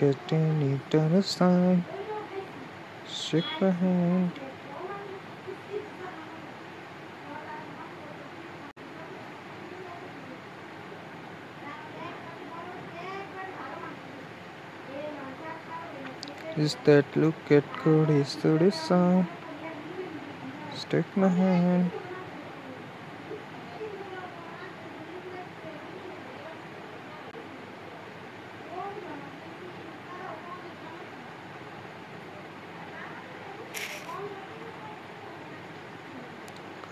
getting it done this sign. Shake my hand. Is that look at good? Is this sound? Stick my hand.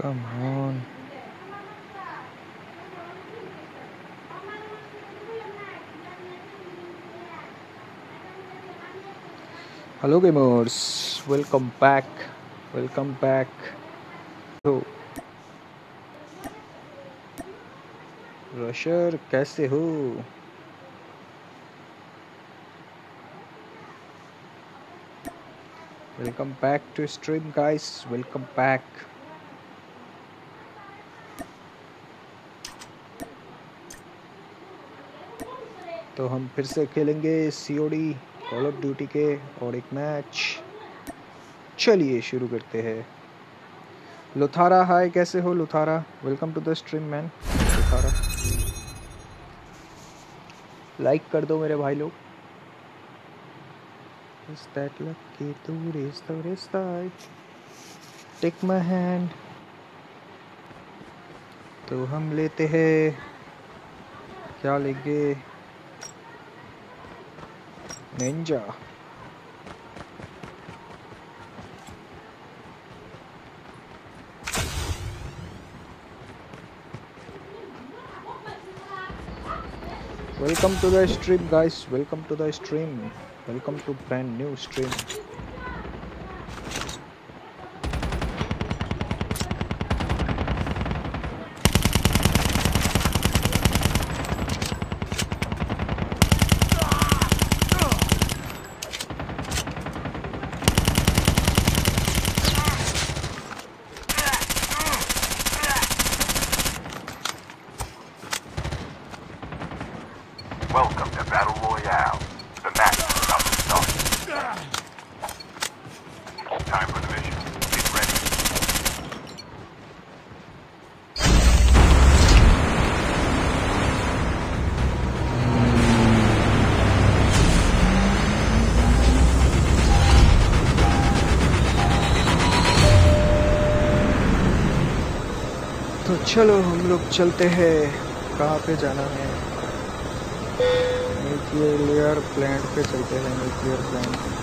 Come on. Hello gamers, welcome back. Welcome back. तो Rusher कैसे हो welcome back to stream guys welcome back तो हम फिर से खेलेंगे COD call of duty के, और एक मैच चलिए शुरू करते हैं। लुथारा हाय कैसे हो Luthra? Welcome to the stream man Luthra. Like कर दो मेरे भाई लोग। Is that lucky to raise the wrist side? Take my hand. तो हम लेते हैं। क्या लेंगे? Ninja welcome to the stream guys. Welcome to the stream. Welcome to brand new stream चलो, हम लोग चलते हैं। कहाँ पे जाना है? न्यूक्लियर प्लांट पे चलते हैं न्यूक्लियर प्लांट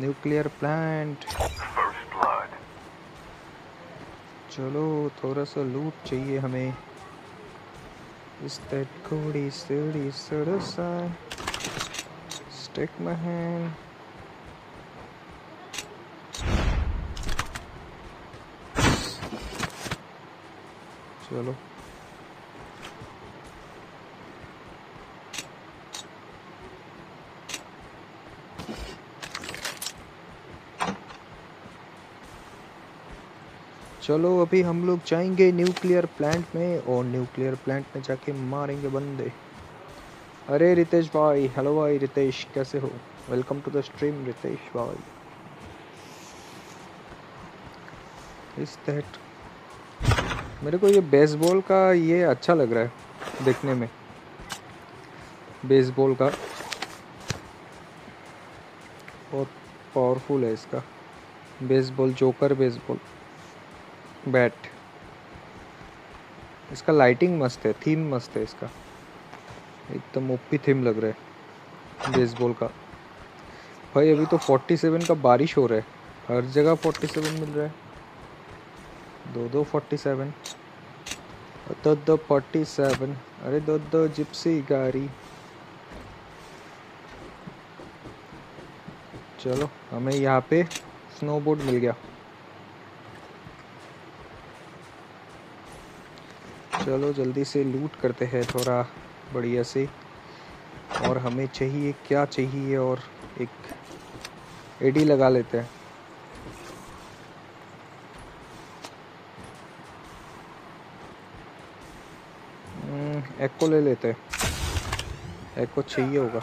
न्यूक्लियर प्लांट। चलो थोड़ा सा लूट चाहिए हमें। इस घोड़ी सीढ़ी सड़सा स्टिक महन। चलो, अभी हम लोग जाएँगे न्यूक्लियर प्लांट में और न्यूक्लियर प्लांट में जाके मारेंगे बंदे। अरे रितेश भाई हेलो भाई रितेश, कैसे हो? Welcome to the stream Ritesh भाई। इस दैट मेरे को ये बेसबॉल का ये अच्छा लग रहा है देखने में। बेसबॉल का। बहुत पावरफुल है इसका। बेसबॉल जोकर बेसबॉल बैट इसका लाइटिंग मस्त है थीम मस्त है इसका। एकदम ओपी थीम लग रहा है बेसबॉल का। भाई, अभी तो 47 का बारिश हो रहा है। हर जगह 47 मिल रहा है। दो दो फोर्टी सेवन दो दो फोर्टी सेवन अरे, दो दो जिप्सी गाड़ी। चलो, हमें यहाँ पे स्नोबोर्ड मिल गया। चलो जल्दी से लूट करते हैं थोड़ा बढ़िया से। और हमें चाहिए, क्या चाहिए? और एक एडी लगा लेते हैं। एको ले लेते हैं। एको चाहिए होगा.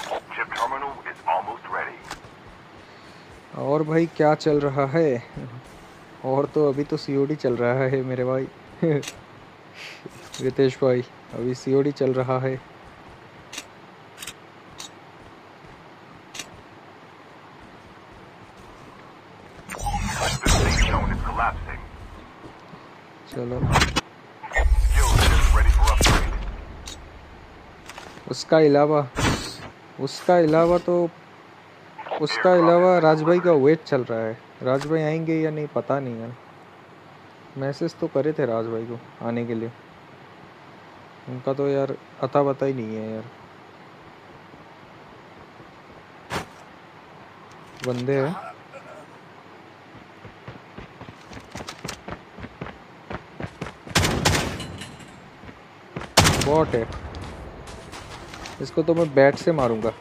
और भाई, क्या चल रहा है? और तो अभी तो सीओडी चल रहा है मेरे भाई। रितेश भाई, अभी सीओडी चल रहा है. चलो. उसका अलावा उसका अलावा तो उसका अलावा राजभाई का वेट चल रहा है राजभाई आएँगे या नहीं, पता नहीं यार मैसेज तो करे थे राजभाई को, आने के लिए उनका तो यार अता पता ही नहीं है यार। बंदे हैं। बॉट है। इसको तो मैं बैट से मारूँगा।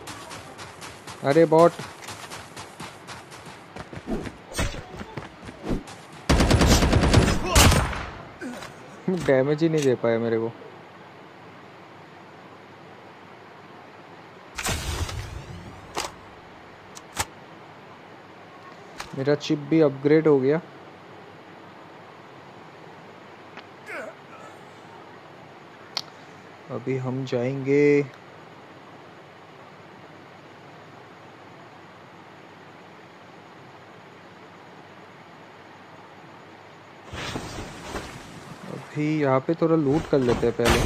अरे बॉट डैमेज ही नहीं दे पाया मेरे को। मेरा चिप भी अपग्रेड हो गया। अभी हम जाएँगे। अभी यहाँ पे थोड़ा लूट कर लेते हैं पहले।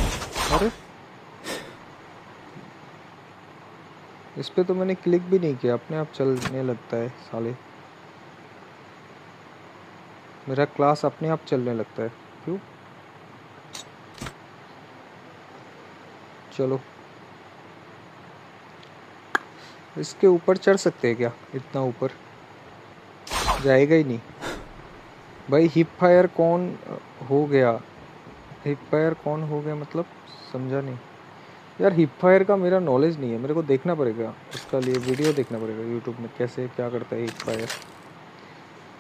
अरे! इस पे तो मैंने क्लिक भी नहीं किया, अपने आप चलने लगता है साले। मेरा क्लास अपने आप चलने लगता है। क्यों? चलो। इसके ऊपर चढ़ सकते हैं क्या? इतना ऊपर? जाएगा ही नहीं। भाई हिप फायर कौन हो गया। हिप फायर कौन हो गया मतलब? समझा नहीं। यार हिप फायर का मेरा नॉलेज नहीं है। मेरे को देखना पड़ेगा। उसका लिए वीडियो देखना पड़ेगा यूट्यूब में, कैसे, क्या करता है हिप फायर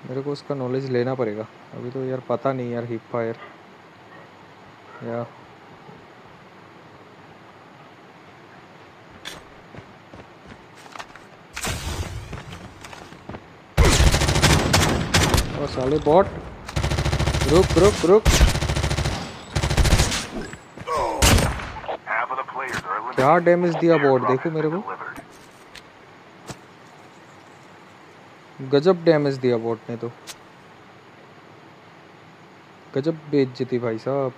मेरे को उसका नॉलेज लेना पड़ेगा। अभी तो यार पता नहीं यार हिप फायर या। और साले बॉट रुक रुक रुक. क्या डैमेज दिया बॉट देखो मेरे को। गजब डैमेज दिया बॉट ने तो। गजब बेइज्जती भाई साहब।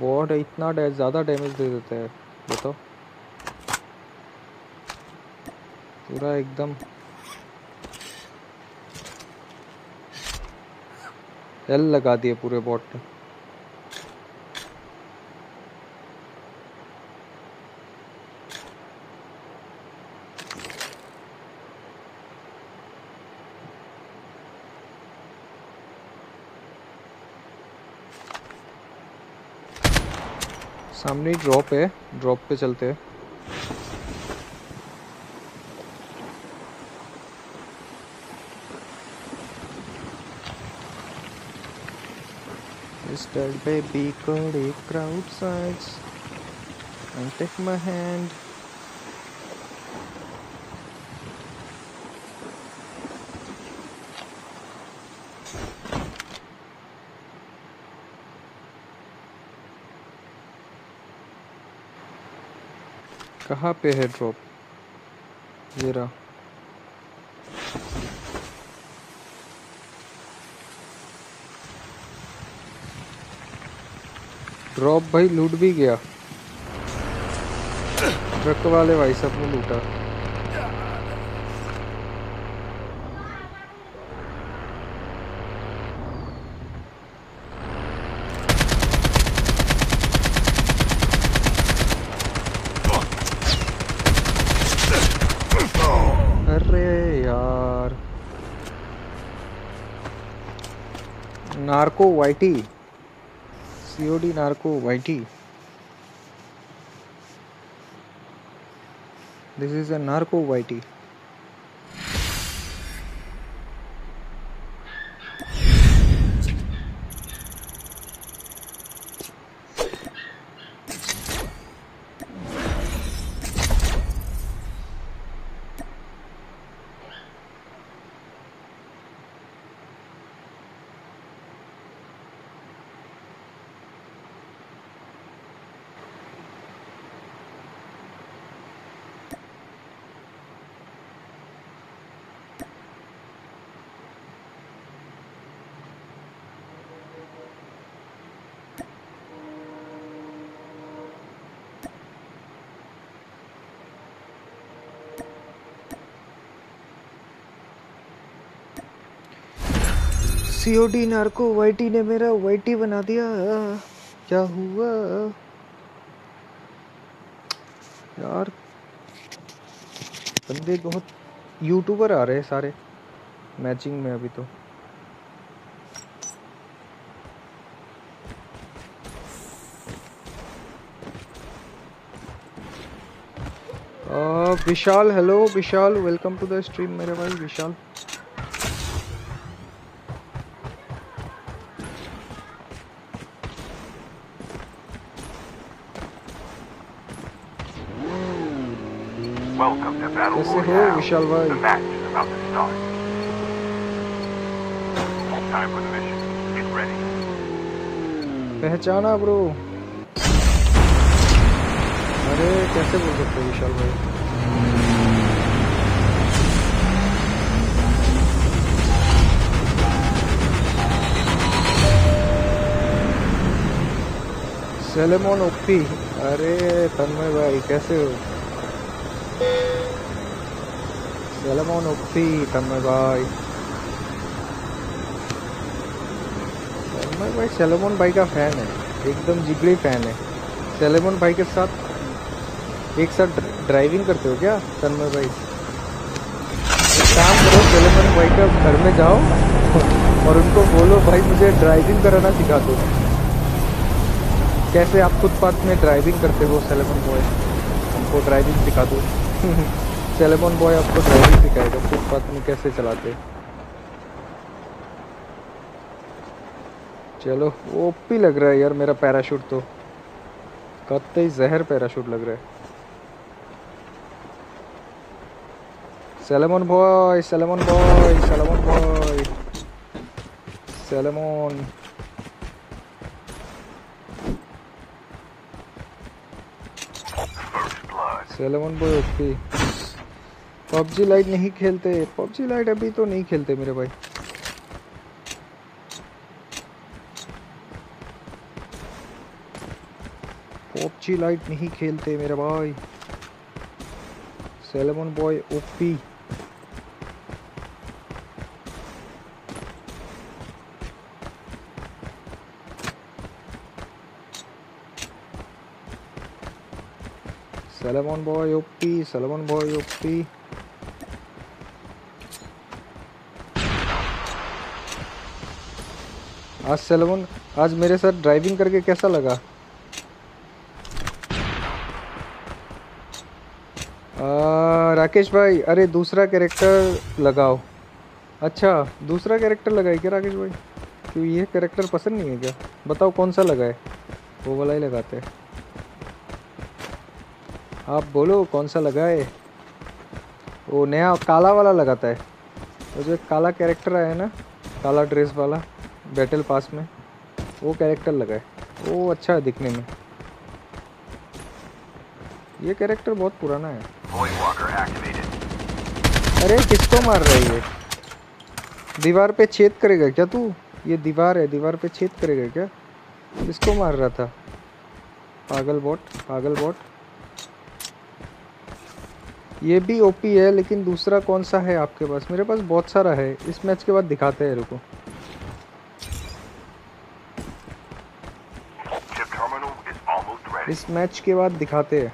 बॉट इतना ज़्यादा डैमेज दे देता है, बताओ। पूरा एकदम। एल लगा दिए पूरे बॉट ने। सामने ही ड्रॉप है ड्रॉप पे चलते हैं Mr. Baby Cody crowd sides and take my hand. कहाँ पे है ड्रॉप ये रहा। ड्रॉप भाई लूट भी गया। ट्रक वाले भाई सबने लूटा। Narco YT. COD Narco YT. This is a Narco YT. Narco YT COD Narco YT ने मेरा वाइटी बना दिया। क्या हुआ? यार, बंदे बहुत यूट्यूबर आ रहे हैं सारे मैचिंग में अभी तो। Vishal hello Vishal welcome to the stream मेरे भाई, विशाल। कैसे हो विशाल भाई पहचाना ब्रो अरे कैसे बोल सकते हो विशाल भाई? सेलेमोन ओपी अरे तन्मय भाई कैसे हो? Salamon Opti, तन्मय भाई सेलेमोन भाई का फ़ैन है एकदम जिगली फ़ैन है. सेलेमोन भाई के साथ एक साथ ड्राइविंग करते हो क्या तन्मय भाई? एक काम करो सेलेमोन भाई का घर में जाओ और उनको बोलो भाई मुझे ड्राइविंग कराना सिखा दो। कैसे आप फुटपाथ में ड्राइविंग करते हो सेलेमोन बॉय हमको ड्राइविंग सिखा दो। सेलेमोन बॉय आपको ड्राइविंग सिखाएगा, फुटपाथ में कैसे चलाते चलो ओपी लग रहा है यार मेरा पैराशूट तो। कत्ते जहर पैराशूट लग रहा है। Salamon boy Salamon boy Salamon boy Salamon Salamon boy OP PUBG Lite नहीं खेलते। पबजी लाइट अभी तो नहीं खेलते मेरे भाई। पबजी लाइट नहीं खेलते मेरे भाई। Salamon boy OP. Salamon boy OP, Salamon boy OP. आज सेलवन आज मेरे साथ ड्राइविंग करके कैसा लगा? आ, राकेश भाई अरे दूसरा कैरेक्टर लगाओ। अच्छा दूसरा कैरेक्टर लगाए क्या राकेश भाई? क्यों ये कैरेक्टर पसंद नहीं है क्या? बताओ कौन सा लगाए? वो वाला ही लगाते हैं। आप बोलो कौन सा लगाए? वो नया काला वाला लगाता है। वो जो काला कैरेक्टर आया ना काला ड्रेस वाला बैटल पास में वो कैरेक्टर लगा है। वो अच्छा है दिखने में। ये कैरेक्टर बहुत पुराना है। अरे किसको मार रही है दीवार पे छेद करेगा क्या तू? ये दीवार है दीवार पे छेद करेगा क्या? किसको मार रहा था? पागल बॉट पागल बॉट ये भी ओपी है लेकिन दूसरा कौन सा है आपके पास? मेरे पास बहुत सारा है। इस मैच के बाद दिखाते हैं रुको। इस मैच के बाद दिखाते हैं।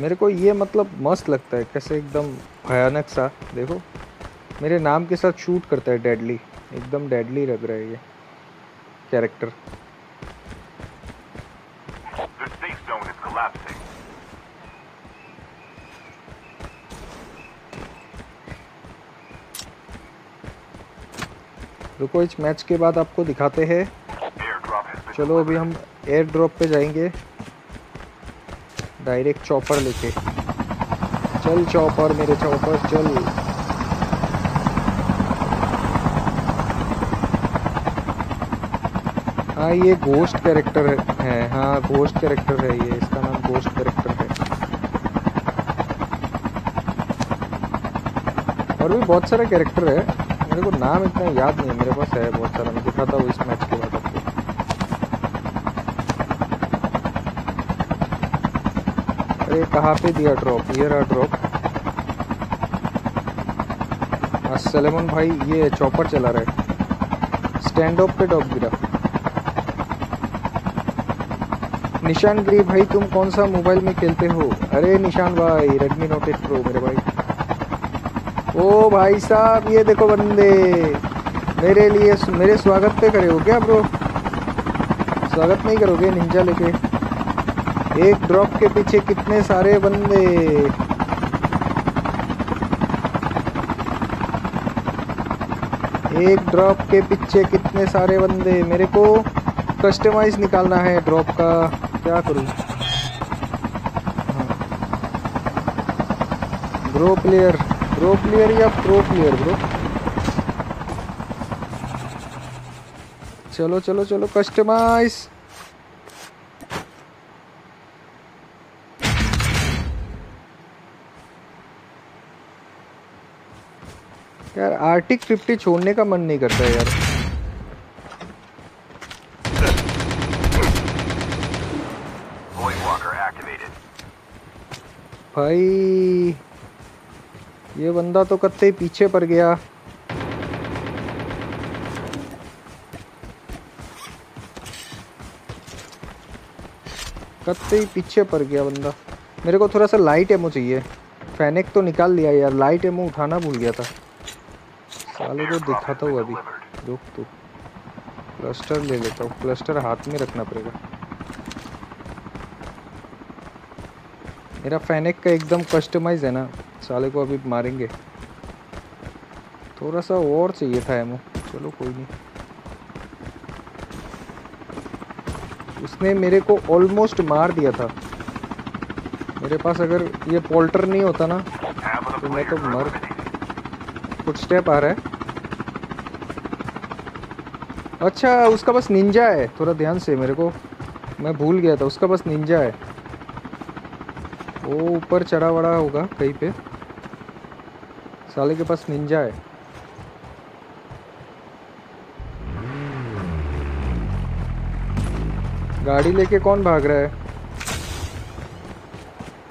मेरे को ये मतलब मस्त लगता है, कैसे एकदम भयानक सा, देखो। मेरे नाम के साथ शूट करता है डेडली एकदम डेडली लग रहा है ये character The safe zone is collapsing. रुको, इस मैच के बाद आपको दिखाते हैं। चलो, अभी हम एयर ड्रॉप पे जाएँगे। डायरेक्ट चॉपर लेके। चल चॉपर मेरे चॉपर चल। हाँ ये घोस्ट कैरेक्टर है। हाँ घोस्ट कैरेक्टर है ये। इसका नाम घोस्ट कैरेक्टर है। और भी बहुत सारे कैरेक्टर है। मेरे को नाम इतना याद नहीं है, मेरे पास है बहुत सारा, मैं दिखाता हूँ इस मैच के बाद आपको। अरे, कहाँ पे दिया ड्रॉप ये रहा ड्रॉप हाँ सलेमन भाई, ये चॉपर चला रहा है। स्टैंड ऑफ़ पे डॉप गिरा। निशान गिरी, भाई, तुम कौन सा मोबाइल में खेलते हो? अरे, निशान भाई रेडमी नोट एट प्रो मेरे भाई। ओ भाई साहब, ये देखो बंदे। मेरे लिए मेरे स्वागत पे करे हो क्या ब्रो। स्वागत नहीं करोगे निंजा लेके? एक ड्रॉप के पीछे कितने सारे बंदे। एक ड्रॉप के पीछे कितने सारे बंदे। मेरे को कस्टमाइज निकालना है ड्रॉप का। क्या करूँ? ग्रो प्लेयर ब्रो प्लेयर या प्रो प्लेयर ब्रो चलो चलो चलो कस्टमाइज यार आर्टिक 50 छोड़ने का मन नहीं करता यार. भाई बंदा तो कत्ते ही पीछे पड़ गया। कत्ते ही पीछे पड़ गया बंदा। मेरे को थोड़ा सा लाइट एमो चाहिए। फैनिक तो निकाल लिया यार लाइट एमो उठाना भूल गया था। साले को दिखाता हूँ अभी। रुक तू। क्लस्टर ले लेता हूँ। क्लस्टर हाथ में रखना पड़ेगा। मेरा फैनिक का एकदम कस्टमाइज है ना। साले को अभी मारेंगे। थोड़ा सा और चाहिए था एमो चलो कोई नहीं। उसने मेरे को ऑलमोस्ट मार दिया था। मेरे पास अगर ये पोल्टर नहीं होता ना तो मैं तो मर कुछ स्टेप आ रहा है। अच्छा उसका बस निंजा है। थोड़ा ध्यान से मेरे को। मैं भूल गया था, उसका बस निंजा है। वो ऊपर चढ़ा वड़ा होगा कहीं पे। साले के पास निंजा है। गाड़ी लेके कौन भाग रहा है?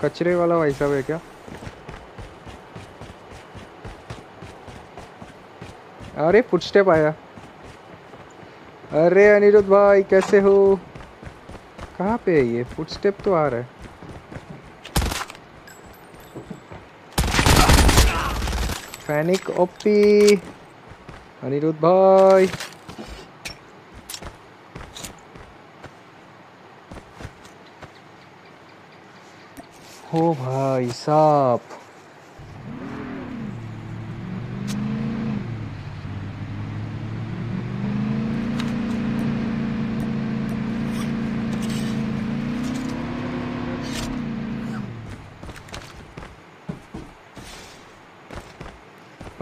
कचरे वाला भाई साहब है क्या? अरे फुटस्टेप आया। अरे, अनिरुद्ध भाई, कैसे हो? कहाँ पे है ये? फुटस्टेप तो आ रहा है। फैनिक ओपी अनिरुद्ध भाई हो भाई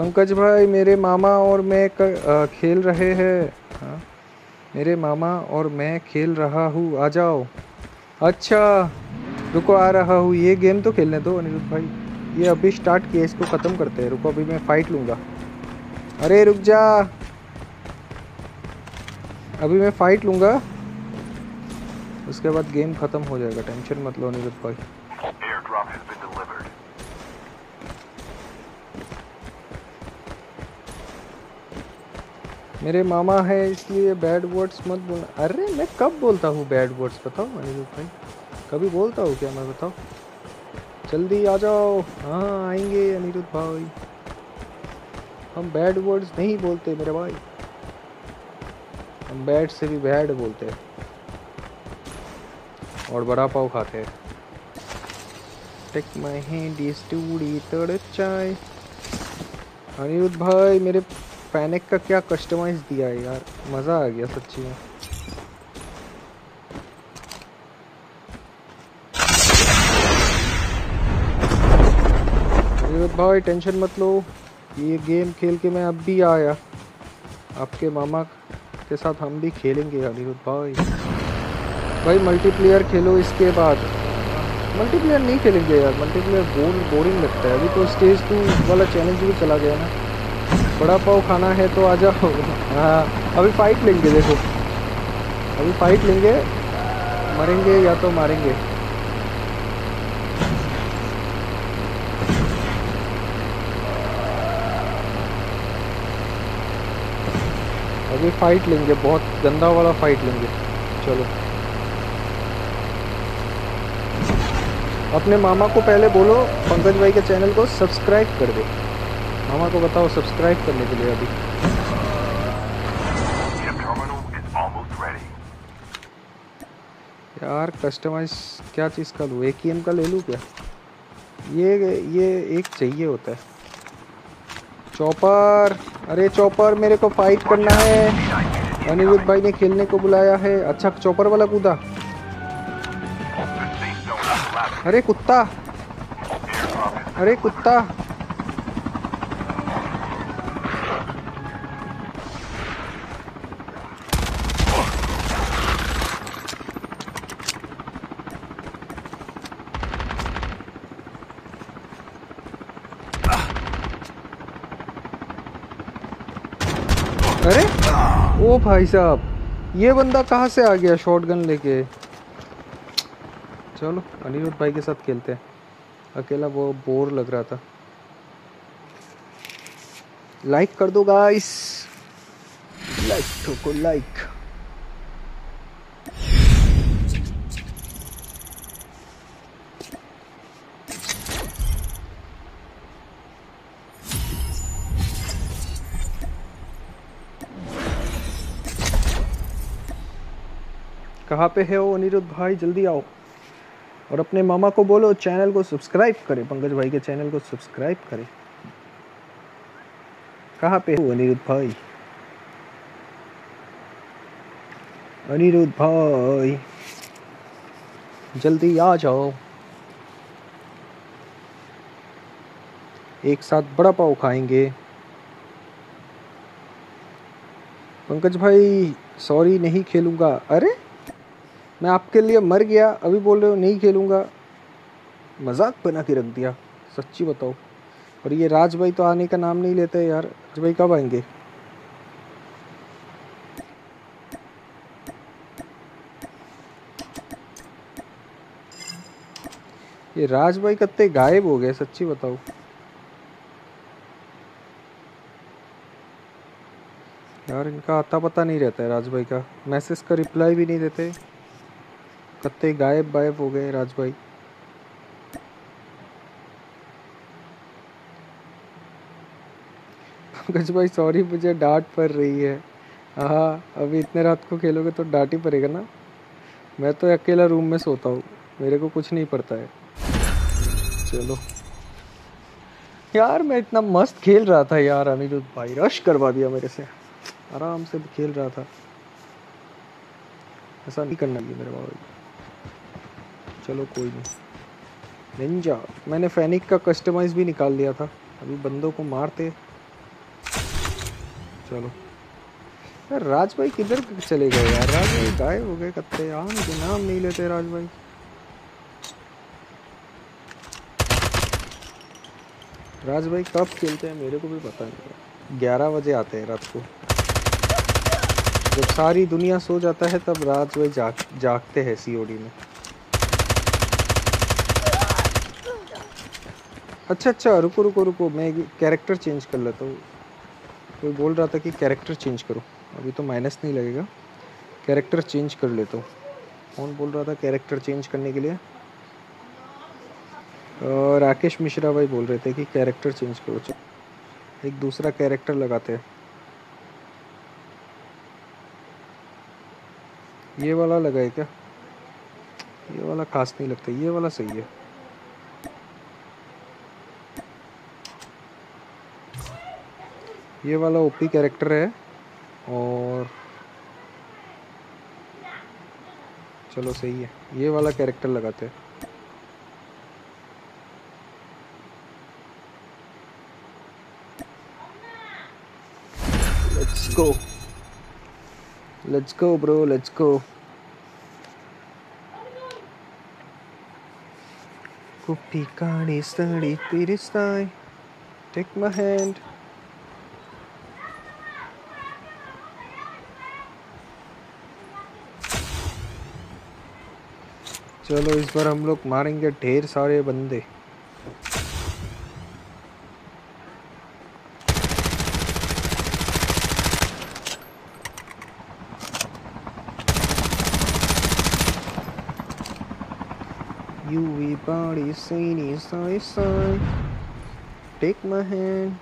पंकज भाई, मेरे मामा और मैं खेल रहे हैं। हाँ? मेरे मामा और मैं खेल रहा हूँ। आ जाओ। अच्छा रुको, आ रहा हूँ। ये गेम तो खेलने दो, अनिरुद्ध भाई। ये अभी स्टार्ट किया इसको ख़त्म करते हैं। रुको, अभी मैं फाइट लूँगा। अरे, रुक जा। अभी मैं फाइट लूँगा। उसके बाद गेम ख़त्म हो जाएगा। टेंशन मत लो, अनिरुद्ध भाई Airdrop has been delivered. मेरे मामा है, इसलिए बैड वर्ड्स मत बोलना अरे मैं कब बोलता हूँ बैड वर्ड्स बताओ, अनिरुद्ध भाई। कभी बोलता हूँ क्या मैं बताओ? जल्दी आ जाओ। हाँ आएँगे अनिरुद्ध भाई। हम बैड वर्ड्स नहीं बोलते मेरे भाई। हम बैड से भी बैड बोलते हैं। और बड़ा पाव खाते हैं। टेक माई हैंड इज़ टूडी तड़ चाय अनिरुद्ध भाई, मेरे पैनिक का क्या कस्टमाइज दिया है यार? मज़ा आ गया सच्ची में। भाई टेंशन मत लो। ये गेम खेल के मैं अब भी आया। आपके मामा के साथ हम भी खेलेंगे अनिरुद्ध भाई। भाई मल्टीप्लेयर खेलो इसके बाद। मल्टीप्लेयर नहीं खेलेंगे यार। मल्टीप्लेयर बोर बोरिंग लगता है। अभी तो स्टेज टू वाला चैलेंज भी चला गया ना। बड़ा पाव खाना है तो आ जाओ। हाँ अभी फाइट लेंगे, देखो। अभी फाइट लेंगे, मरेंगे या तो मारेंगे। अभी फाइट लेंगे, बहुत गंदा वाला फाइट लेंगे। चलो। अपने मामा को पहले बोलो, पंकज भाई के चैनल को सब्सक्राइब कर दे। मामा को बताओ सब्सक्राइब करने के लिए अभी. यार कस्टमाइज क्या चीज़ का लूँ? एक का ले लूँ क्या? ये ये एक चाहिए होता है। चॉपर! अरे चॉपर, मेरे को फाइट करना है। अनिरुद्ध भाई ने खेलने को बुलाया है। अच्छा चॉपर वाला कूदा. अरे कुत्ता! अरे कुत्ता अरे ओ भाई साहब, ये बंदा कहाँ से आ गया शॉर्ट गन लेके? चलो, अनिरुद्ध भाई के साथ खेलते हैं। अकेला वो बोर लग रहा था। लाइक कर दो गाइस लाइक ठोको लाइक कहाँ पे है वो अनिरुद्ध भाई? जल्दी आओ। और अपने मामा को बोलो, चैनल को सब्सक्राइब करें, पंकज भाई के चैनल को सब्सक्राइब करें। कहाँ पे हो अनिरुद्ध भाई? अनिरुद्ध भाई, जल्दी आ जाओ। एक साथ बड़ा पाव खाएँगे। पंकज भाई सॉरी नहीं खेलूँगा। अरे मैं आपके लिए मर गया, अभी बोल रहे हो नहीं खेलूँगा। मज़ाक बना के रख दिया, सच्ची बताओ। और ये राज भाई तो आने का नाम नहीं लेते यार। राज भाई कब आएँगे? ये राज भाई कत्ते गायब हो गए, सच्ची बताओ। यार इनका आता पता नहीं रहता है राज भाई का। मैसेज का रिप्लाई भी नहीं देते। कत्ते गायब बायब हो गए राज भाई पंकज भाई सॉरी मुझे डांट पड़ रही है। हाँ अभी इतने रात को खेलोगे तो डांट ही पड़ेगा ना। मैं तो अकेला रूम में सोता हूँ, मेरे को कुछ नहीं पड़ता है। चलो। यार, मैं इतना मस्त खेल रहा था यार अनिरुद्ध भाई रश करवा दिया मेरे से। आराम से खेल रहा था। ऐसा नहीं करना चाहिए मेरे भाई चलो कोई नहीं। निंजा मैंने फैनिक का कस्टमाइज भी निकाल लिया था। अभी बंदों को मारते। चलो। यार राज भाई किधर चले गए यार? राज भाई गायब हो गए कत्ते। यार मुझे नाम नहीं लेते राज भाई। राज भाई कब खेलते हैं मेरे को भी पता नहीं। ग्यारह बजे आते हैं रात को। जब सारी दुनिया सो जाता है तब राज भाई जाग, जागते हैं सीओडी में। अच्छा अच्छा रुको रुको रुको, मैं कैरेक्टर चेंज कर लेता हूँ। कोई बोल रहा था कि कैरेक्टर चेंज करो। अभी तो माइनस नहीं लगेगा। कैरेक्टर चेंज कर लेता हूँ। कौन बोल रहा था कैरेक्टर चेंज करने के लिए? और राकेश मिश्रा भाई बोल रहे थे कि कैरेक्टर चेंज करो। एक दूसरा कैरेक्टर लगाते हैं। ये वाला लगाए क्या? ये वाला खास नहीं लगता। ये वाला सही है। ये वाला ओपी कैरेक्टर है और चलो सही है। ये वाला कैरेक्टर लगाते हैं। Go bro, let's go कुप्पी काड़ी सड़ी तेरी साई take my hand चलो इस बार हम लोग मारेंगे ढेर सारे बंदे। यू वी पाड़ी Saini Sai Sai take महेंड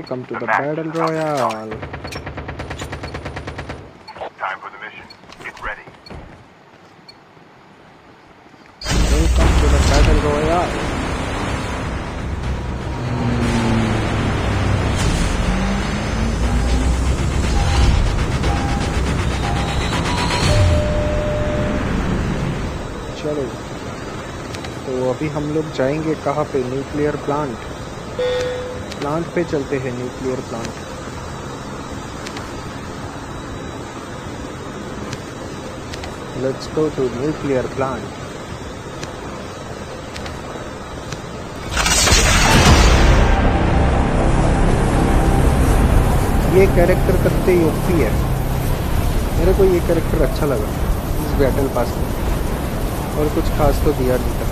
Welcome to the, Battle. Royale. Time for the mission. Get ready. Welcome to the Battle Royale. चलो तो अभी हम लोग जाएँगे कहाँ पे न्यूक्लियर प्लांट प्लांट पे चलते हैं nuclear plant let's go to nuclear plant ये कैरेक्टर कत्ते ओपी है। मेरे को ये कैरेक्टर अच्छा लगा, इस बैटल पास में और कुछ खास तो दिया नहीं था।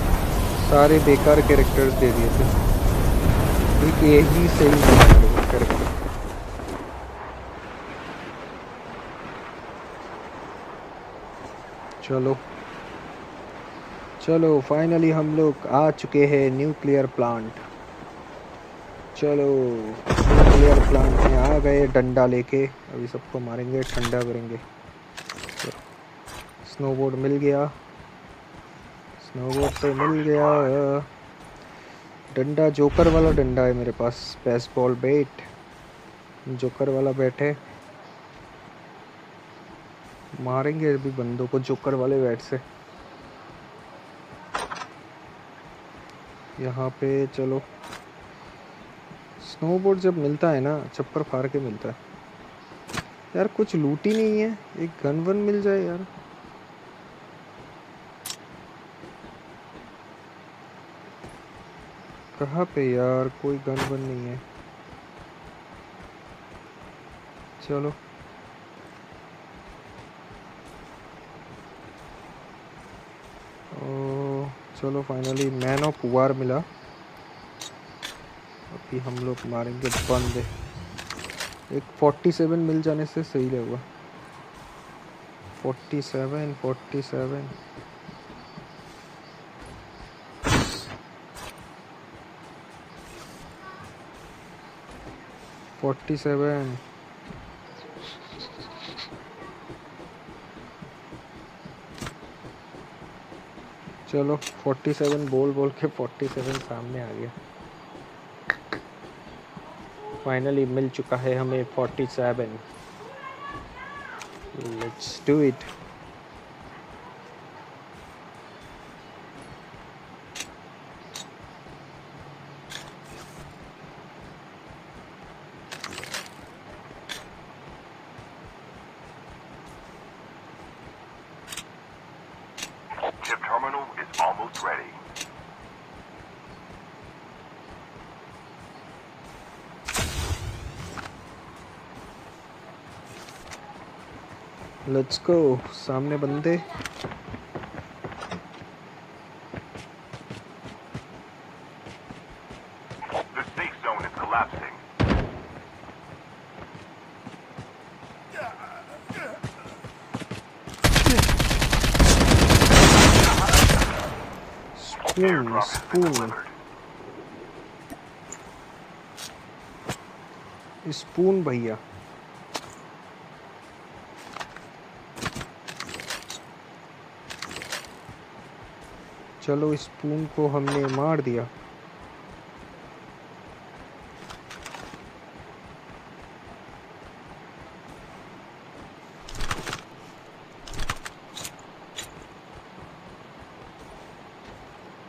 सारे बेकार कैरेक्टर्स दे दिए थे। एक सही कैरेक्टर चलो। चलो फाइनली हम लोग आ चुके हैं न्यूक्लियर प्लांट चलो न्यूक्लियर प्लांट में आ गए डंडा लेके। अभी सबको मारेंगे ठंडा करेंगे। स्नोबोर्ड मिल गया। स्नोबोर्ड तो मिल गया। डंडा, जोकर वाला डंडा है मेरे पास बेसबॉल बैट जोकर वाला बैट है। मारेंगे अभी बंदों को जोकर वाले बैट से। यहाँ पे चलो। स्नोबोर्ड जब मिलता है ना चप्पर फाड़ के मिलता है। यार कुछ लूट ही नहीं है, एक गन वन मिल जाए यार। कहाँ पे यार? कोई गन बन नहीं है। चलो। चलो फाइनली मैन ऑफ़ वार मिला। अभी हम लोग मारेंगे बंद। एक 47 मिल जाने से सही लगेगा 47 47 47 चलो 47 बोल बोल के 47 सामने आ गया। फाइनली मिल चुका है हमें 47 let's do it let's go सामने बंदे। Spoon, स्पून भैया चलो स्पून को हमने मार दिया।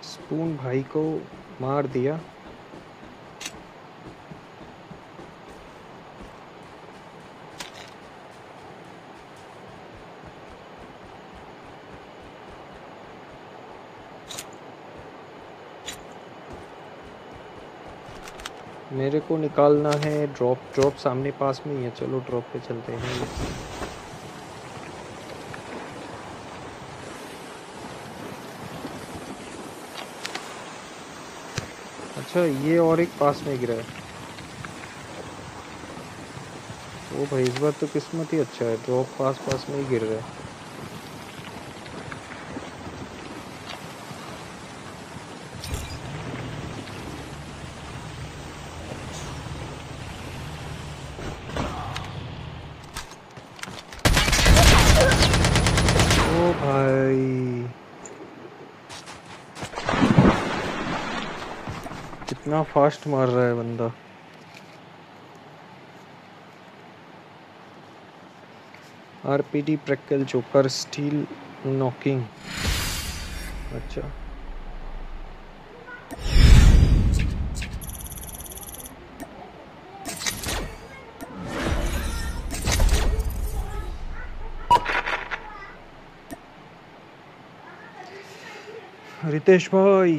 स्पून भाई को मार दिया। मेरे को निकालना है। ड्रॉप ड्रॉप सामने पास में ही है। चलो ड्रॉप पे चलते हैं। अच्छा ये और एक पास में गिरा है। ओ भाई, इस बार तो किस्मत ही अच्छा है। ड्रॉप पास पास में ही गिर रहा है ओ भाई कितना फास्ट मार रहा है बंदा। आरपीडी प्रैक्कल जोकर स्टील नॉकिंग अच्छा। रितेश भाई।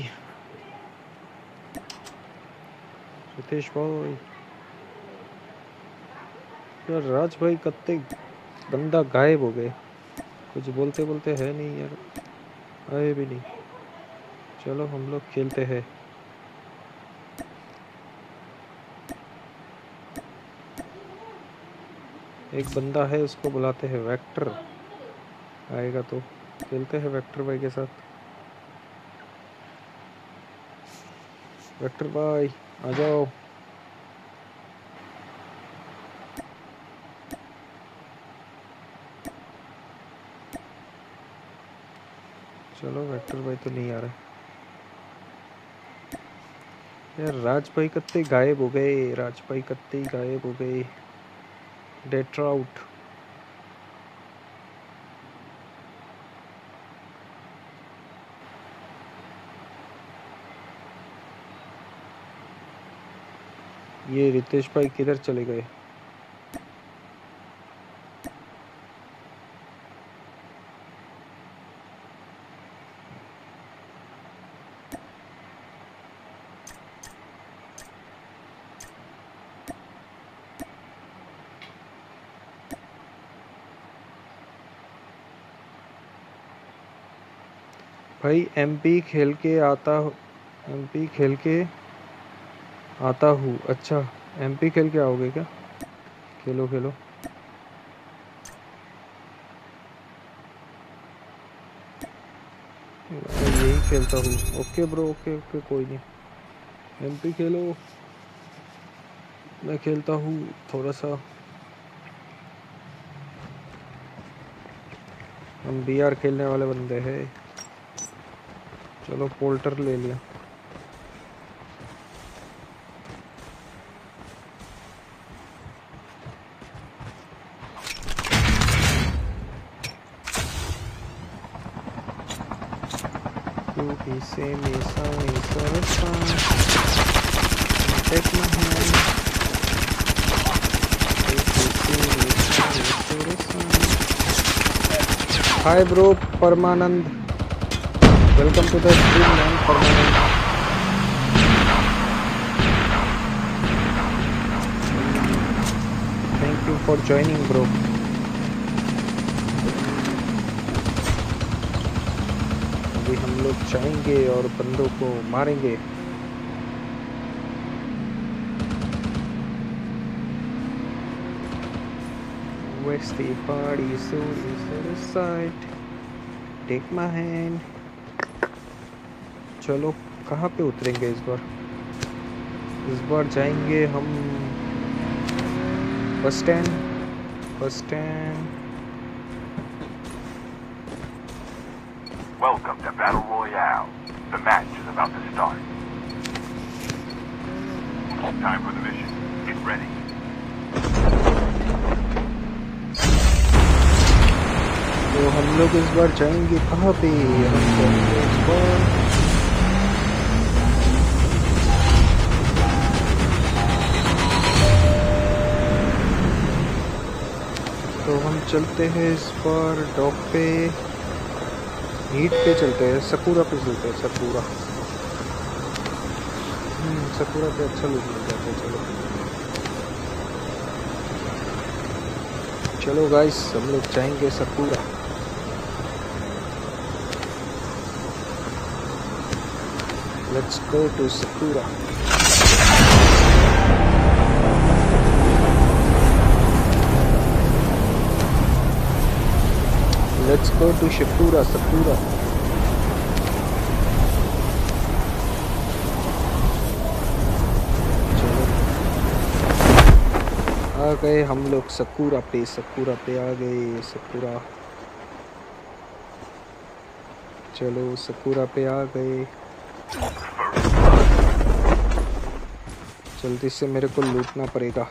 रितेश भाई यार, राज भाई कत्ते बंदा गायब हो गए। कुछ बोलते बोलते है नहीं यार, आए भी नहीं। चलो, हम लोग खेलते हैं। एक बंदा है, उसको बुलाते हैं वेक्टर। आएगा तो खेलते हैं वेक्टर भाई के साथ। वेक्टर भाई आ जाओ। चलो वेक्टर भाई तो नहीं आ रहा। यार, राज भाई कत्ते गायब हो गए, राज भाई कत्ते गायब हो गए। डेट्राउट ये रितेश भाई किधर चले गए? भाई एमपी खेल के आता एमपी खेल के आता हूँ। अच्छा एमपी खेल के आओगे क्या? खेलो खेलो। यही खेलता हूँ। ओके ब्रो, ओके ओके, कोई नहीं। एमपी खेलो। मैं खेलता हूँ थोड़ा सा। हम बी आर खेलने वाले बंदे हैं। चलो, पोल्टर ले लिया। Hi bro Parmanand welcome to the stream man Parmanand thank you for joining bro अभी हम लोग जाएँगे और बंदों को मारेंगे। Where's the party? So is the side. Take my hand. चलो कहाँ पे उतरेंगे इस बार इस बार जाएँगे हम bus stand bus stand Welcome to Battle Royale. The match is about to start. Time for the mission. Get ready. तो हम लोग इस बार जाएँगे कहाँ पे? तो हम चलते हैं इस बार डॉक पे। हीट पे चलते हैं सकूरा पे चलते हैं सकूरा हम्म, सकूरा पे अच्छा लुक मिल जाता है चलो। चलो गाइस हम लोग जाएँगे Sakura go to Sakura let's go to Sakura Sakura चलो। आ गए हम लोग सकूरा पे सकूरा पे आ गए सकूरा चलो सकूरा पे आ गए। जल्दी से मेरे को लूटना पड़ेगा।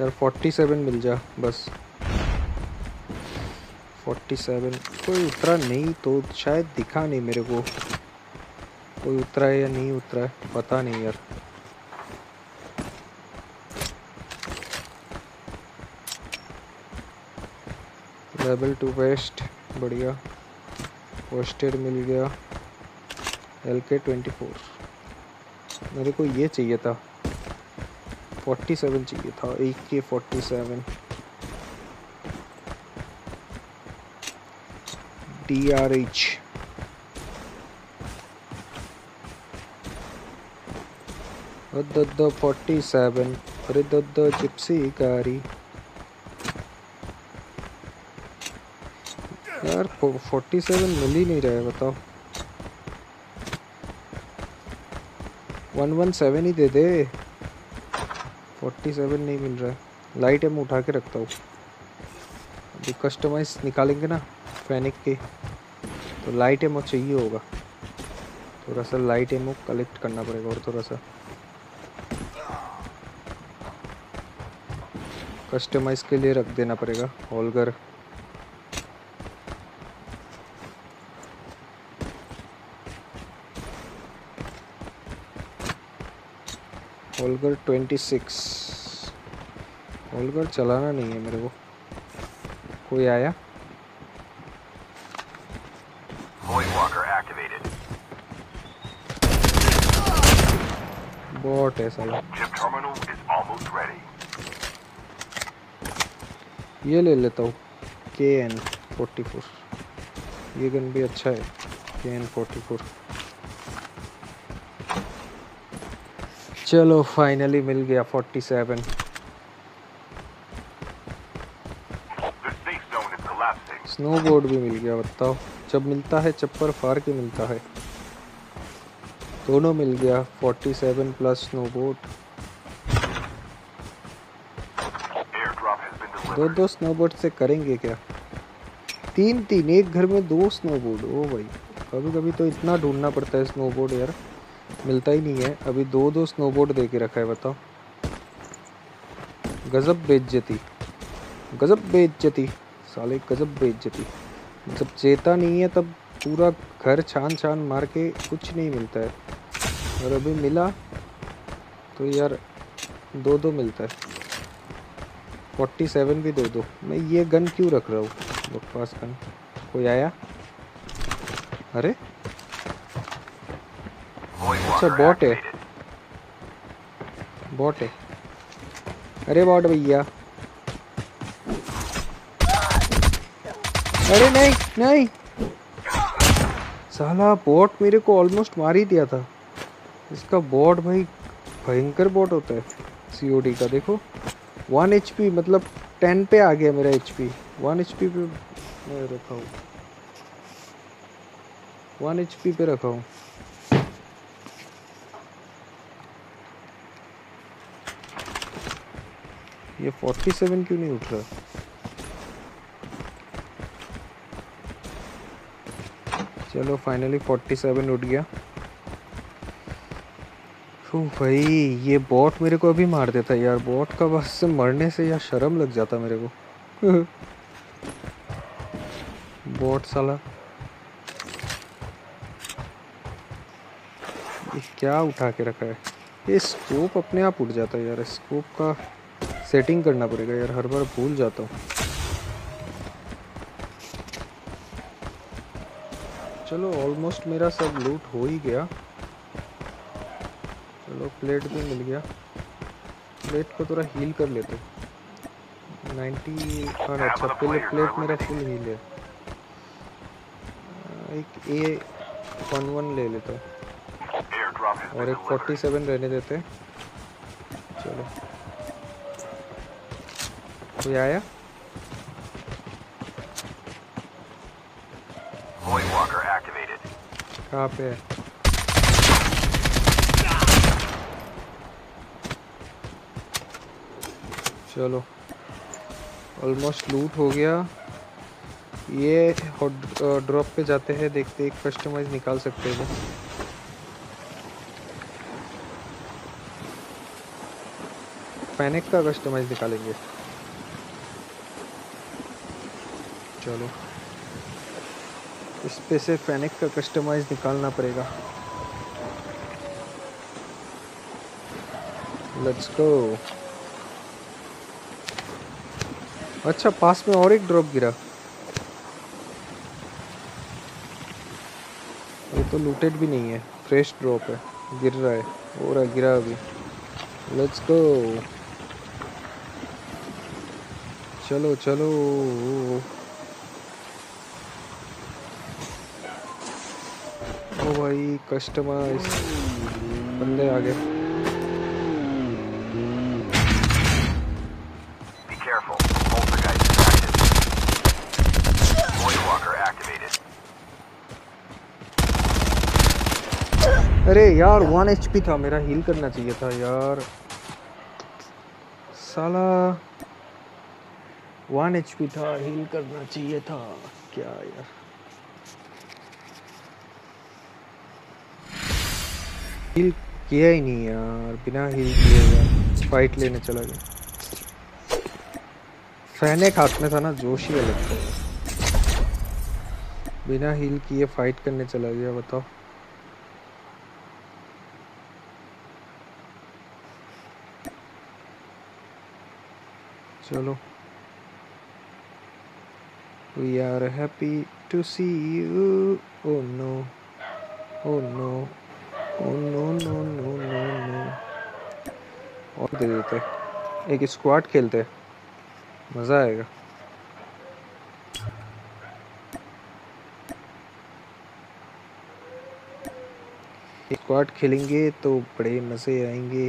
यार 47 मिल जा, बस। 47 कोई उतरा नहीं तो शायद दिखा नहीं मेरे को। कोई उतरा है या नहीं उतरा है, पता नहीं यार। लेवल टू वेस्ट बढ़िया। पोस्टेड मिल गया। एल के ट्वेंटी फोर। मेरे को ये चाहिए था। फोर्टी सेवन चाहिए था, A K forty seven. D R H. Forty seven अरे द जिप्सी गाड़ी। यार, फोर्टी सेवन मिल ही नहीं रहा है, बताओ। वन वन सेवन ही दे दे। फोर्टी सेवन नहीं मिल रहा है। लाइट एम उठा के रखता हूँ। अभी कस्टमाइज निकालेंगे ना फैनिक के। तो लाइट एमो चाहिए होगा। थोड़ा सा लाइट एमो कलेक्ट करना पड़ेगा और थोड़ा सा। कस्टमाइज के लिए रख देना पड़ेगा। होलगर होलगर ट्वेंटी सिक्स होलगर चलाना नहीं है मेरे को। कोई आया. बॉट है साला. ये ले लेता हूँ। के एन फोर्टी फोर ये गन भी अच्छा है। के एन फोर्टी फोर चलो फाइनली मिल गया forty seven The safe zone is collapsing. Snowboard भी मिल गया, बताओ। जब मिलता है चप्पर फाड़ के मिलता है? दोनों मिल गया forty seven plus snowboard Airdrop दो. दो स्नोबोर्ड से करेंगे क्या? तीन तीन एक घर में दो स्नोबोर्ड ओ भाई। कभी कभी तो इतना ढूंढना पड़ता है स्नोबोर्ड यार। मिलता ही नहीं है। अभी दो दो स्नोबोर्ड दे के रखा है, बताओ। गजब बेइज्जती। गजब बेइज्जती। साले, गजब बेइज्जती। जब चेता नहीं है, तब पूरा घर छान छान मार के कुछ नहीं मिलता है। और अभी मिला तो यार दो दो मिलता है। फोर्टी सेवन भी दे दो मैं ये गन क्यों रख रहा हूँ? बकवास गन कोई आया? अरे! अच्छा बॉट है। बॉट है। अरे बॉट भैया। अरे नहीं नहीं। साला बॉट मेरे को ऑलमोस्ट मार ही दिया था। इसका बॉट भाई भयंकर बॉट होता है सीओडी का। देखो वन एच मतलब टेन पे आ गया मेरा H P one H P रखा हूँ। वन एच पे रखा हूँ। ये 47 क्यों नहीं उठ रहा? चलो फाइनली 47 उठ गया। ओ भाई, ये बॉट मेरे को अभी मार देता यार। बॉट का बस से मरने से यार शर्म लग जाता मेरे को। बॉट साला। ये क्या उठा के रखा है? ये स्कोप अपने आप उठ जाता है यार। स्कोप का सेटिंग करना पड़ेगा यार, हर बार भूल जाता हूँ। चलो ऑलमोस्ट मेरा सब लूट हो ही गया। चलो प्लेट भी मिल गया। प्लेट को थोड़ा हील कर लेते नाइन्टी हाँ अच्छा पहले प्लेट मेरा फुल हील है। एक ए वन वन ले लेता हूँ। और एक फोर्टी सेवन रहने देते चलो। कोई आया. कहाँ पे है? चलो। ऑलमोस्ट लूट हो गया। ये ड्रॉप पे जाते हैं देखते एक कस्टमाइज निकाल सकते हैं पैनिक का कस्टमाइज निकालेंगे। चलो। इस पे से पैनिक का कस्टमाइज निकालना पड़ेगा। लेट्स गो अच्छा पास में और एक ड्रॉप गिरा। ये तो लूटेड भी नहीं है। फ्रेश ड्रॉप है। गिर रहा है। हो रहा गिरा अभी। लेट्स गो चलो चलो ओ भाई कस्टमाइज बंदे आ गए. अरे यार वन एच पी था। मेरा हील करना चाहिए था यार। साला। वन एच पी था हील करना चाहिए था। क्या यार हील किया ही नहीं यार, बिना हील किए फाइट लेने चला गया फैनेक हाथ में था ना, जोश ही अलग था बिना हील किए फाइट करने चला गया, बताओ चलो we are happy to see you. Oh no. Oh no. No no no no no. और दे देते। एक स्क्वाड खेलते। मज़ा आएगा। स्क्वाड खेलेंगे तो बड़े मज़े आएँगे।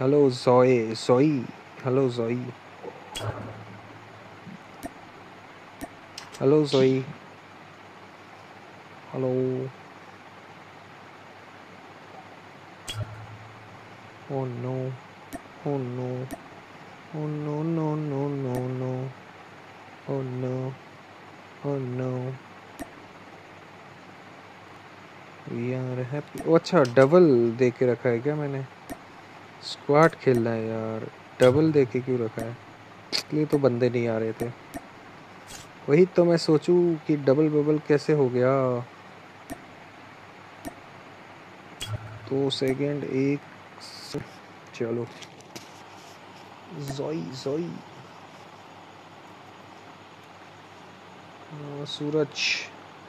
हेलो जोए जोई hello Joey hello Joey hello Oh no. Oh no. Oh no no no no no. Oh no. Oh no. We are happy. ओ अच्छा डबल दे के रखा है क्या मैंने स्क्वाड खेलना है यार डबल दे के क्यों रखा है इसलिए तो बंदे नहीं आ रहे थे वही तो मैं सोचूं कि डबल बबल कैसे हो गया दो सेकंड एक से- चलो। Joey Joey. हाँ, Suraj.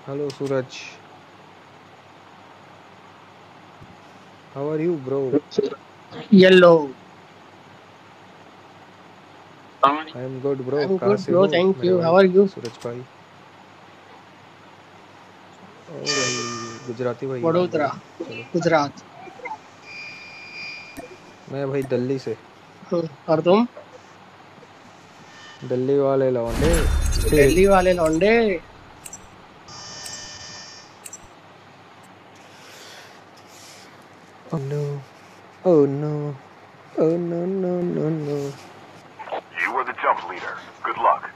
Hello Suraj. How are you bro Yellow. I am good bro कहाँ से. हो? मेरे you. भाई? How are you? सूरज भाई। गुजराती भाई। वडोदरा। गुजरात। मैं भाई दिल्ली से। हम्म, और तुम? दिल्ली वाले लौंडे। दिल्ली वाले लौंडे। ओह no oh no oh no no no no you are the jump leader good luck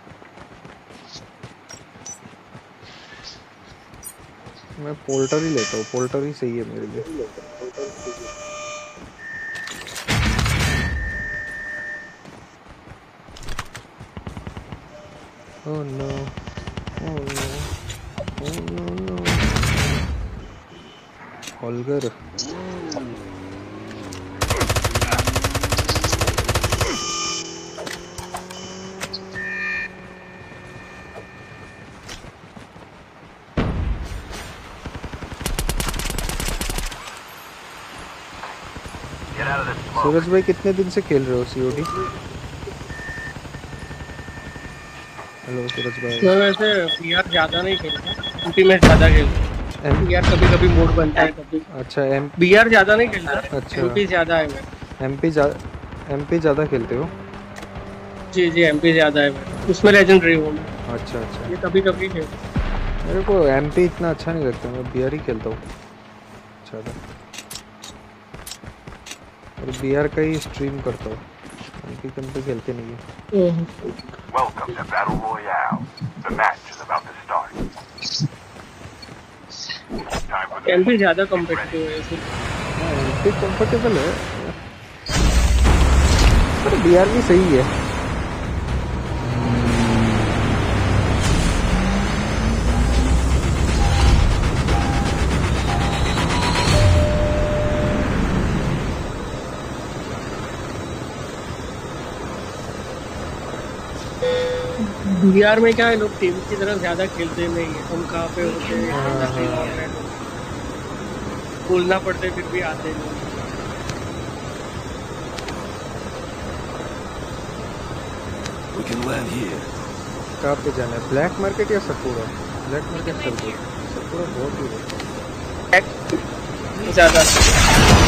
मैं पोल्टर ही लेता हूँ पोल्टर ही सही है मेरे लिए। Oh no. Oh no. Oh no no. Holger. सूरज भाई कितने दिन से खेल रहे हो सीओडी हेलो सूरज भाई मैं वैसे पीआर ज़्यादा नहीं खेलता एमपी में ज़्यादा खेलता एम पीआर कभी कभी मूड बनता है कभी। अच्छा एम बीआर ज़्यादा नहीं खेलता। अच्छा। एमपी ज़्यादा है मैं एमपी एमपी ज़्यादा खेलते हो? जी जी एमपी ज़्यादा है मैं उसमें लेजेंडरी हूँ। अच्छा अच्छा। ये कभी कभी खेलता मेरे को एमपी इतना अच्छा नहीं लगता मैं बियर ही खेलता हूँ। ज़्यादा और बियर का ही स्ट्रीम करता हूँ। एमपी कम पे खेलते नहीं है। हूँ Welcome to Battle Royale. The match is about to start. Time for the MP ज्यादा कम्पिटिटिव है इसलिए हाँ एमपी कंफर्टेबल है पर बियर भी सही है बीआर में क्या है लोग टीम की तरह ज़्यादा खेलते नहीं है। हम कहाँ पे होते हैं? हैं। बोलना पड़ते फिर भी आते नहीं। We can land here. कहाँ पे जाना है? ब्लैक मार्केट या सपूरा ब्लैक मार्केट सपूरा बहुत दूर है। ज़्यादा।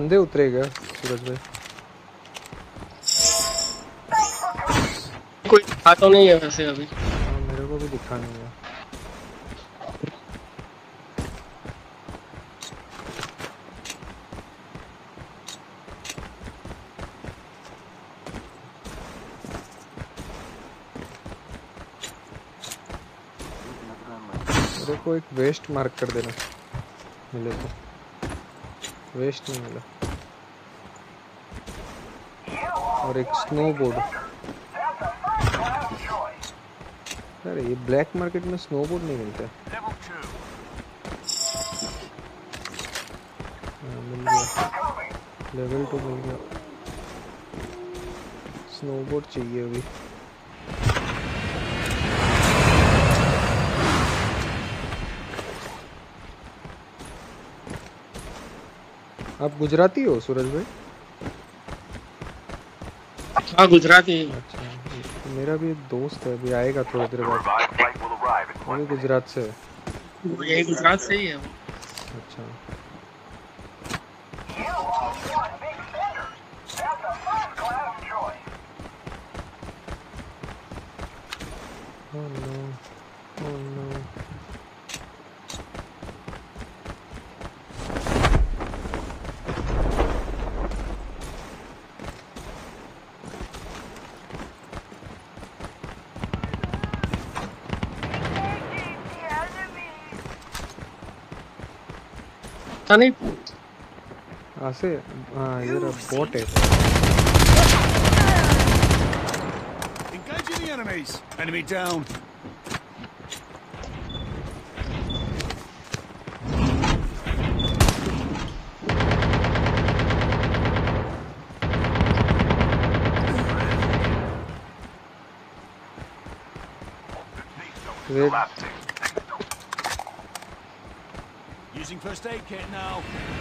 बंदे उतरेगा सूरज भाई। कोई तो नहीं है वैसे अभी। हाँ मेरे को भी दिखा नहीं है। को एक वेस्ट मार्क कर देना मिले तो। वेस्ट नहीं मिला। और एक स्नो बोर्ड अरे ये ब्लैक मार्केट में स्नो बोर्ड नहीं मिलता। two. हाँ, लेवल टू मिल गया। स्नो बोर्ड चाहिए अभी। आप गुजराती हो सूरज भाई? हाँ गुजराती। अच्छा तो मेरा भी एक दोस्त है अभी आएगा थोड़ी देर बाद। वो भी गुजरात से है। यही गुजरात से ही है। अच्छा। Sunny? I see. uh, you're a bot. Engaging the enemies. Enemy down. First aid kit now.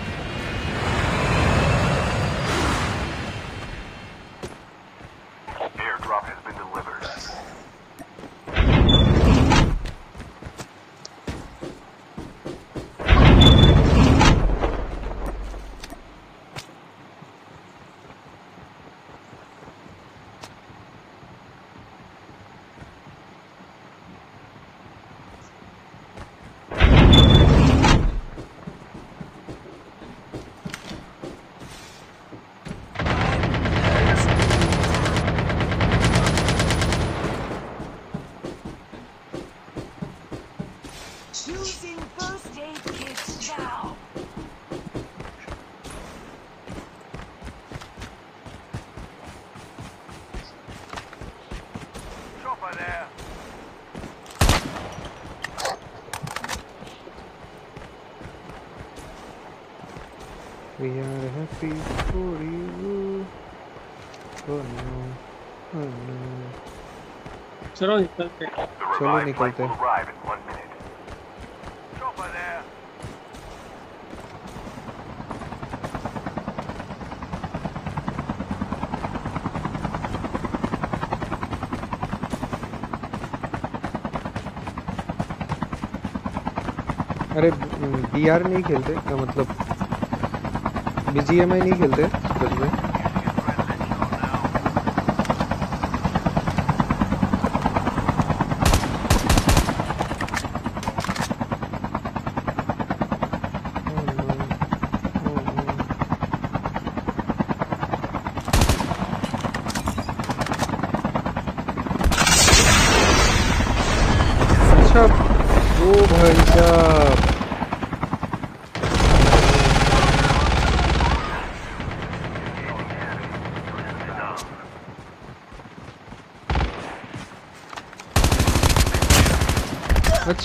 चलो निकलते चलो निकलते अरे बी नहीं खेलते? मतलब? बी नहीं खेलते? तो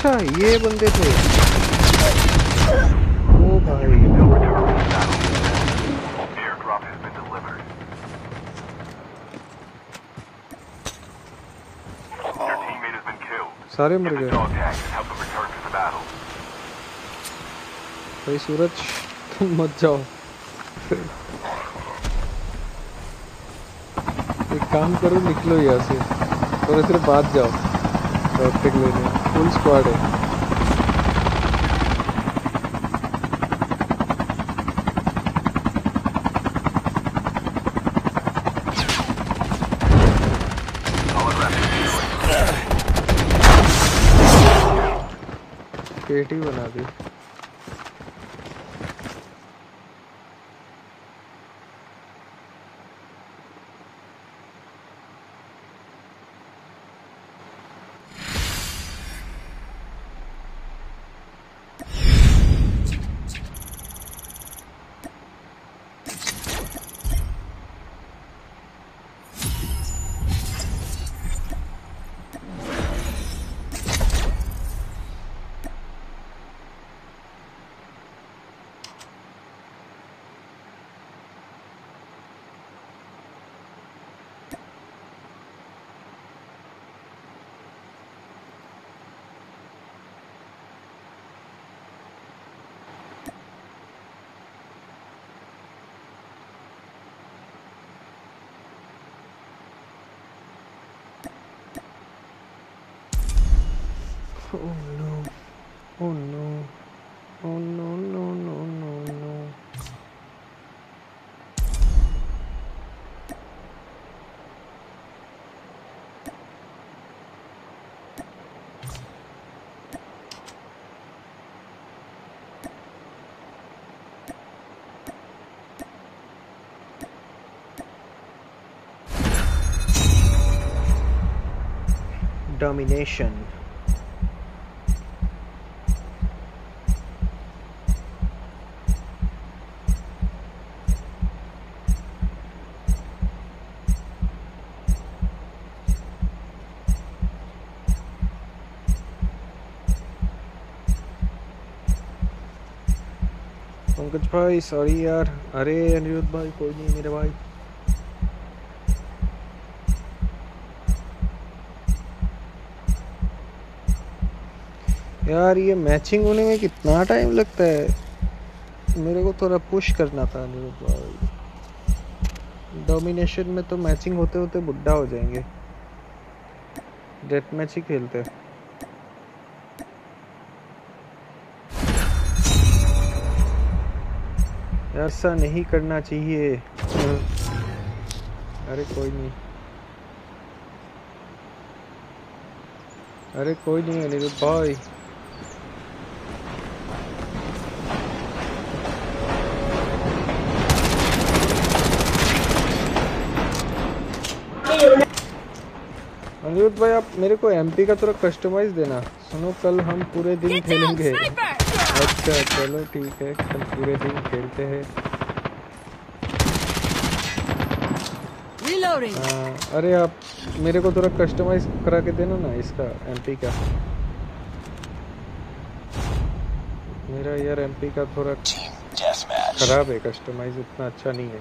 अच्छा ये बंदे थे। ओ भाई। सारे मर गए। भाई, सूरज, तुम मत जाओ। एक काम करो, निकलो यहाँ से। और सिर्फ़ बात जाओ। लेने फुल स्क्वाड है Solid rep. पेटी बना दी Oh no. Oh no. Oh no no no no no. Domination. Pankaj भाई सॉरी यार अरे अनिरुद्ध भाई कोई नहीं मेरे भाई यार, ये मैचिंग होने में कितना टाइम लगता है? मेरे को थोड़ा पुश करना था डोमिनेशन में तो मैचिंग होते होते बुढ़ा हो जाएँगे। डेथ मैच ही। खेलते ऐसा नहीं करना चाहिए। अरे, कोई नहीं। अरे, कोई नहीं अनिरुद्ध भाई। अनिरुद्ध भाई आप मेरे को एमपी का थोड़ा कस्टमाइज देना। सुनो कल हम पूरे दिन खेलेंगे। अच्छा चलो ठीक है कल पूरे दिन खेलते हैं. हाँ, अरे आप मेरे को थोड़ा कस्टमाइज करा के देना ना इसका एमपी का। मेरा यार एमपी का थोड़ा. खराब है कस्टमाइज उतना अच्छा नहीं है।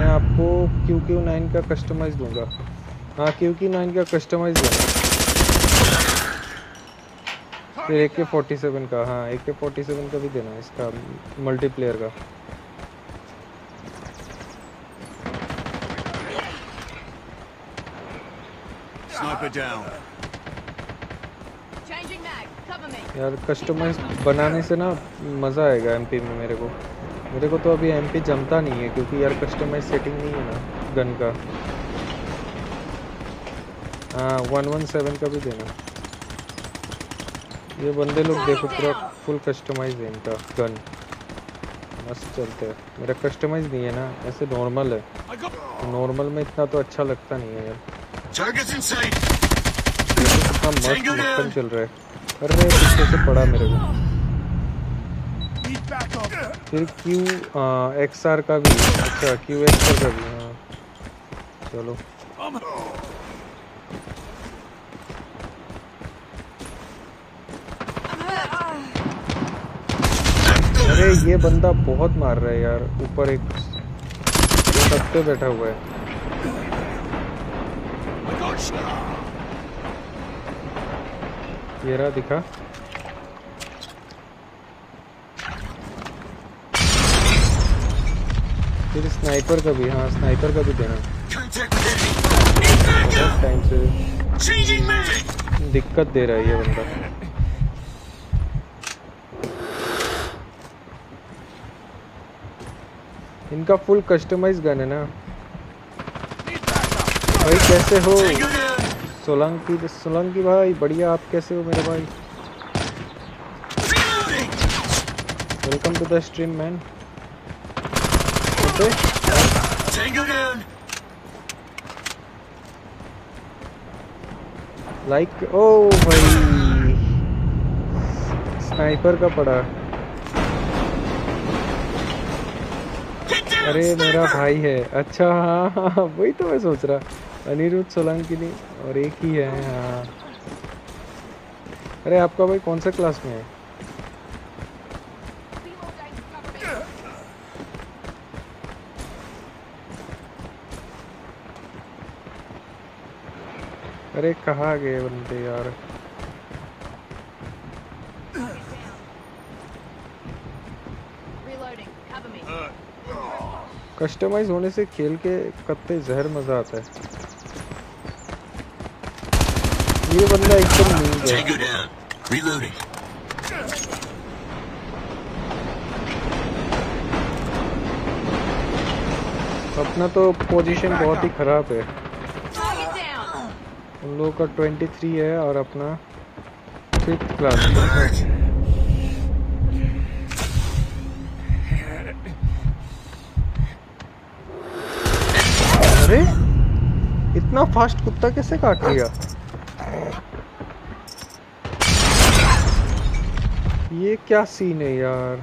मैं आपको क्यू क्यू नाइन का कस्टमाइज दूँगा। हाँ क्यू क्यू नाइन का कस्टमाइज दूँगा। फिर ए के फोर्टी सेवन का हाँ ए के फोर्टी सेवन का भी देना इसका मल्टीप्लेयर का. यार कस्टमाइज बनाने से ना मज़ा आएगा एमपी में मेरे को। मेरे को तो अभी एमपी जमता नहीं है क्योंकि यार कस्टमाइज सेटिंग नहीं है ना गन का। हाँ वन वन सेवन का भी देना। ये बंदे लोग देखो पूरा फुल कस्टमाइज है इनका गन मस्त चलते हैं। मेरा कस्टमाइज नहीं है ना ऐसे नॉर्मल है। Got नॉर्मल में इतना तो अच्छा लगता नहीं है यार। तो कितना मस्त चल रहा है। अरे पीछे से पड़ा मेरे को. फिर क्यू एक्स आर का भी अच्छा क्यू एक्स आर का भी हाँ चलो। अरे, ये बंदा बहुत मार रहा है यार। ऊपर एक छत पे बैठा हुआ है. ये रहा दिखा। फिर स्नाइपर का भी हाँ स्नाइपर का भी देना. टाइम से। दिक्कत दे रहा है ये बंदा। इनका फुल कस्टमाइज गन है ना। भाई कैसे हो. सोलंकी सोलंकी भाई बढ़िया आप कैसे हो मेरे भाई. Welcome to the stream man okay Tango down. Like ओ भाई स्नाइपर का पड़ा। अरे मेरा भाई है। अच्छा हाँ हाँ हाँ, वही तो मैं सोच रहा। अनिरुद्ध सोलंकी नहीं और एक ही है हाँ। अरे आपका भाई कौन सा क्लास में है? अरे कहाँ गए बंदे यार. कस्टमाइज होने से खेल के कत्ते जहर मज़ा आता है ये बंदा एकदम नींद है. अपना तो पोजीशन बहुत ही खराब है. उन लोगों का 23 है और अपना फिफ्थ क्लास अरे, इतना फास्ट कुत्ता कैसे काट लिया? ये क्या सीन है यार?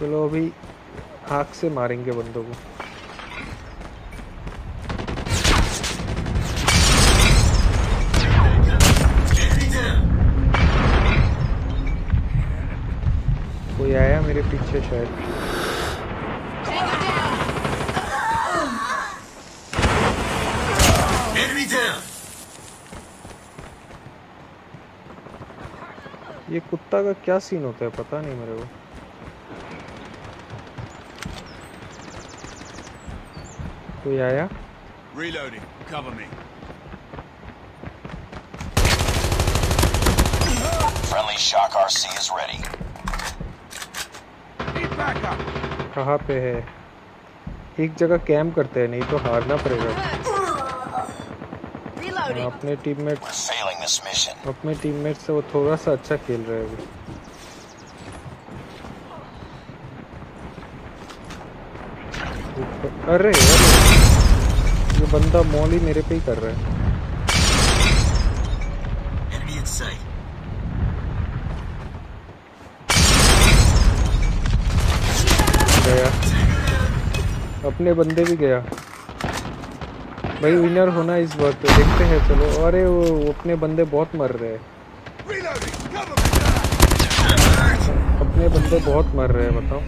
चलो अभी आग से मारेंगे बंदों को। कोई आया मेरे पीछे शायद. ये कुत्ता का क्या सीन होता है? पता नहीं मेरे को। कोई आया? Reloading cover me friendly shock RC is ready कहाँ पे है? एक जगह कैम करते हैं नहीं तो हारना पड़ेगा। अपने टीममेट अपने टीममेट से वो थोड़ा सा अच्छा खेल रहे हैं। अरे, अरे। बंदा मॉल ही मेरे पे ही कर रहा है. गया। अपने बंदे भी गया। भाई विनर होना इस वक्त देखते हैं चलो। अरे वो अपने बंदे बहुत मर रहे हैं. अपने बंदे बहुत मर रहे हैं बताओ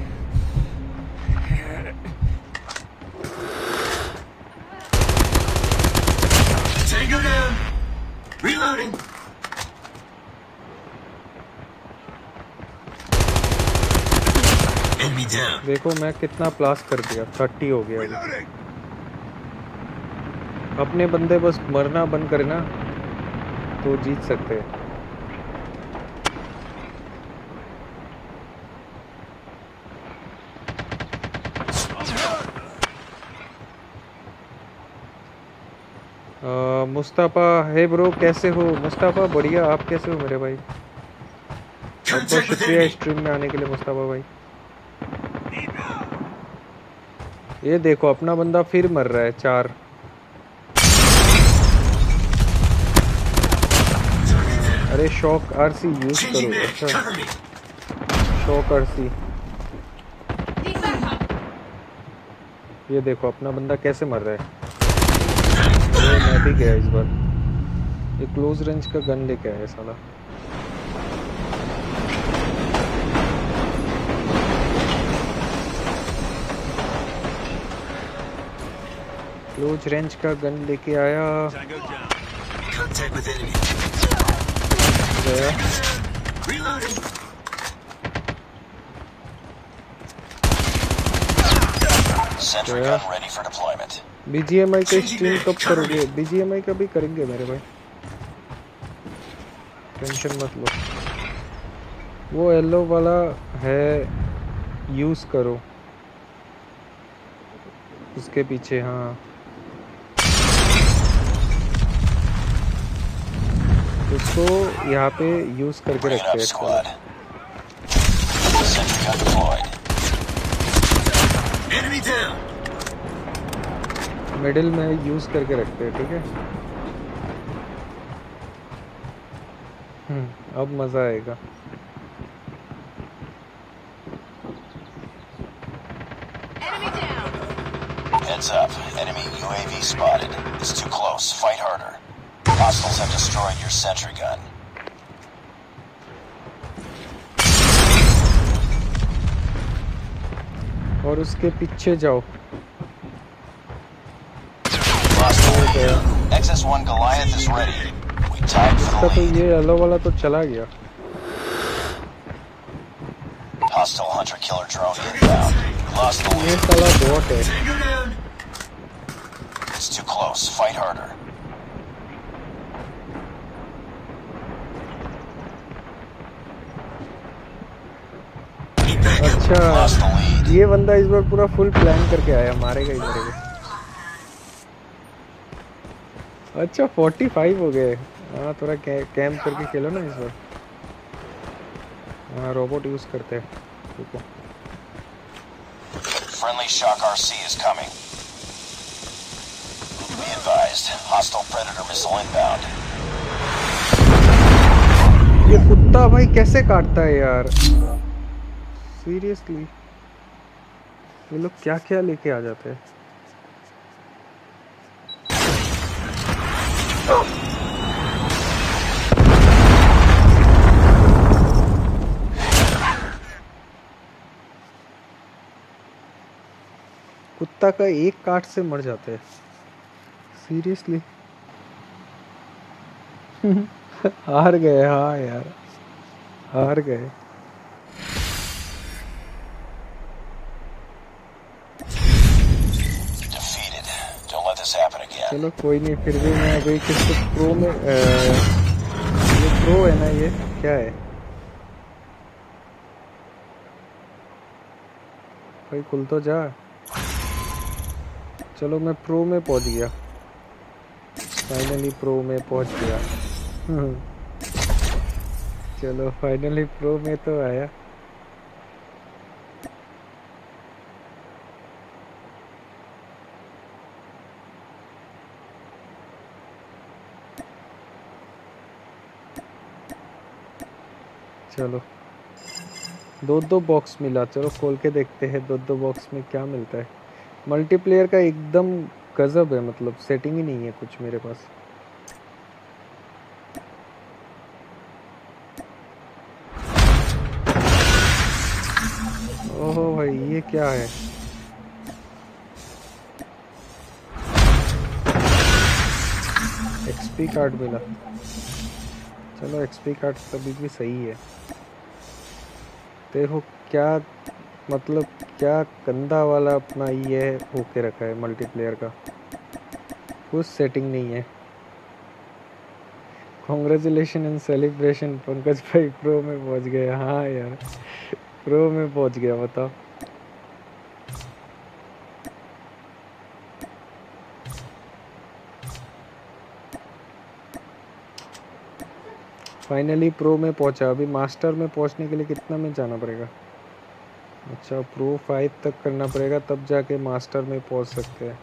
Tango down. Reloading. Enemy down. देखो मैं कितना प्लास कर दिया थर्टी हो गया अपने बंदे बस मरना बंद करे ना तो जीत सकते हैं। मुस्ताफा है ब्रो कैसे हो? मुस्ताफा, बढ़िया, आप कैसे हो मेरे भाई? बहुत शुक्रिया स्ट्रीम में आने के लिए, मुस्ताफा भाई। ये देखो अपना बंदा फिर मर रहा है चार। अरे शॉक आरसी यूज़ करो अच्छा। Shock RC. ये देखो अपना बंदा कैसे मर रहा है। मैं भी गया इस बार। ये क्लोज रेंज का गन लेके आया साला। क्लोज रेंज का गन लेके आया. गया. बीजीएमआई का स्ट्रीम कब करोगे? बीजीएमआई का भी करेंगे मेरे भाई। टेंशन मत लो। वो येलो वाला है। यूज़ करो। उसके पीछे हाँ। उसको यहाँ पे यूज़ करके रखते हैं. मिडिल में यूज़ करके रखते हैं ठीक है हम्म अब मज़ा आएगा Heads up. Enemy UAV spotted. It's too close. Fight harder. Hostiles have destroyed your sentry gun. और उसके पीछे जाओ Lost the lead. XS-1 Goliath is ready. We tied for उसका the तो lead. ये येलो वाला तो चला गया Hostile hunter-killer drone inbound. We lost the ये lead. साला बॉट है Tango down. It's too close. Fight harder. अच्छा. ये बंदा इस बार पूरा फुल प्लान करके आया मारेगा ही मरेगा अच्छा 45 हो गए हाँ थोड़ा कै, कैंप करके खेलो ना इस बार हाँ रोबोट यूज़ करते हैं रुको Friendly Shock RC is coming. Be advised. Hostile Predator missile inbound. ये कुत्ता भाई कैसे काटता है यार सीरियसली ये लोग क्या क्या लेके आ जाते हैं? कुत्ता का एक काट से मर जाते हैं। सीरियसली हार गए हाँ यार। हार गए। चलो कोई नहीं फिर भी मैं अभी किस प्रो में अ, ये प्रो है ना ये क्या है? भाई खुल तो जा। चलो मैं प्रो में पहुँच गया। फाइनली प्रो में पहुँच गया। चलो फाइनली प्रो में तो आया। चलो। दो दो बॉक्स मिला, चलो खोल के देखते हैं दो दो बॉक्स में क्या मिलता है। मल्टीप्लेयर का एकदम गजब है मतलब सेटिंग ही नहीं है कुछ मेरे पास। ओहो भाई, ये क्या है? एक्सपी कार्ड मिला। चलो एक्सपी कार्ड तभी भी सही है। देखो क्या मतलब क्या गंदा वाला अपना ये होके रखा है मल्टीप्लेयर का। कुछ सेटिंग नहीं है। कॉन्ग्रेचुलेशन एंड सेलिब्रेशन पंकज भाई प्रो में पहुँच गए। हाँ यार प्रो में पहुँच गया, बताओ। फाइनली प्रो में पहुँचा। अभी मास्टर में पहुँचने के लिए कितना में जाना पड़ेगा? अच्छा प्रो फाइव तक करना पड़ेगा, तब जाके मास्टर में पहुँच सकते हैं।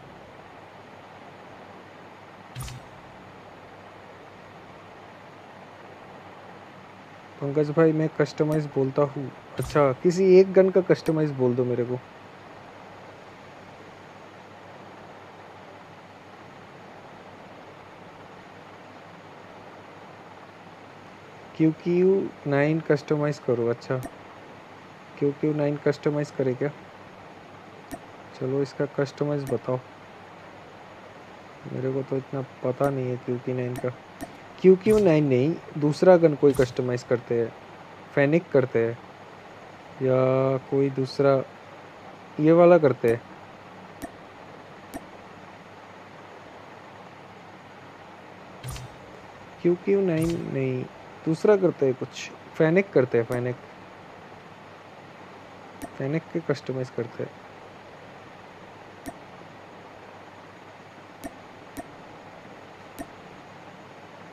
पंकज भाई, मैं कस्टमाइज बोलता हूँ। अच्छा किसी एक गन का कस्टमाइज बोल दो मेरे को। क्यू क्यू नाइन कस्टमाइज करो अच्छा। क्यू क्यू नाइन कस्टमाइज करे क्या? चलो इसका कस्टमाइज बताओ। मेरे को तो इतना पता नहीं है क्यू क्यू नाइन का। क्यू क्यू नाइन नहीं, दूसरा गन कोई कस्टमाइज करते हैं। फैनिक करते हैं। या कोई दूसरा ये वाला करते हैं। क्यू क्यू नाइन नहीं दूसरा करते हैं कुछ। फैनिक करते हैं फैनिक फैनिक के कस्टमाइज करते हैं।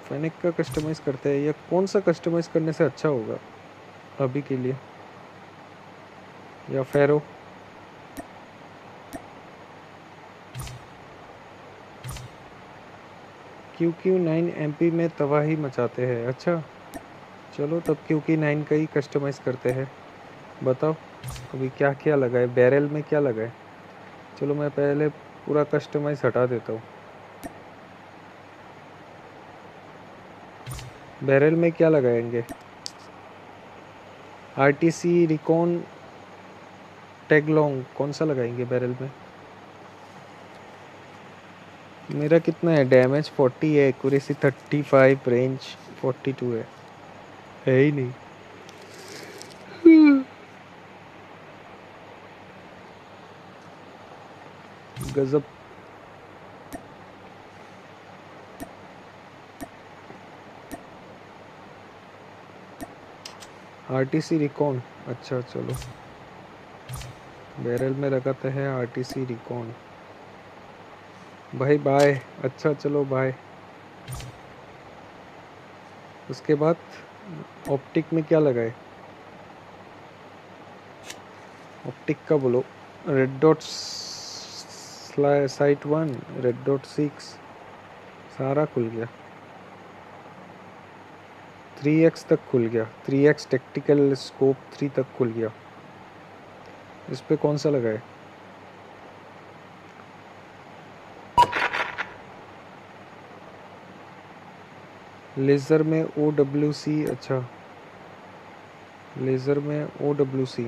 फैनिक का कस्टमाइज करते हैं, या कौन सा कस्टमाइज करने से अच्छा होगा अभी के लिए? या फेरो क्यू क्यू नाइन एमपी में तबाही मचाते हैं अच्छा। चलो तब क्यू क्यू नाइन का ही कस्टमाइज करते हैं। बताओ, अभी क्या क्या लगा है? बैरल में क्या लगा है? चलो मैं पहले पूरा कस्टमाइज हटा देता हूँ। बैरल में क्या लगाएँगे? आर टी सी रिकॉन टेगलोंग कौन सा लगाएँगे बैरल में? मेरा कितना है? डैमेज 40 है एक्यूरेसी 35 रेंज 42 है। है ही नहीं। गजब। RTC recon. अच्छा चलो। बैरल में लगाते हैं आरटीसी रिकॉन। भाई बाय अच्छा चलो बाय उसके बाद ऑप्टिक में क्या लगाए ऑप्टिक का बोलो। Red dot sight one red dot six सारा खुल गया। थ्री एक्स तक खुल गया। Three X tactical scope three तक खुल गया। इस पर कौन सा लगाए लेज़र में ओ डब्ल्यू सी अच्छा। लेज़र में ओ डब्ल्यू सी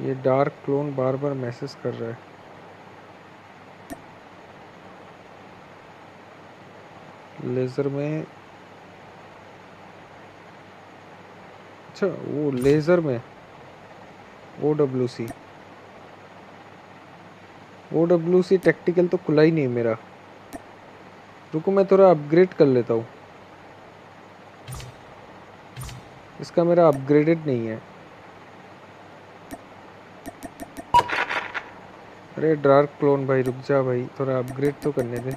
ये डार्क क्लोन बार बार मैसेज कर रहा है। लेज़र में अच्छा वो लेज़र में O W C O W C tactical तो खुला ही नहीं मेरा। रुको, मैं थोड़ा अपग्रेड कर लेता हूँ। इसका मेरा अपग्रेडेड नहीं है। अरे डार्क क्लोन भाई, रुक जा भाई, थोड़ा अपग्रेड तो करने दे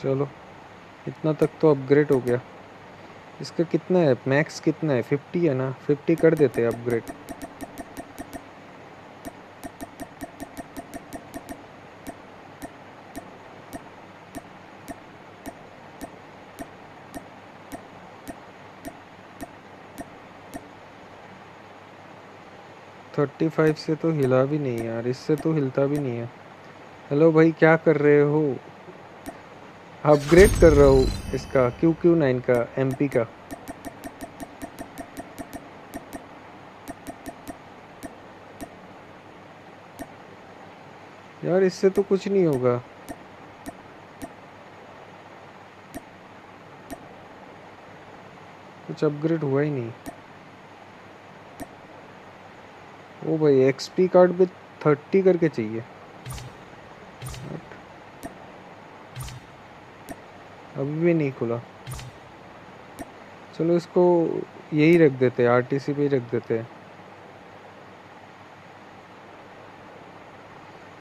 चलो इतना तक तो अपग्रेड हो गया। इसका कितना है? मैक्स कितना है? फिफ्टी है ना? फिफ्टी कर देते हैं अपग्रेड थर्टी फाइव से तो हिला भी नहीं यार, इससे तो हिलता भी नहीं है। हेलो भाई, क्या कर रहे हो? अपग्रेड कर रहा हूँ इसका क्यू क्यू नाइन का एम पी का। यार, इससे तो कुछ नहीं होगा। कुछ अपग्रेड हुआ ही नहीं। ओ भाई एक्सपी कार्ड पे थर्टी करके चाहिए। अभी भी नहीं खुला। चलो इसको यही रख देते हैं आरटीसी पे ही रख देते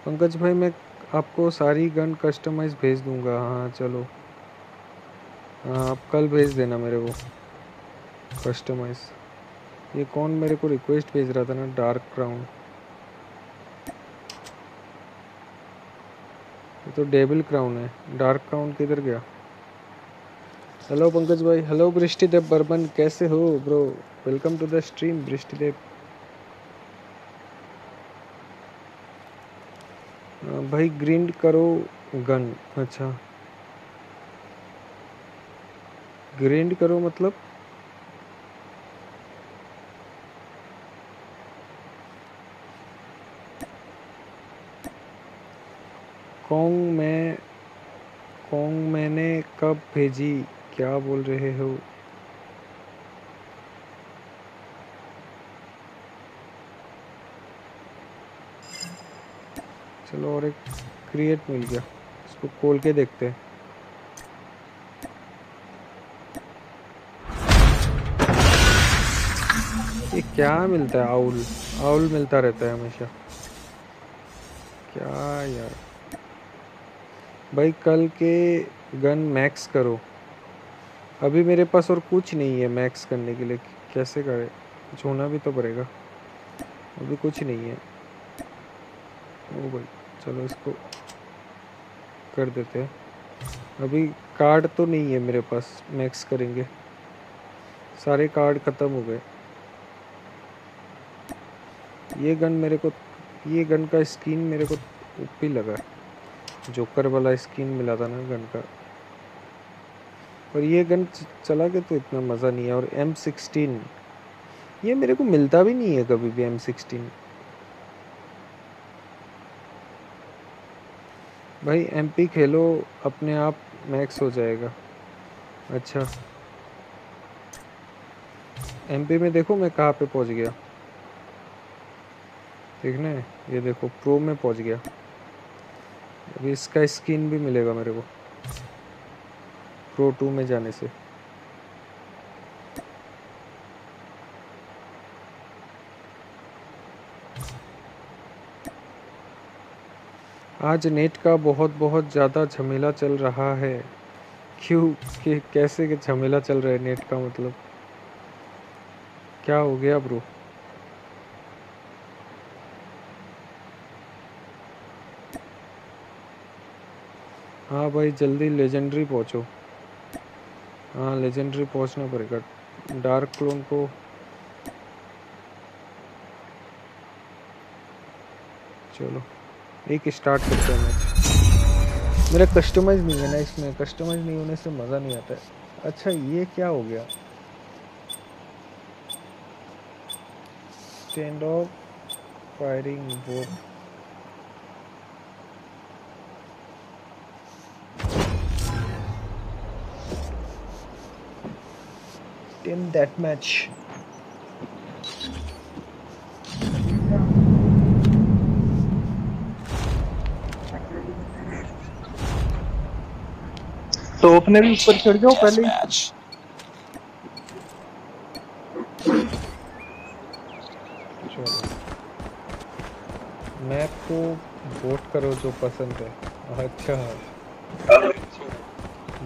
पंकज भाई, मैं आपको सारी गन कस्टमाइज भेज दूँगा। हाँ चलो। हाँ आप कल भेज देना मेरे को। कस्टमाइज ये कौन मेरे को रिक्वेस्ट भेज रहा था ना डार्क क्राउन ये तो डेबल क्राउन है। डार्क क्राउन किधर गया? हेलो पंकज भाई हेलो बृष्टिदेव बर्मन कैसे हो bro welcome to the stream Brishtidev भाई ग्रीन करो गन अच्छा ग्रीन करो मतलब कौन मैं कौन मैंने कब भेजी क्या बोल रहे हो? चलो और एक क्रिएट मिल गया। इसको खोल के देखते हैं। ये क्या मिलता है? आउल। आउल मिलता रहता है हमेशा। क्या यार? भाई, कल के गन मैक्स करो। अभी मेरे पास और कुछ नहीं है मैक्स करने के लिए। कैसे करे? कुछ होना भी तो पड़ेगा। अभी कुछ नहीं है। ओ भाई, चलो इसको कर देते हैं। अभी कार्ड तो नहीं है मेरे पास, मैक्स करेंगे। सारे कार्ड ख़त्म हो गए। ये गन मेरे को, ये गन का स्किन मेरे को ऊपर लगा। जोकर वाला स्किन मिला था ना गन का। और ये गन चला के तो इतना मज़ा नहीं है, और एम सिक्सटीन ये मेरे को मिलता भी नहीं है कभी भी एम सिक्सटीन भाई एम पी खेलो, अपने आप मैक्स हो जाएगा। अच्छा। एम पी में देखो मैं कहाँ पे पहुँच गया। ठीक है, ये देखो प्रो में पहुँच गया। अभी इसका स्किन भी मिलेगा मेरे को। प्रो टू में जाने से। आज नेट का बहुत बहुत ज़्यादा झमेला चल रहा है। क्यों? कि कैसे के झमेला चल रहा है नेट का मतलब? क्या हो गया ब्रो हाँ भाई, जल्दी लेजेंडरी पहुँचो। हाँ लेजेंडरी पहुँचना पड़ेगा। डार्क क्लोन को चलो, एक स्टार्ट करते हैं मैच मेरा कस्टमाइज नहीं है ना इसमें। कस्टमाइज नहीं होने से मज़ा नहीं आता है। अच्छा ये क्या हो गया? Standoff firing board in that match. तो अपने भी ऊपर चढ़ जाओ पहले मैप को वोट करो जो पसंद है। अच्छा।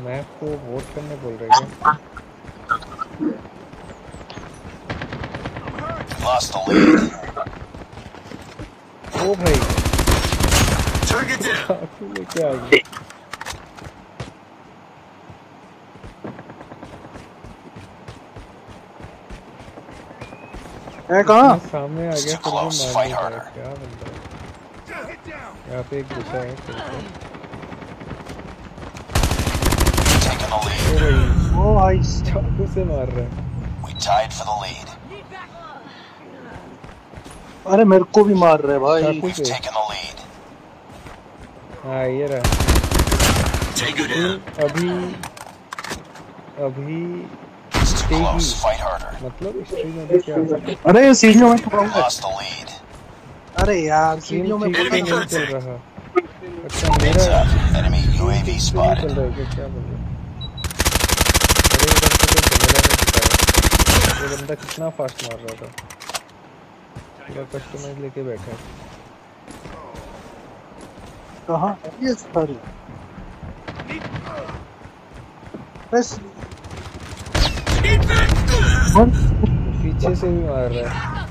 मैप को वोट करने बोल रहे हैं। Lost the lead. ओ भाई Target down. काफ़ी लेके आ गए है कहाँ मैं सामने आ It's गया too फिर भी close. मार Fight नहीं पाया harder. क्या बंदा है यहाँ पे एक घुसा है फिर से Taking the ओ lead. भाई ओ भाई चाकू से मार रहा है We tied for the lead. अरे मेरे को भी मार रहे भाई. हाँ ये रहा। अभी अभी. मतलब स्ट्रीम अभी क्या? अरे ये सीढ़ियों में छुपा हुआ है। Lost the lead. अरे यार सीढ़ियों में ठीक नहीं चल रहा। अच्छा मेरा up. Enemy UAV ठीक से चल रहा है क्या बोल रहे अरे इधर से कोई कैमरा नहीं दिखाया ये बंदा कितना फास्ट मार रहा था। पूरा कस्टमाइज लेके बैठा है। कहाँ? है ये सारी बस पीछे से भी मार रहा है।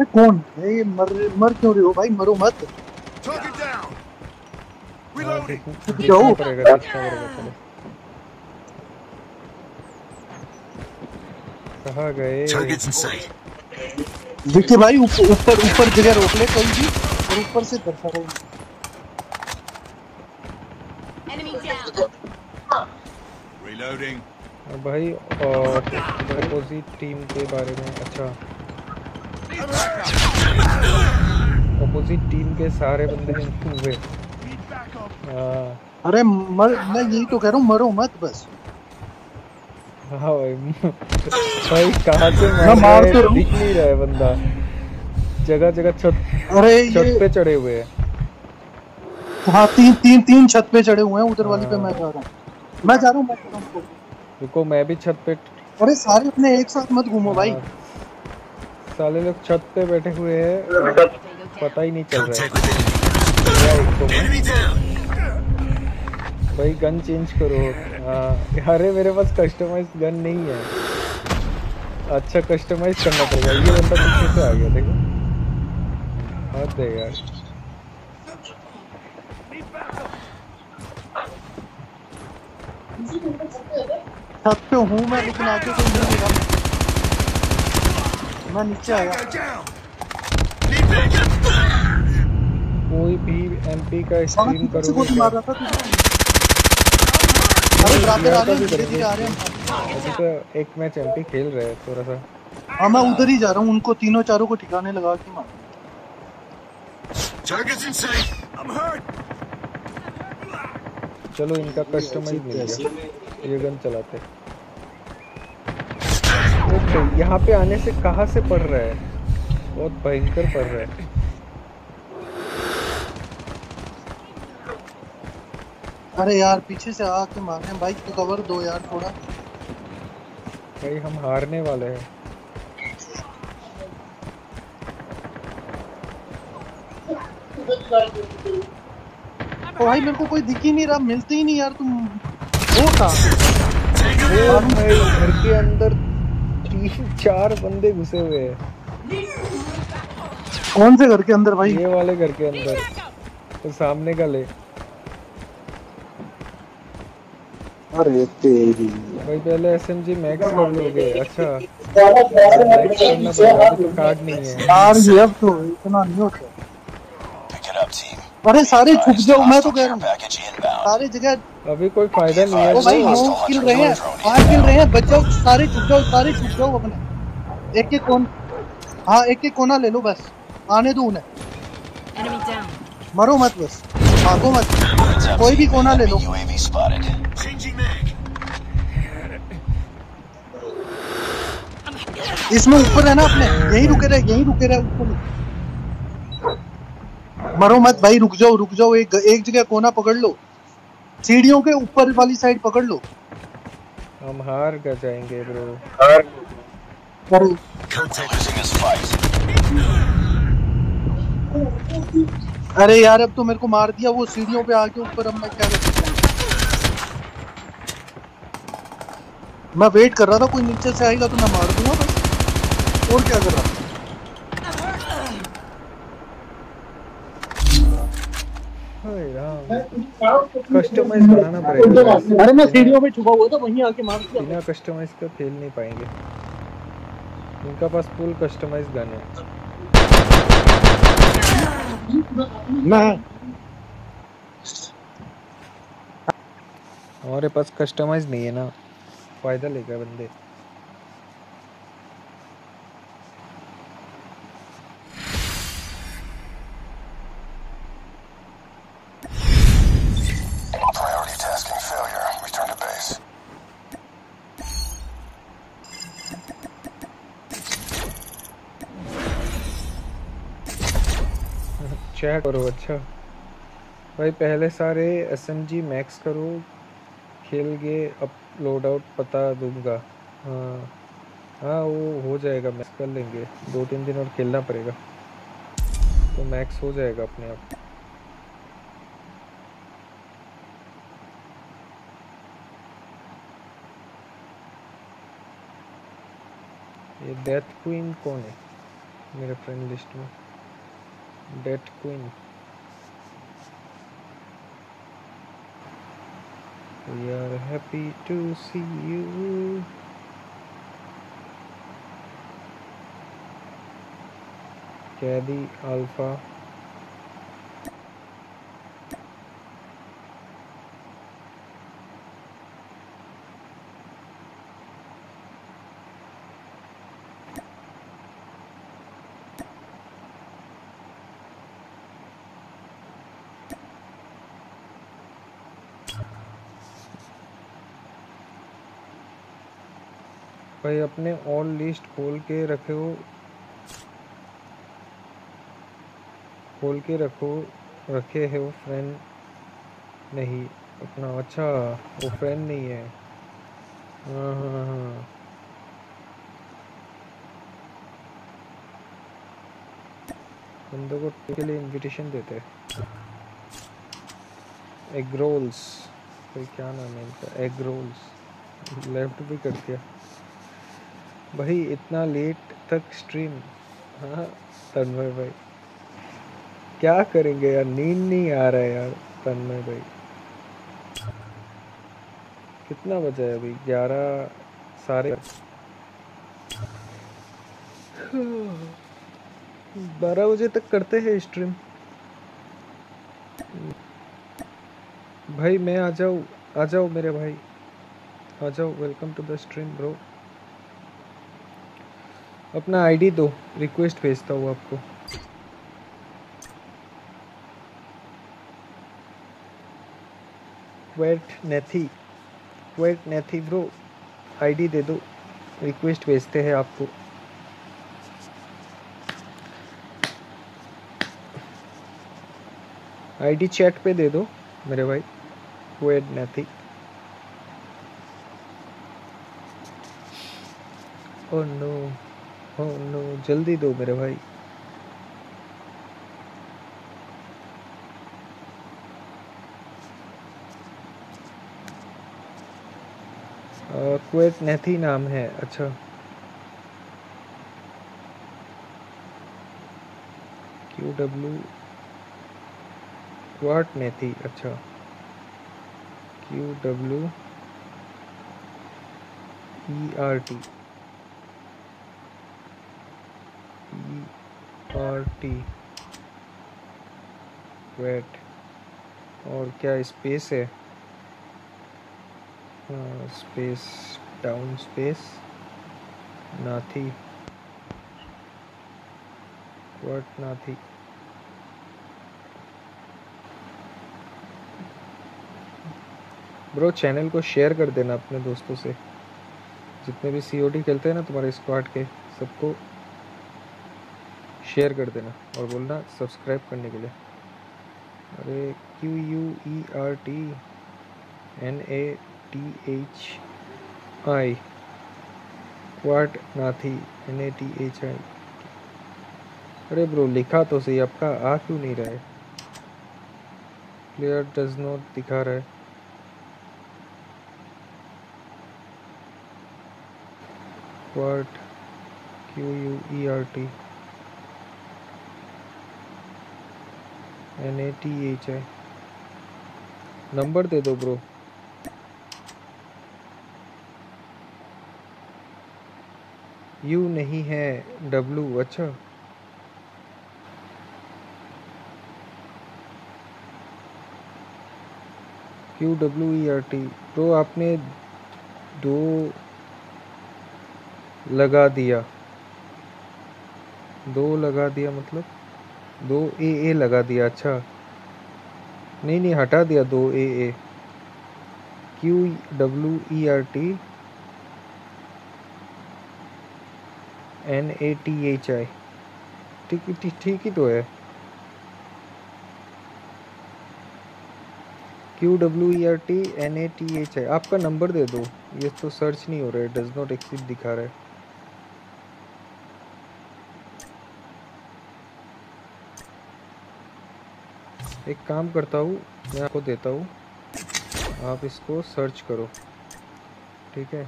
ये कौन? है ये मर मर क्यों रहे हो भाई? मरो मत। हाँ, जाओ। कहाँ गए? विक्की भाई ऊपर ऊपर जगह रोक ले कोई भी और ऊपर से दरसा रहे. हाँ भाई और अपोजिट टीम के बारे में अच्छा। अपोजिट टीम के सारे बंदे हुए। हाँ। अरे मर मैं यही तो कह रहा हूँ मरो मत बस। हाँ भाई भाई कहाँ से मैं मार मार तो। दिख नहीं रहा है बंदा। जगह जगह छत अरे छत पे चढ़े हुए हैं। हाँ तीन तीन तीन छत पे चढ़े हुए हैं उधर वाली पे हाँ। मैं जा रहा हूँ। मैं जा रहा हूँ मैं रुको मैं भी छत पे अरे सारे अपने एक साथ मत घूमो भाई। हाँ, साले लोग छत पे बैठे हुए हैं पता ही नहीं चल रहा है। भाई गन चेंज करो। अरे मेरे पास कस्टमाइज गन नहीं है। अच्छा कस्टमाइज करना पड़ेगा। ये बंदा पीछे से आ गया देखो। है यार। छत पे हूँ मैं लेकिन आगे कोई नहीं मिला मैं नीचे आया। कोई भी एमपी का साला स्ट्रीम पीछे से करोगे गोली मार रहा था अरे बराबर आ रहे हैं धीरे धीरे आ रहे हैं। अभी तो एक मैच एमपी खेल रहे हैं थोड़ा सा। हाँ मैं उधर ही जा रहा हूँ उनको तीनों चारों को ठिकाने लगा के मार. चलो इनका कस्टमाइज मिल गया। ये गन चलाते। ओके यहाँ पे आने से कहाँ से पड़ रहा है? बहुत भयंकर पड़ रहा है। अरे यार पीछे से आके मार रहे हैं भाई तू कवर दो यार थोड़ा। भाई हम हारने वाले हैं। ओ भाई मेरे को कोई दिख ही नहीं रहा मिलते ही नहीं यार तुम। वो कहाँ? घर के अंदर तीन चार बंदे घुसे हुए हैं। कौन से घर के अंदर भाई? ये वाले घर के अंदर तो सामने का ले। अरे तेरी। भाई पहले एसएमजी मैक्स कर लोगे अच्छा। मैक्स करना पड़ेगा तो कार्ड नहीं है यार ये अब तो इतना नहीं होता. अरे सारे छुप जाओ मैं तो कह रहा हूँ। सारे जगह अभी कोई फ़ायदा नहीं है। ओ भाई नौ किल रहे हैं पाँच किल रहे हैं बच जाओ सारे छुप जाओ सारे छुप जाओ अपने। एक एक कोन हाँ एक एक कोना ले लो बस आने दो उन्हें। मरो मत बस। भागो मत। कोई भी कोना ले लो. इसमें ऊपर है ना अपने। यहीं रुके रहे यहीं रुके रहे ऊपर। मरो मत भाई रुक जाओ रुक जाओ। एक एक जगह कोना पकड़ लो। सीढ़ियों के ऊपर वाली साइड पकड़ लो। हम हार कर जाएँगे ब्रो करो We're losing this fight. अरे यार अब तो मेरे को मार दिया वो सीढ़ियों पे आके ऊपर अब मैं क्या कर सकता हूँ? मैं वेट कर रहा था कोई नीचे से आएगा तो मैं मार दूँगा बस। और क्या कर रहा था हाय कस्टमाइज बनाना पड़ेगा। अरे मैं सीढ़ियों पे छुपा हुआ था वहीं आके मार दिया। बिना कस्टमाइज का खेल नहीं पाएँगे। इनका पास फुल कस्टमाइज गन है। मैं हमारे पास कस्टमाइज नहीं है ना। फ़ायदा लेगा बंदे। चेक करो अच्छा। भाई, पहले सारे एस मैक्स करो, खेल के अब लोड आउट पता दूँगा। हाँ हाँ वो हो जाएगा मैक्स कर लेंगे। दो तीन दिन और खेलना पड़ेगा। तो मैक्स हो जाएगा अपने आप। ये डेथ क्वीन कौन है मेरे फ्रेंड लिस्ट में? Dead Queen. We are happy to see you. Caddy Alpha. भाई, अपने ऑल लिस्ट खोल के रखो। खोल के रखो, रखे है वो फ्रेंड नहीं, अपना अच्छा वो फ्रेंड नहीं है। हाँ हाँ हाँ बंदों को के लिए इनविटेशन देते एग रोल्स भाई, क्या नाम है इनका? एग रोल्स लेफ़्ट भी कर दिया। भाई, इतना लेट तक स्ट्रीम हाँ तन्मय भाई। क्या करेंगे यार? नींद नहीं आ रहा है यार, तन्मय भाई। कितना बजा है अभी? ग्यारह साढ़े बारह बजे तक करते हैं स्ट्रीम भाई, मैं आ जाऊँ, आ जाओ मेरे भाई। आ जाओ welcome to the stream bro अपना आईडी दो। रिक्वेस्ट भेजता हूँ आपको। वेट नेथी वेट नेथी ब्रो आईडी दे दो। रिक्वेस्ट भेजते हैं आपको। आईडी चैट पे दे दो मेरे भाई। वेट नेथी ओह नो ओह नो, जल्दी दो मेरे भाई। कुवैत नेथी नाम है अच्छा। क्यू डब्ल्यू क्वाट नेथी अच्छा। Q W E R T E R T wait और क्या स्पेस है? स्पेस डाउन स्पेस नाथी व्हाट नाथी ब्रो चैनल को शेयर कर देना अपने दोस्तों से। जितने भी सीओडी खेलते हैं ना तुम्हारे स्क्वाड के, सबको शेयर कर देना और बोलना सब्सक्राइब करने के लिए। अरे Q U E R T N A T H I क्वाट नाथी N A T H I अरे ब्रो लिखा तो सही, आपका आ क्यों नहीं रहा है? प्लेयर डज नॉट दिखा रहा है। क्वाट Q U E R T N A T H है नंबर दे दो ब्रो यू नहीं है डब्लू अच्छा. Q W E R T तो आपने दो लगा दिया. दो लगा दिया मतलब? दो ए ए लगा दिया अच्छा। नहीं नहीं, हटा दिया दो A A. Q W E R T N A T H I ठीक ठीक ठीक ही तो है। Q W E R T N A T H I आपका नंबर दे दो। ये तो सर्च नहीं हो रहा है डज नॉट एक्सिट दिखा रहा है। एक काम करता हूँ, मैं आपको देता हूँ। आप इसको सर्च करो। ठीक है?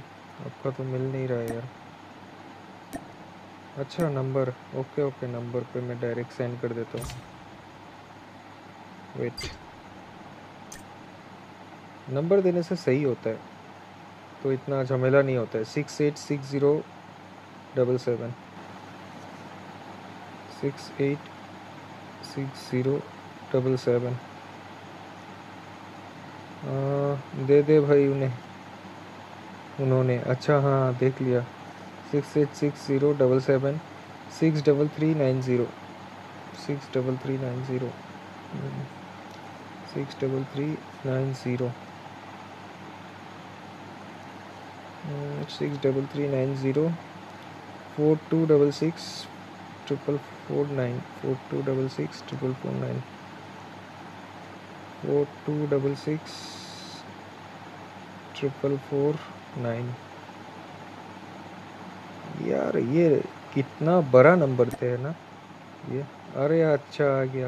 आपका तो मिल नहीं रहा है यार। अच्छा नंबर ओके ओके नंबर पे मैं डायरेक्ट सेंड कर देता हूँ। वेट नंबर देने से सही होता है। तो इतना झमेला नहीं होता है। Six eight six zero double seven six eight six zero double seven दे दे भाई उन्हें। उन्होंने अच्छा हाँ देख लिया। Six eight six zero double seven six double three nine zero six double three nine zero six double three nine zero six double three nine zero four two double six triple four nine four two double six triple four nine four two double six triple four nine यार, ये कितना बड़ा number थे ना? ये, अरे अच्छा आ गया।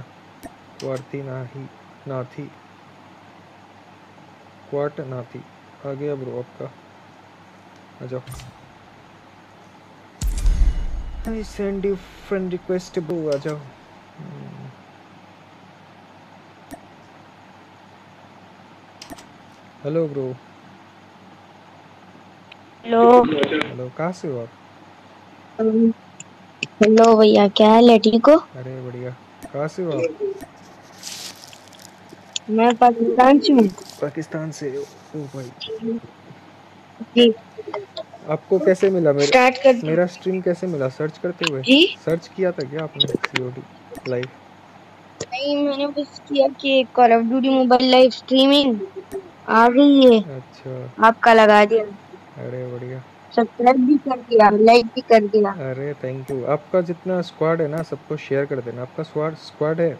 क्वार्ती नाही, नाथी। क्वाट नाथी। आ गया ब्रो आपका। आ जाओ। Send you friend request bro, आ जाओ। हेलो ब्रो हेलो हेलो कहाँ से हो आप? हेलो भैया क्या हाल है? ठीक हो? अरे बढ़िया। कहाँ से हो आप? मैं पाकिस्तान से हूँ। पाकिस्तान से हो। ओ भाई। जी। आपको कैसे मिला मेरा स्टार्ट कर मेरा स्ट्रीम कैसे मिला? सर्च करते हुए? जी। सर्च किया था क्या आपने सीओडी लाइव नहीं मैंने बस किया कि Call of Duty mobile live streaming आ गई है अच्छा। आपका लगा दिया। अरे बढ़िया। सब्सक्राइब भी कर दिया लाइक भी कर दिया। अरे थैंक यू आपका जितना स्क्वाड है ना सबको शेयर कर देना। आपका स्क्वाड स्क्वाड है।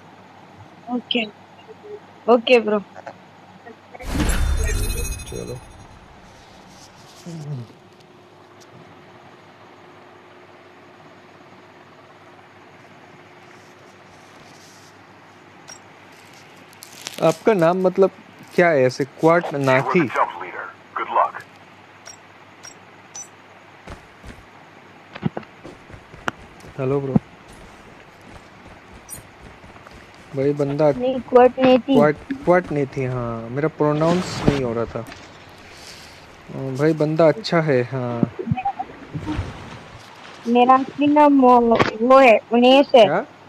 ओके ओके ब्रो चलो। आपका नाम मतलब क्या है ऐसे were नाथी. हेलो ब्रो भाई बंदा नहीं क्वाट नहीं थी। क्वाट क्वाट नहीं थी हाँ। मेरा प्रोनाउंस नहीं हो रहा था। भाई बंदा अच्छा है हाँ। मेरा असली नाम वो है उनेश है।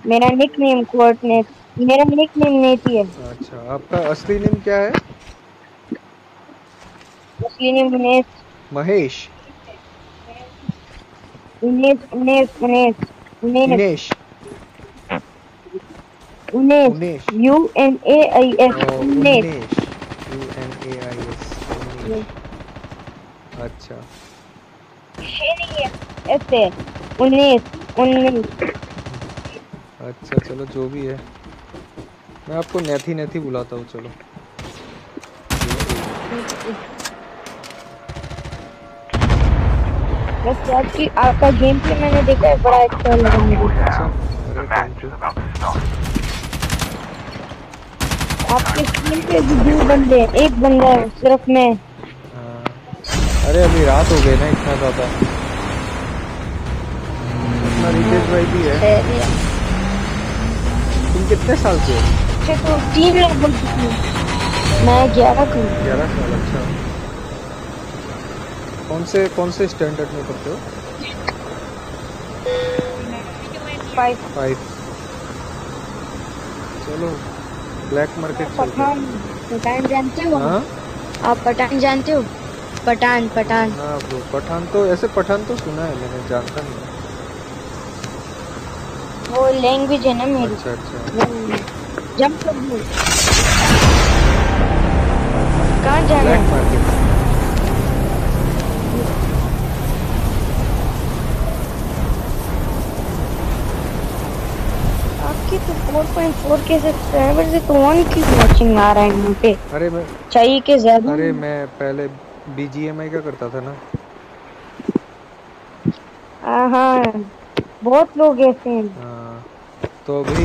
मेरा निक नेम क्वाट ने मेरा निक नेम नेती है। अच्छा आपका असली नेम क्या है? असली name Unesh Mahesh. Unesh Unesh Unesh Unesh Unesh U N A I S Unesh U N A I S अच्छा। ऐसे अच्छा चलो जो भी है। मैं आपको नैथी नैथी बुलाता हूँ चलो। बस आपकी आपका गेम प्ले मैंने देखा है बड़ा अच्छा लगा मुझे। अच्छा अरे थैंक यू आपके स्क्रीन पे भी दो बंदे हैं एक बंदा है सिर्फ़ मैं। हाँ। अरे अभी रात हो गई ना इतना ज़्यादा। अपना रितेश भाई भी है। तुम कितने साल के हो? अच्छा तो तीन लोग बोल चुके हैं मैं ग्यारह का ग्यारह साल अच्छा। कौन से कौन से स्टैंडर्ड में पढ़ते हो? फाइव फाइव चलो ब्लैक मार्केट पठान पठान जानते हो? हाँ? आप पठान जानते हो? पठान पठान। हाँ ब्रो पठान तो ऐसे पठान तो सुना है मैंने जानता नहीं। वो लैंग्वेज है ना मेरी। अच्छा अच्छा। जंप कर दो कहाँ जाना है? तो 4.4 के सब्सक्राइबर से तो वन की वॉचिंग आ रहा है यहाँ पे। अरे मैं चाहिए के ज़्यादा? अरे मैं पहले बीजीएमआई का करता था ना। हाँ हाँ। बहुत लोग ऐसे हैं। हाँ, तो अभी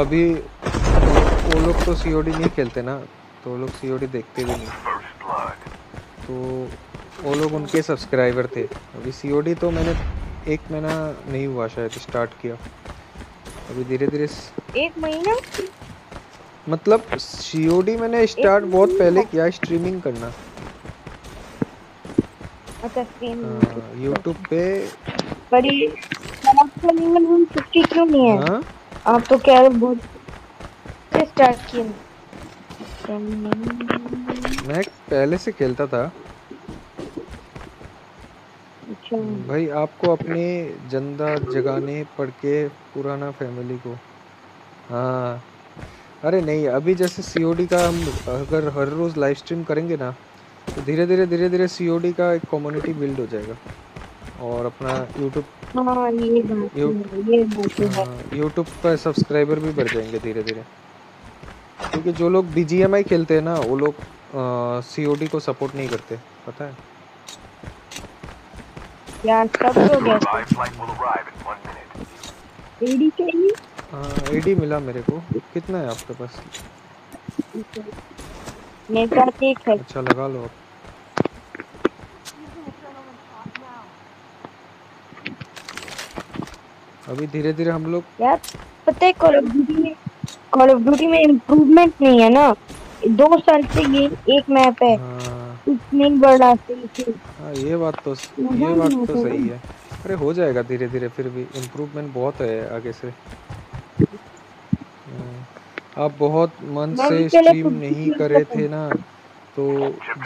अभी वो लोग तो सीओडी नहीं खेलते ना तो वो लोग सीओडी देखते भी नहीं। तो वो लोग उनके सब्सक्राइबर थे। अभी सीओडी तो मैंने एक महीना नहीं हुआ शायद स्टार्ट किया। अभी धीरे धीरे एक महीना? मतलब सीओडी मैंने स्टार्ट बहुत पहले किया स्ट्रीमिंग करना। अच्छा स्क्रीन यूट्यूब पे बड़ी आपका लेवल वन फिफ्टी क्यों नहीं है। हाँ? आप तो कह रहे बहुत से स्टार्ट मैं पहले से खेलता था। अच्छा। भाई आपको अपने ज़िंदा जगाने पड़ के पुराना फैमिली को। हाँ। अरे नहीं अभी जैसे सीओडी का हम अगर हर रोज लाइव स्ट्रीम करेंगे ना तो धीरे धीरे धीरे धीरे सीओडी का एक कम्युनिटी बिल्ड हो जाएगा। और अपना यूट्यूब हाँ ये बात यू- है ये बात तो है। यूट्यूब पर सब्सक्राइबर भी बढ़ जाएँगे धीरे धीरे। क्योंकि जो लोग बीजीएमआई खेलते हैं ना वो लोग सीओडी को सपोर्ट नहीं करते पता है? यार सब लोग एडी चाहिए एडी मिला मेरे को। कितना है आपके पास? मेरे साथ एक है अच्छा लगा लो आप। अभी धीरे धीरे हम लोग यार पता है कॉल ऑफ़ ड्यूटी में कॉल ऑफ़ ड्यूटी में इम्प्रूवमेंट नहीं है ना? दो साल से ये एक मैप है। हाँ। रहा सही से हाँ ये बात तो ये बात तो सही है। अरे हो जाएगा धीरे धीरे फिर भी इम्प्रूवमेंट बहुत है आगे से। हम्म, आप बहुत मन से स्ट्रीम नहीं कर थे। ना तो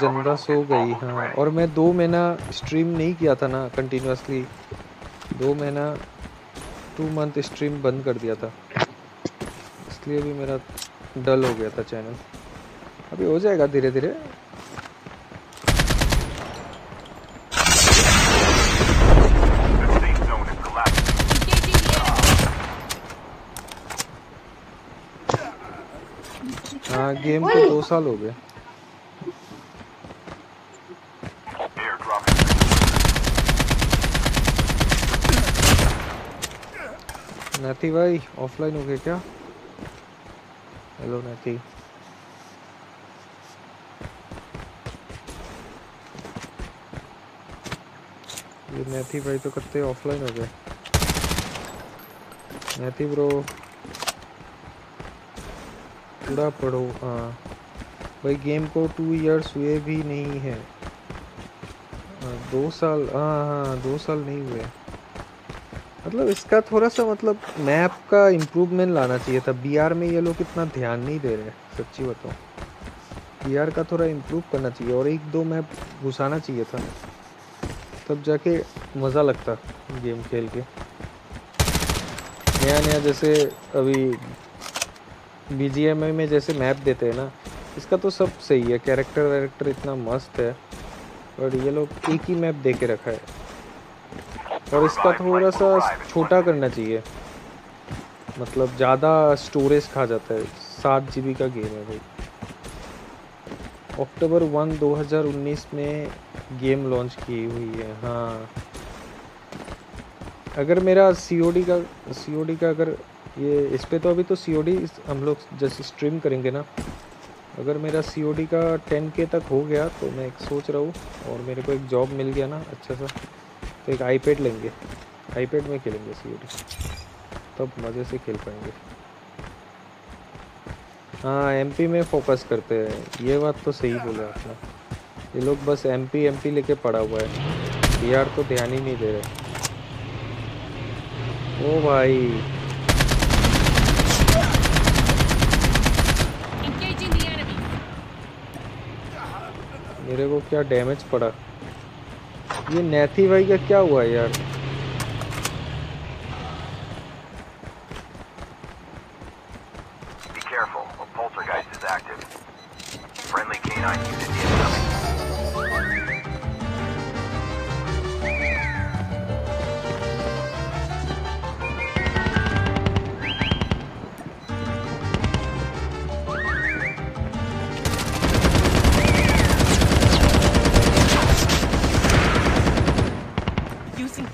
ज़िंदा सो गई हाँ। और मैं दो महीना स्ट्रीम नहीं किया था ना कंटिन्यूसली दो महीना टू मंथ स्ट्रीम बंद कर दिया था। इसलिए भी मेरा डल हो गया था चैनल अभी हो जाएगा धीरे धीरे। हाँ गेम को दो साल हो गए। नैथी भाई ऑफलाइन हो गए क्या? हेलो नैथी। ये नैथी भाई तो करते ऑफलाइन हो गए। नैथी ब्रो पूरा पढ़ो हाँ। भाई गेम को टू इयर्स हुए भी नहीं है। हाँ, दो साल हाँ हाँ दो साल नहीं हुए। मतलब इसका थोड़ा सा मतलब मैप का इम्प्रूवमेंट लाना चाहिए था। बीआर में ये लोग इतना ध्यान नहीं दे रहे सच्ची बताओ बीआर का थोड़ा इम्प्रूव करना चाहिए और एक दो मैप घुसाना चाहिए था। तब जाके मज़ा लगता गेम खेल के। नया नया जैसे अभी बीजीएमआई में जैसे मैप देते हैं ना, इसका तो सब सही है। कैरेक्टर वैरेक्टर इतना मस्त है और ये लोग एक ही मैप दे के रखा है। और इसका थोड़ा सा छोटा करना चाहिए। मतलब ज़्यादा स्टोरेज खा जाता है। सात जीबी का गेम है भाई। अक्टूबर वन 2019 में गेम लॉन्च की हुई है हाँ। अगर मेरा सी का सीओडी का अगर ये, इस पर तो अभी तो सीओडी हम लोग जैसे स्ट्रीम करेंगे ना। अगर मेरा सीओडी का टेन के तक हो गया तो मैं एक सोच रहा हूँ, और मेरे को एक जॉब मिल गया ना अच्छा सा। तो एक आईपैड लेंगे। आईपैड में खेलेंगे सी तब मज़े से खेल पाएँगे। हाँ एमपी में फोकस करते हैं। ये बात तो सही बोला आपने। ये लोग बस एमपी एमपी लेके पड़ा हुआ है। बिहार तो ध्यान ही नहीं दे रहे। ओ भाई. मेरे को क्या डैमेज पड़ा? ये नैथी भाई का क्या हुआ यार Be careful, a poltergeist is active. Friendly canine unit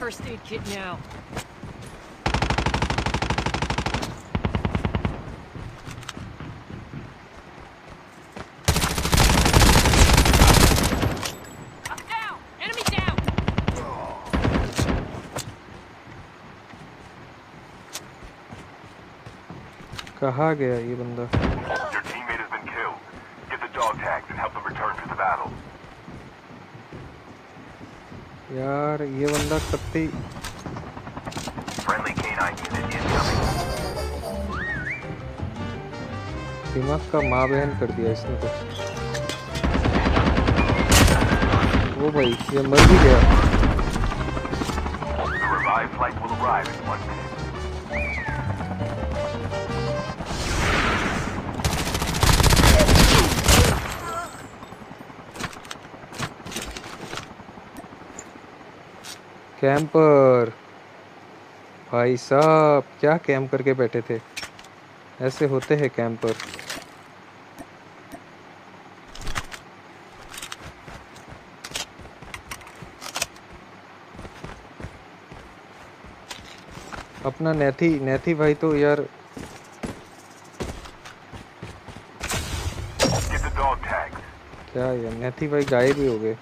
first aid kit now. I'm down. Enemy down. कहाँ गया ये बंदा यार ये बंदा कत्ती. दिमाग का माँ बहन कर दिया इसने तो। वो भाई ये मर भी गया। कैंपर। भाई साहब क्या कैंप करके बैठे थे? ऐसे होते हैं कैंपर। अपना नैथी नैथी भाई तो यार. क्या यार नैथी भाई गायब ही हो गए।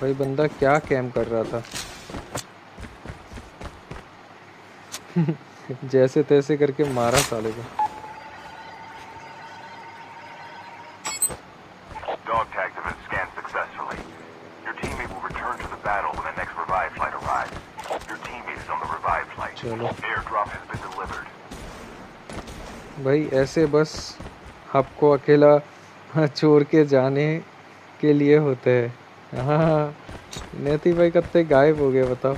भाई बंदा क्या कैम कर रहा था? जैसे तैसे करके मारा साले को। भाई ऐसे बस आपको अकेला चोर के जाने के लिए होते हैं। हाँ। नेती भाई कत्ते गायब हो गए, बताओ।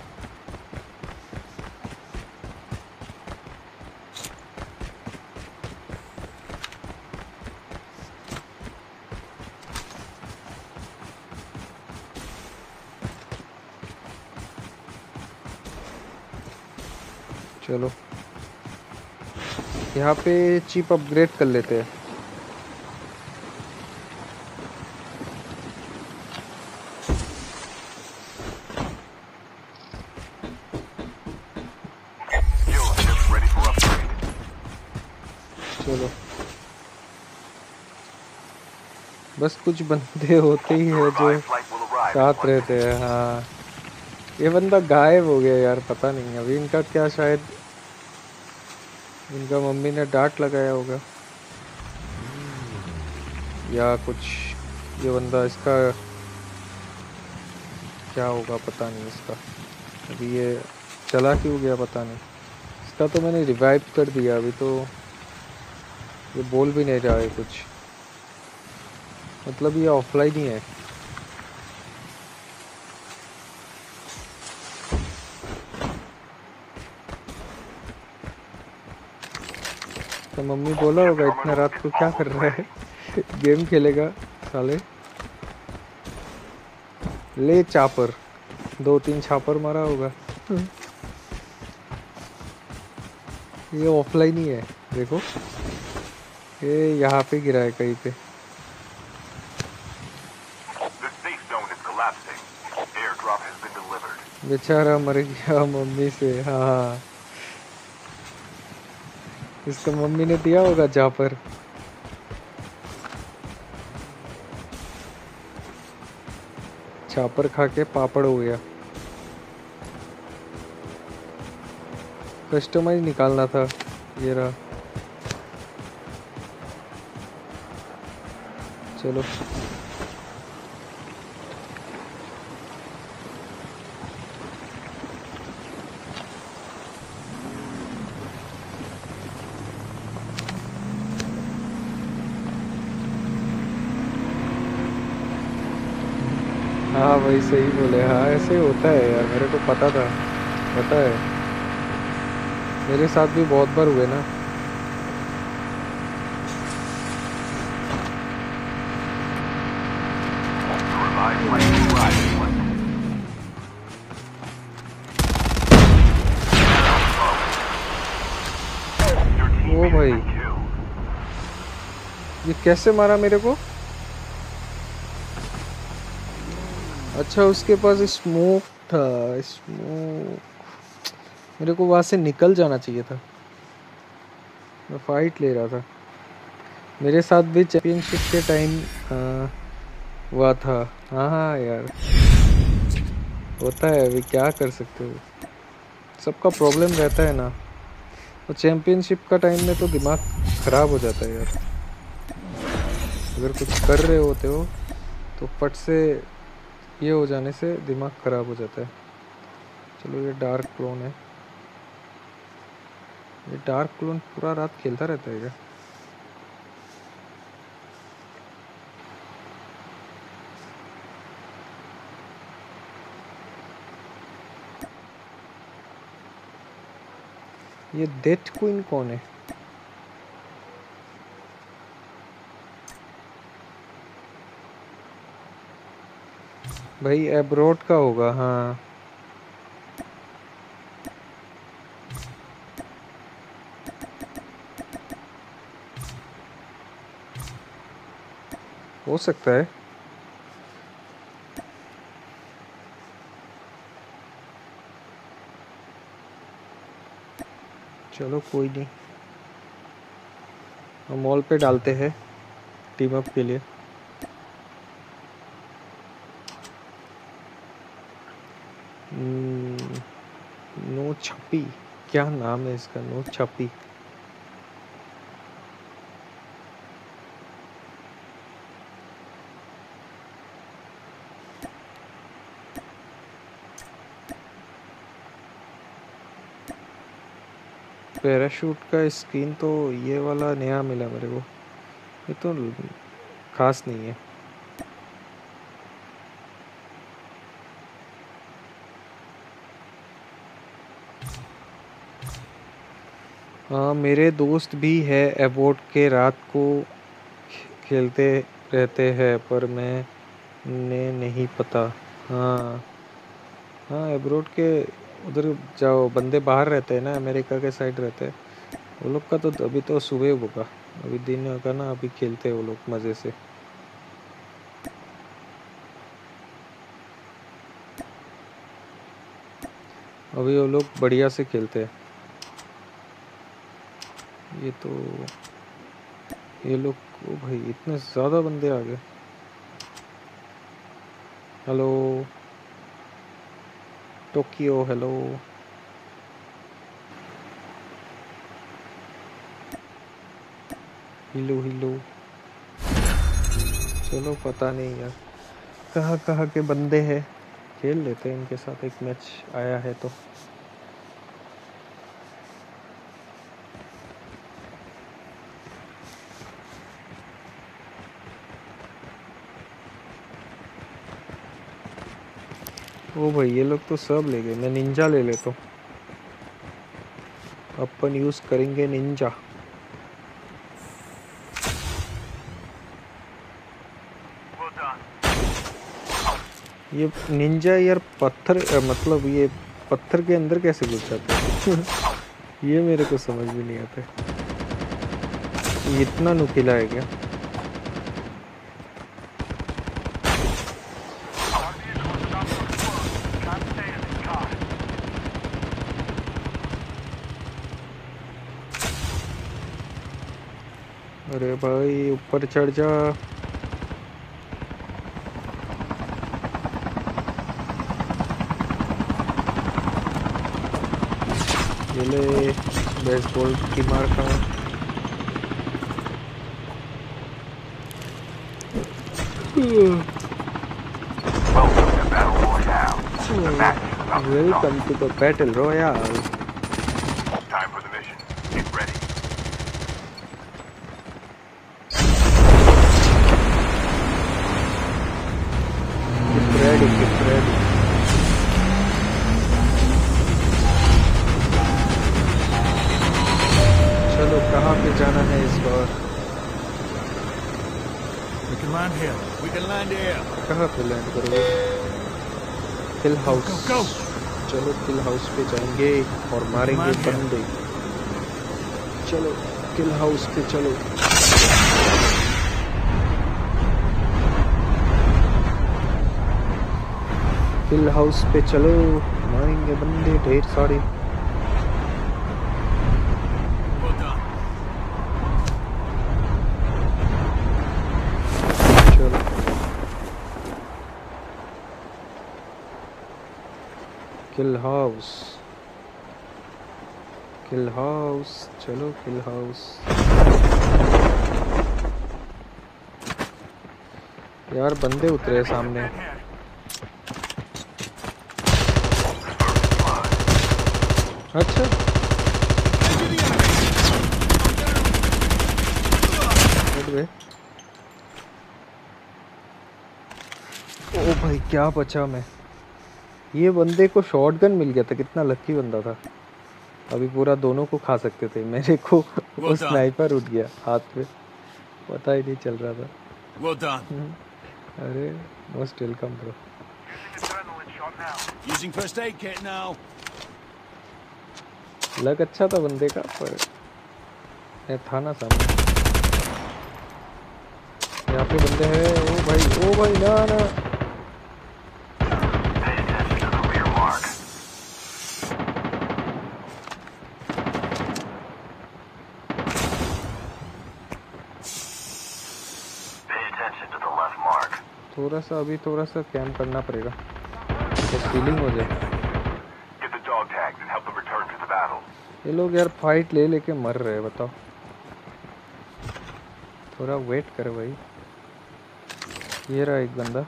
चलो। यहाँ पे चिप अपग्रेड कर लेते हैं Skill chip ready for upgrade. चलो बस कुछ बंदे होते ही है जो साथ रहते हैं हाँ। ये बंदा गायब हो गया यार, पता नहीं। अभी इनका क्या शायद इनका मम्मी ने डांट लगाया होगा। या कुछ ये बंदा इसका क्या होगा, पता नहीं इसका। अभी ये चला क्यों गया, पता नहीं। इसका तो मैंने रिवाइव कर दिया, अभी तो ये बोल भी नहीं रहा है कुछ। मतलब ये ऑफलाइन ही है। तो मम्मी बोला होगा इतना रात को क्या कर रहा है? गेम खेलेगा साले। ले चापर। दो तीन छापर मारा होगा। ये ऑफलाइन ही है देखो। ये यहाँ पे गिरा है कहीं पे The safe zone is collapsing. Airdrop has been delivered. बेचारा मर गया मम्मी से हाँ इसका मम्मी ने दिया होगा जहाँ पर छापर खा के पापड़ हो गया। कस्टमाइज निकालना था, ये रहा। चलो। भाई सही बोले। हाँ ऐसे होता है यार, मेरे को पता था, पता है। मेरे साथ भी बहुत बार हुए ना। ओ भाई, ये कैसे मारा मेरे को? अच्छा उसके पास स्मोक था स्मोक मेरे को वहाँ से निकल जाना चाहिए था। मैं फाइट ले रहा था। मेरे साथ भी चैंपियनशिप के टाइम हुआ था। हाँ हाँ यार। होता है, अभी क्या कर सकते हो? सबका प्रॉब्लम रहता है ना। और चैंपियनशिप का टाइम में तो दिमाग खराब हो जाता है यार। अगर कुछ कर रहे होते हो तो फट से ये हो जाने से दिमाग खराब हो जाता है। चलो ये डार्क क्लोन है। ये डार्क क्लोन पूरा रात खेलता रहता है क्या? ये डेथ क्वीन कौन है? भाई एब्रोड का होगा हाँ। हो सकता है। चलो, कोई नहीं। हम मॉल पे डालते हैं टीम अप के लिए हम्म, नो छपी क्या नाम है इसका नो छपी पैराशूट का स्क्रीन तो ये वाला नया मिला मेरे को। ये तो खास नहीं है। हाँ मेरे दोस्त भी है एबोट के रात को खेलते रहते हैं, पर मैं ने नहीं पता। हाँ। हाँ एब्रोड के उधर जाओ, बंदे बाहर रहते हैं ना, अमेरिका के साइड रहते हैं। वो लोग का तो अभी तो सुबह होगा, अभी दिन होगा ना, अभी खेलते हैं वो लोग मज़े से। अभी वो लोग बढ़िया से खेलते हैं। ये तो ये लोग, ओ भाई, इतने ज़्यादा बंदे आ गए। Hello. Tokyo, hello. Hello hello. चलो, पता नहीं यार कहाँ कहाँ के बंदे हैं। खेल लेते हैं इनके साथ, एक मैच आया है तो। ओ भाई, ये लोग तो सब ले गए। मैं निंजा ले लेता हूँ। अपन यूज़ करेंगे निंजा ये निंजा यार पत्थर मतलब ये पत्थर के अंदर कैसे घुस जाते हैं? ये मेरे को समझ भी नहीं आता इतना नुकीला है क्या? अरे भाई, ऊपर चढ़ जा ये ले बेसबॉल की मार खाओ Welcome to Battle Royale. कहाँ पे लैंड करोगे? Kill house. चलो किल हाउस पे जाएँगे और मारेंगे बंदे। चलो किल हाउस पे चलो। किल हाउस पे चलो। मारेंगे बंदे ढेर सारे Well done. चलो किल हाउस किल हाउस चलो किल हाउस यार, बंदे उतरे सामने। अच्छा। ओ भाई, क्या बचा मैं। ये बंदे को शॉटगन मिल गया था कितना लकी बंदा था। अभी पूरा दोनों को खा सकते थे। मेरे को वो. स्नाइपर उठ गया हाथ में पता ही नहीं चल रहा था। Well done. अरे most welcome bro Using first aid kit now. लग अच्छा था बंदे का पर ये था ना सामने। यहाँ पे बंदे हैं। ओ भाई ओ भाई ना ना। थोड़ा सा अभी थोड़ा सा कैम्प करना पड़ेगा। फीलिंग हो जाए। ये लोग यार फाइट ले लेके मर रहे बताओ। थोड़ा वेट करो भाई। ये रहा एक बंदा।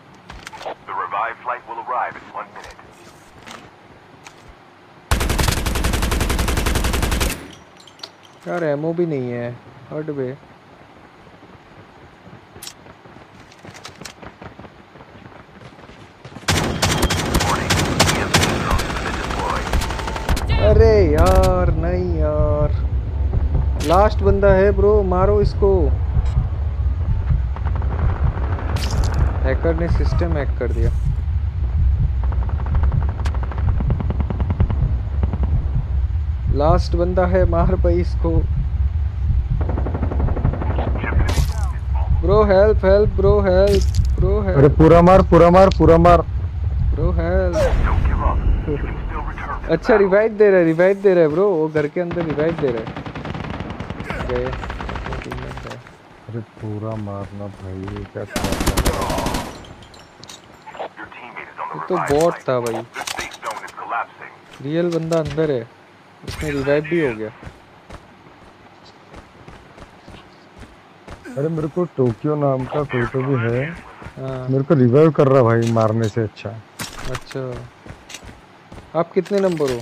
यार एमओ भी नहीं है। हट बे लास्ट बंदा है ब्रो मारो इसको। हैकर ने सिस्टम हैक कर दिया। लास्ट बंदा है मार भाई इसको। Bro help help bro help bro help अरे पूरा मार पूरा मार पूरा मार। ब्रो हेल्प अच्छा रिवाइव दे रहा है रिवाइव दे रहा है ब्रो वो घर के अंदर रिवाइव दे रहा है। गए। अरे पूरा मारना भाई ये क्या ये तो बॉट था भाई. रियल बंदा अंदर है। उसमें रिवाइव भी हो गया। अरे मेरे को टोक्यो नाम का कोई तो भी है। हाँ। मेरे को रिवाइव कर रहा भाई मारने से अच्छा। अच्छा। आप कितने नंबर हो?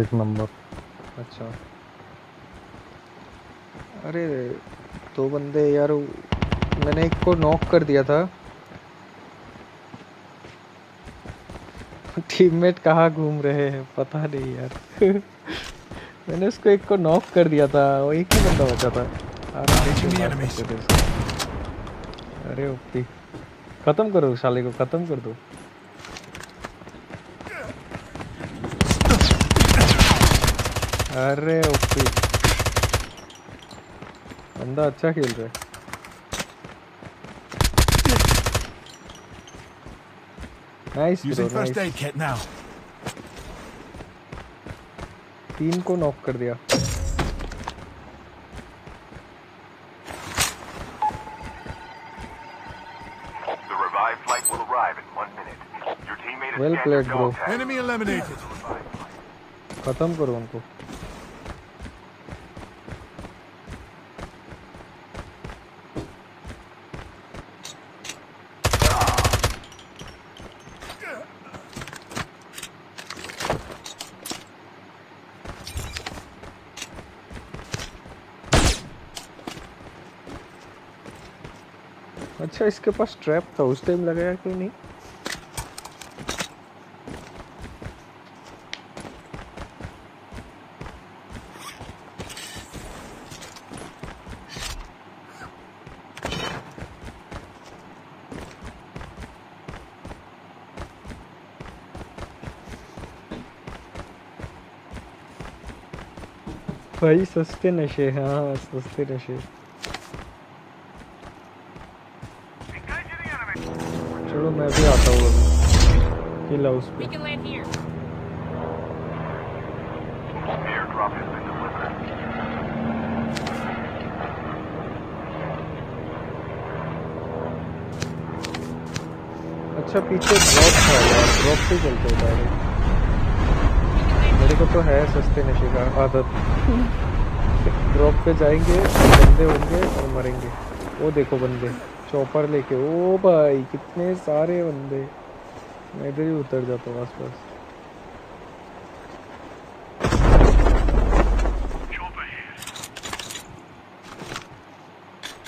एक नंबर अच्छा। अरे दो बंदे यार मैंने एक को नॉक कर दिया था। टीममेट कहाँ घूम रहे हैं पता नहीं यार। मैंने उसको एक को नॉक कर दिया था वो एक ही बंदा बचा था। अरे ओपी। खत्म करो साले को खत्म कर दो। अरे ओपी। बंदा अच्छा खेल रहा है nice Using first aid kit now. तीन को नॉक कर दिया The revived flight will arrive in one minute. Your teammate has Well scanned your played, bro. dog tag. Enemy eliminated. खत्म करो उनको अच्छा इसके पास ट्रैप था, उस टाइम लगाया क्यों नहीं? भाई, सस्ते नशे हाँ सस्ते नशे। मैं भी आता हूँ अभी। किल हाउस पे. अच्छा पीछे ड्रॉप था यार। ड्रॉप पे चलते हैं डायरेक्ट। मेरे को तो है सस्ते नशे का आदत। ड्रॉप पे जाएँगे बंदे होंगे और मरेंगे। वो देखो बंदे। चॉपर लेके। ओ भाई, कितने सारे बंदे। मैं इधर ही उतर जाता हूँ आसपास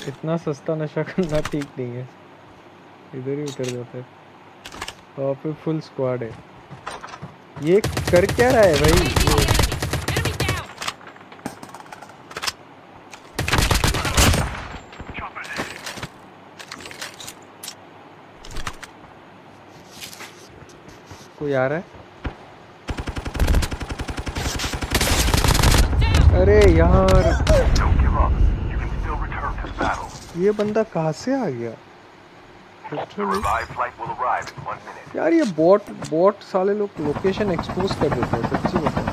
इतना सस्ता नशा करना ठीक नहीं है। इधर ही उतर जाता है। वहाँ पे फुल स्क्वाड है। ये कर क्या रहा है भाई Engaging ये the enemy. Enemy down. कोई आ रहा है अरे यार। ये बंदा कहा से आ गया? यार ये बोट बोट साले लोग लोकेशन एक्सपोज कर देते हैं सच्ची बात है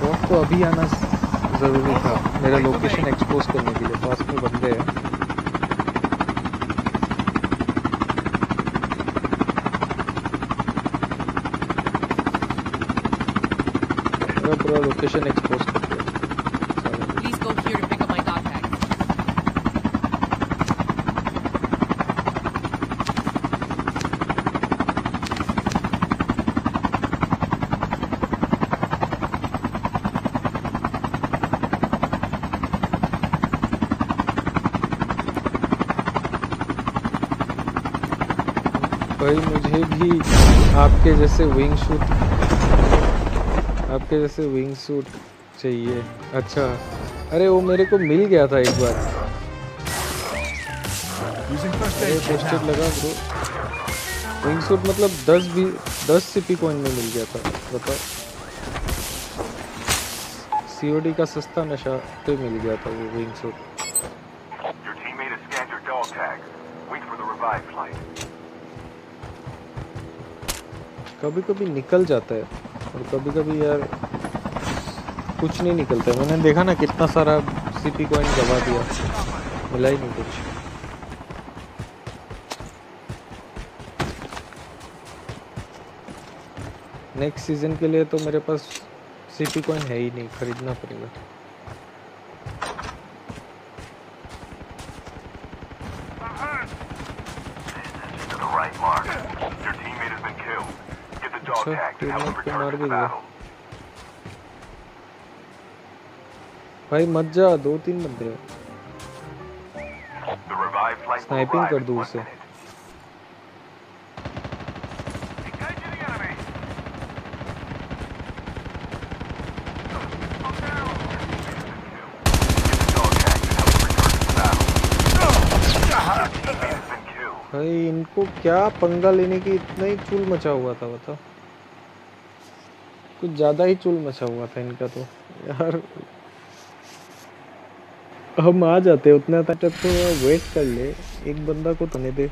बोट को अभी आना ज़रूरी था मेरा लोकेशन एक्सपोज करने के लिए पास में बंदे हैं। पूरा लोकेशन एक्सपोज कर दिया. भाई मुझे भी आपके जैसे विंग सूट आपके जैसे विंग सूट चाहिए। अच्छा। अरे वो मेरे को मिल गया था एक बार। अरे पोस्टेड लगा ब्रो विंग सूट मतलब दस भी दस सीपी कॉइन में मिल गया था बताओ। सीओडी का सस्ता नशा पे मिल गया था वो विंग सूट. कभी कभी निकल जाता है और कभी कभी यार कुछ नहीं निकलता। मैंने देखा ना कितना सारा सीपी कॉइन दबा दिया। मिला ही नहीं कुछ। नेक्स्ट सीज़न के लिए तो मेरे पास सीपी कॉइन है ही नहीं खरीदना पड़ेगा। Your भाई मत जा दो तीन बंदे स्नाइपिंग कर दूर से। भाई इनको क्या पंगा लेने की इतना ही चूल मचा हुआ था, बताओ। कुछ ज़्यादा ही चूल मचा हुआ था इनका तो। यार हम आ जाते उतना तक तो वेट कर ले। एक बंदा को तने दे।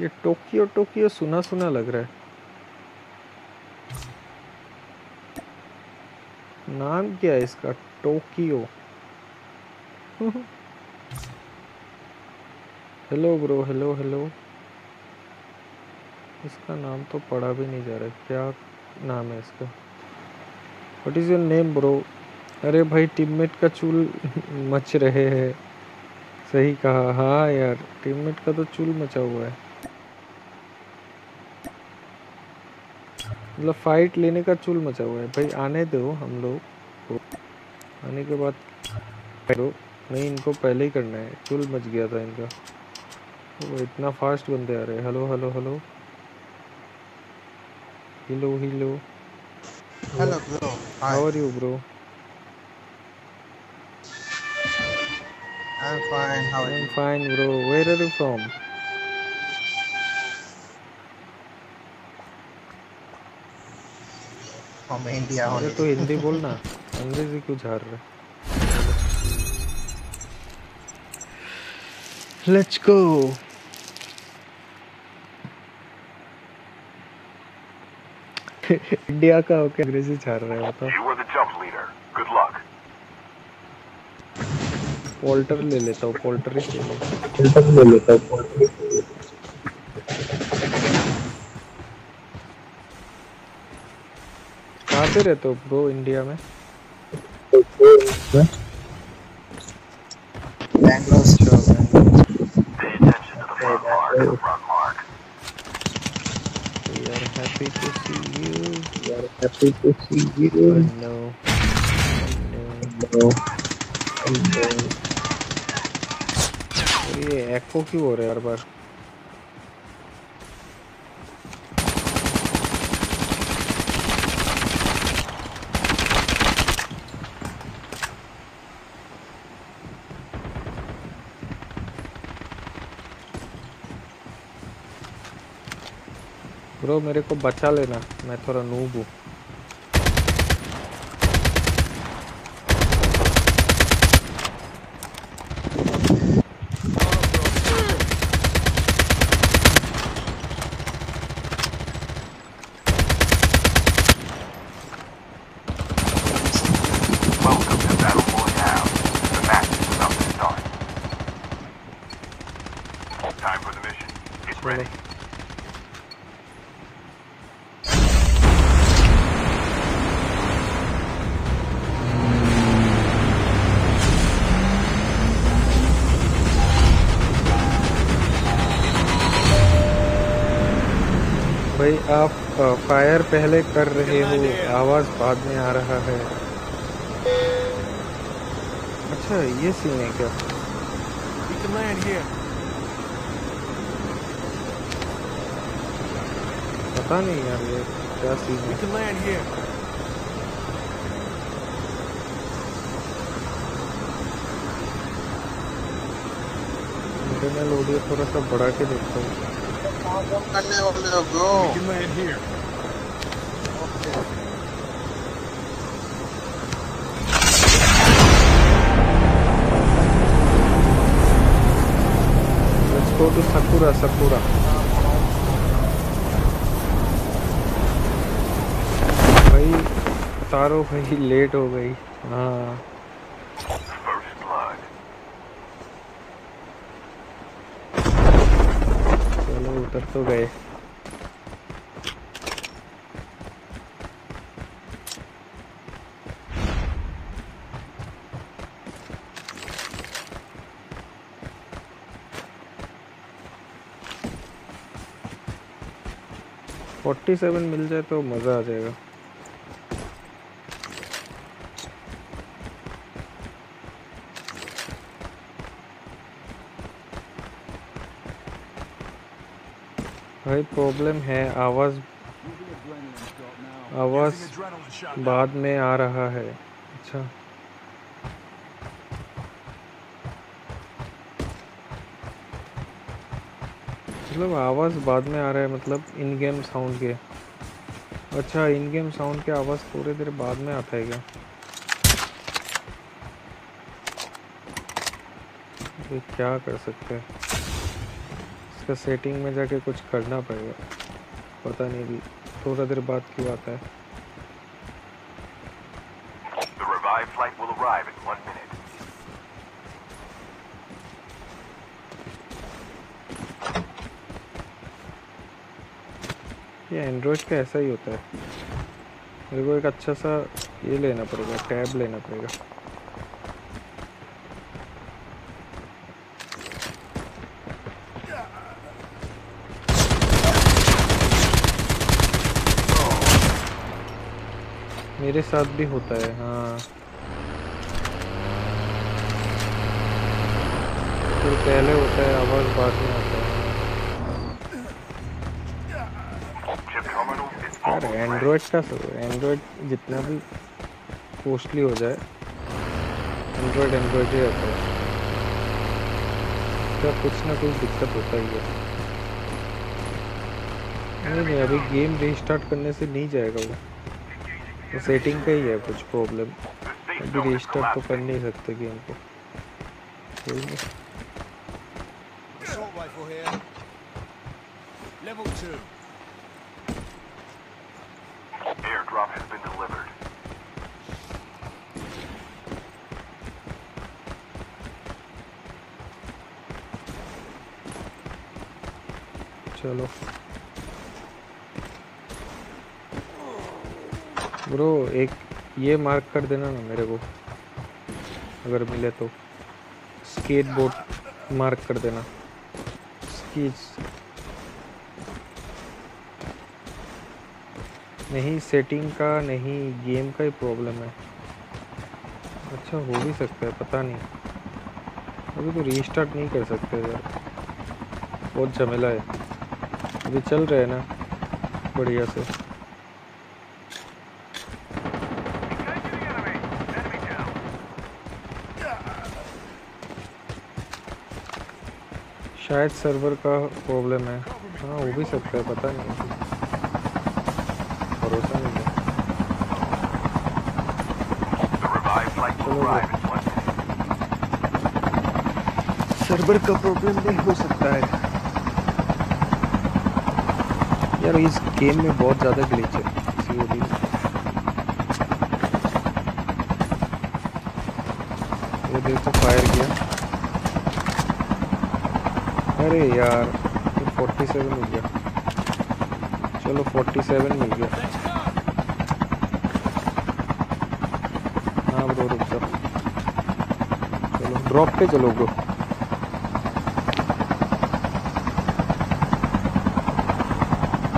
ये टोक्यो टोक्यो सुना सुना लग रहा है। नाम क्या है इसका? Tokyo. Hello bro hello hello इसका नाम तो पढ़ा भी नहीं जा रहा क्या नाम है इसका? What is your name bro अरे भाई टीममेट का चूल मच रहे हैं। सही कहा। हाँ यार टीममेट का तो चूल मचा हुआ है। मतलब फाइट लेने का चूल मचा हुआ है। भाई, आने दो हम लोग। को आने के बाद नहीं, इनको पहले ही करना है। चूल मच गया था इनका। वो इतना फास्ट बंदे आ रहे हैं। Hello hello hello hello hello bro. Hi. How are you bro I'm fine. How are I am you? Fine bro where are you from From India अरे तो हिंदी बोलना। अंग्रेज़ी क्यों झाड़ रहे? लेट्स गो इंडिया का होके अंग्रेज़ी झाड़ रहे हो तो You were the jump leader. Good luck. पोल्टर ले लेता हूँ पोल्टर ही ले लेता कहाँ पे रहते हो ब्रो इंडिया में Bangalore. happy to see you. We are happy to see you. Oh no. Oh no. और ये एको क्यों हो रहा है हर बार ब्रो मेरे को बचा लेना। मैं थोड़ा नूब हूँ। भाई आप फायर पहले कर रहे हो आवाज़ बाद में आ रहा है। अच्छा ये सीन है क्या. पता नहीं यार ये क्या सीन है? इंटरनल ऑडियो थोड़ा सा बढ़ा के देखता हूँ। कहाँ जंप करने वाले हो bro can land here. Let's go to Sakura Sakura भाई, तारो भाई लेट हो गई। हाँ First blood. उधर तो गए। फोर्टी सेवन मिल जाए तो मज़ा आ जाएगा। भाई प्रॉब्लम है, आवाज़ आवाज़. बाद में आ रहा है। अच्छा। मतलब आवाज़ बाद में आ रहा है मतलब इन गेम साउंड के। अच्छा इन गेम साउंड के आवाज़ थोड़ी देर बाद में आता है क्या? क्या कर सकते हैं? इसका सेटिंग में जाके कुछ करना पड़ेगा। पता नहीं भी थोड़ा देर बाद क्यों आता है. ये एंड्रॉयड का ऐसा ही होता है। मेरे को एक अच्छा सा ये लेना पड़ेगा टैब लेना पड़ेगा। मेरे साथ भी होता है हाँ। फिर पहले होता है आवाज़ बाद में आता है। यार. एंड्रॉयड का एंड्रॉयड जितना भी कॉस्टली हो जाए एंड्रॉयड एंड्रॉयड ही रहता है। इसका कुछ ना कुछ दिक्कत होता ही है। नहीं नहीं, अभी गेम रीस्टार्ट करने से नहीं जाएगा वो। तो सेटिंग का ही है कुछ प्रॉब्लम अभी रिस्टार्ट तो कर नहीं सकते कि हमको. चलो. ब्रो, एक ये मार्क कर देना ना मेरे को। अगर मिले तो। स्केट बोर्ड मार्क कर देना। स्कीज नहीं सेटिंग का नहीं गेम का ही प्रॉब्लम है। अच्छा हो भी सकता है, पता नहीं। अभी तो रीस्टार्ट नहीं कर सकते यार। बहुत झमेला है। अभी चल रहे हैं ना, बढ़िया से। शायद सर्वर का प्रॉब्लम है। हाँ हो भी सकता है पता नहीं। भरोसा नहीं है. सर्वर का प्रॉब्लम भी हो सकता है। यार इस गेम में बहुत ज़्यादा ग्लिच है सीओडी ये देख तो फायर किया अरे यार फोर्टी सेवन मिल गया। चलो फोर्टी सेवन मिल गया। हाँ ब्रो रुक जाओ चलो ड्रॉप पे चलो ब्रो।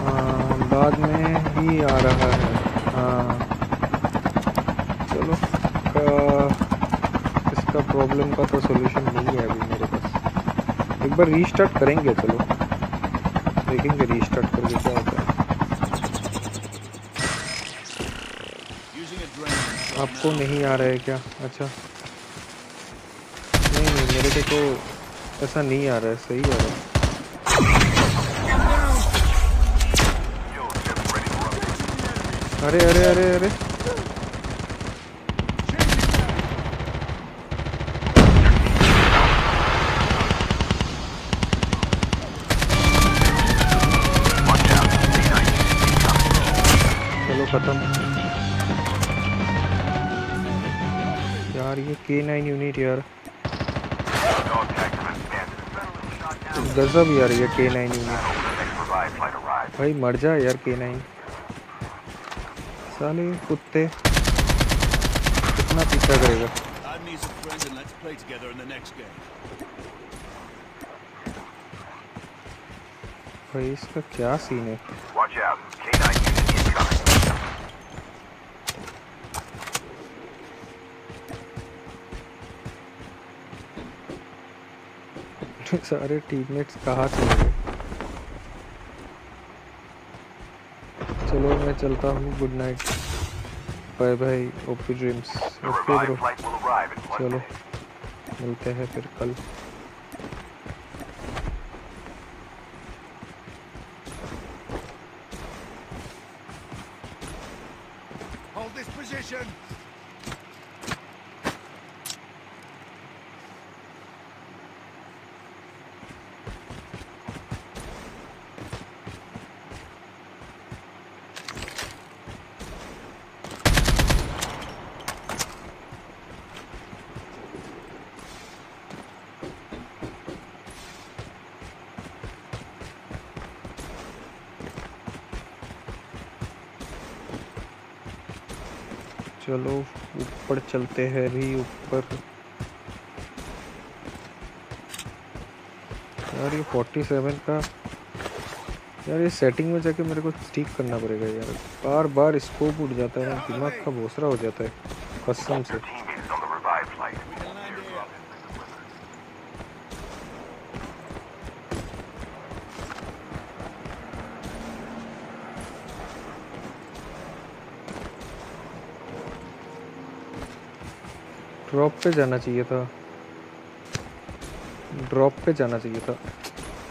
हाँ, बाद में ही आ रहा है। हाँ। चलो इसका प्रॉब्लम का तो सोल्यूशन नहीं है अभी बार रीस्टार्ट करेंगे, चलो देखेंगे रीस्टार्ट करके क्या होता है. आपको नहीं आ रहा है क्या अच्छा नहीं नहीं, मेरे को तो ऐसा नहीं आ रहा है, सही आ रहा है. अरे अरे अरे अरे K9 यूनिट यार। गजब यार ये K9 यूनिट भाई मर जा यार K9 साले कुत्ते। कितना पीछा करेगा। भाई इसका क्या सीन है? सारे टीममेट्स कहाँ चले गए चलो मैं चलता हूँ। Good night bye bye OP dreams okay bro चलो मिलते हैं फिर कल चलो ऊपर चलते हैं भी ऊपर। यार, ये 47 का यार, ये सेटिंग में जाके मेरे को ठीक करना पड़ेगा यार। बार बार स्कोप उठ जाता है, दिमाग का भोसरा हो जाता है, कसम से Your teammate is on the revived flight. We can land here. Drop पे जाना चाहिए था। ड्रॉप पे जाना चाहिए था।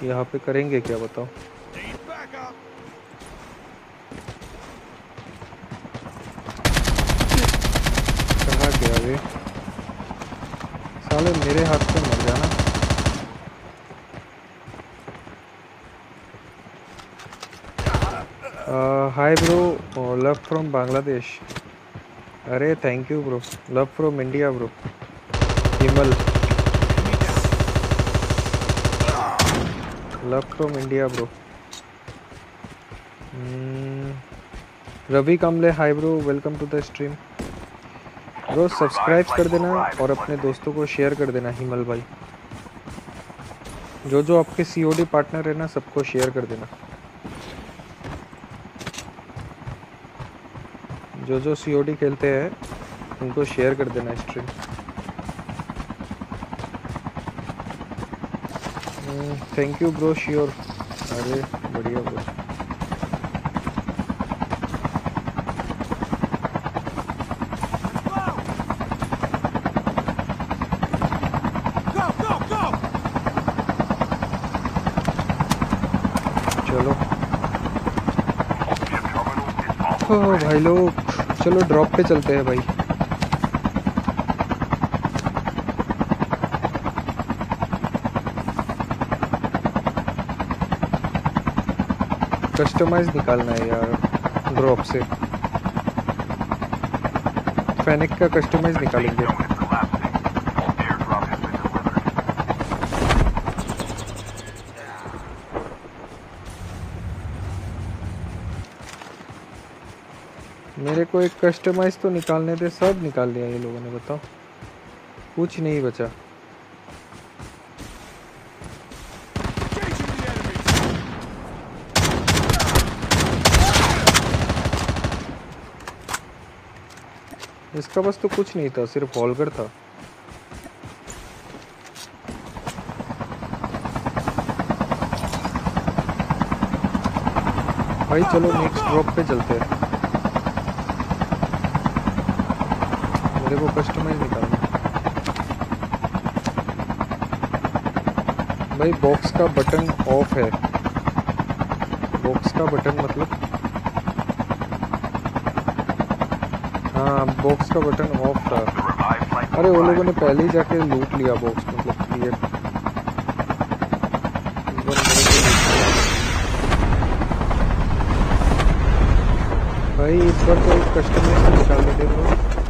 यहाँ पे करेंगे क्या बताओ. कहाँ गया वे? साले मेरे हाथ से मर जाना। Hi bro love from Bangladesh अरे thank you bro love from India bro Himal love from India bro Ravi Kamle hi bro welcome to the stream bro subscribe कर देना और अपने दोस्तों को शेयर कर देना हिमल भाई जो जो आपके सीओडी पार्टनर है ना सबको शेयर कर देना जो जो सीओडी खेलते हैं, उनको शेयर कर देना stream thank you bro sure अरे बढ़िया ब्रो Go, go, go! चलो Chip terminal is almost ओ भाई लोग, चलो ड्रॉप पे चलते हैं भाई। कस्टमाइज निकालना है यार ड्रॉप से। फैनिक का कस्टमाइज निकालेंगे। को एक कस्टमाइज तो निकालने थे सब निकाल लिया ये लोगों ने, बताओ। कुछ नहीं बचा. इसका बस तो कुछ नहीं था, सिर्फ़ हॉलगर था। भाई चलो नेक्स्ट ड्रॉप पे चलते हैं। को कस्टमाइज निकालना भाई बॉक्स का बटन ऑफ़ है। बॉक्स का बटन मतलब? हाँ बॉक्स का बटन ऑफ़ था। अरे, वो लोगों ने पहले ही जाके लूट लिया बॉक्स मतलब क्लियर भाई, इस बार तो कस्टमर से निकाल देते हाँ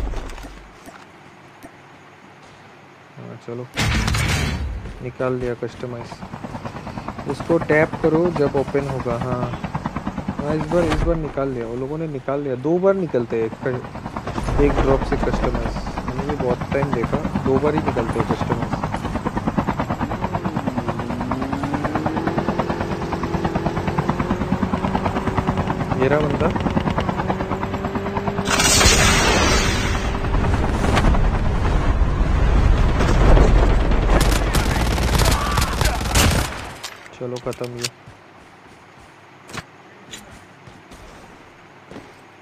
चलो। निकाल दिया कस्टमाइज उसको टैप करो जब ओपन होगा हाँ। हाँ इस बार इस बार निकाल लिया। वो लोगों ने निकाल लिया। दो बार निकलते हैं एक एक ड्रॉप से कस्टमाइज मैंने भी बहुत टाइम देखा, दो बार ही निकलते हैं कस्टमाइज मेरा बंदा खत्म ये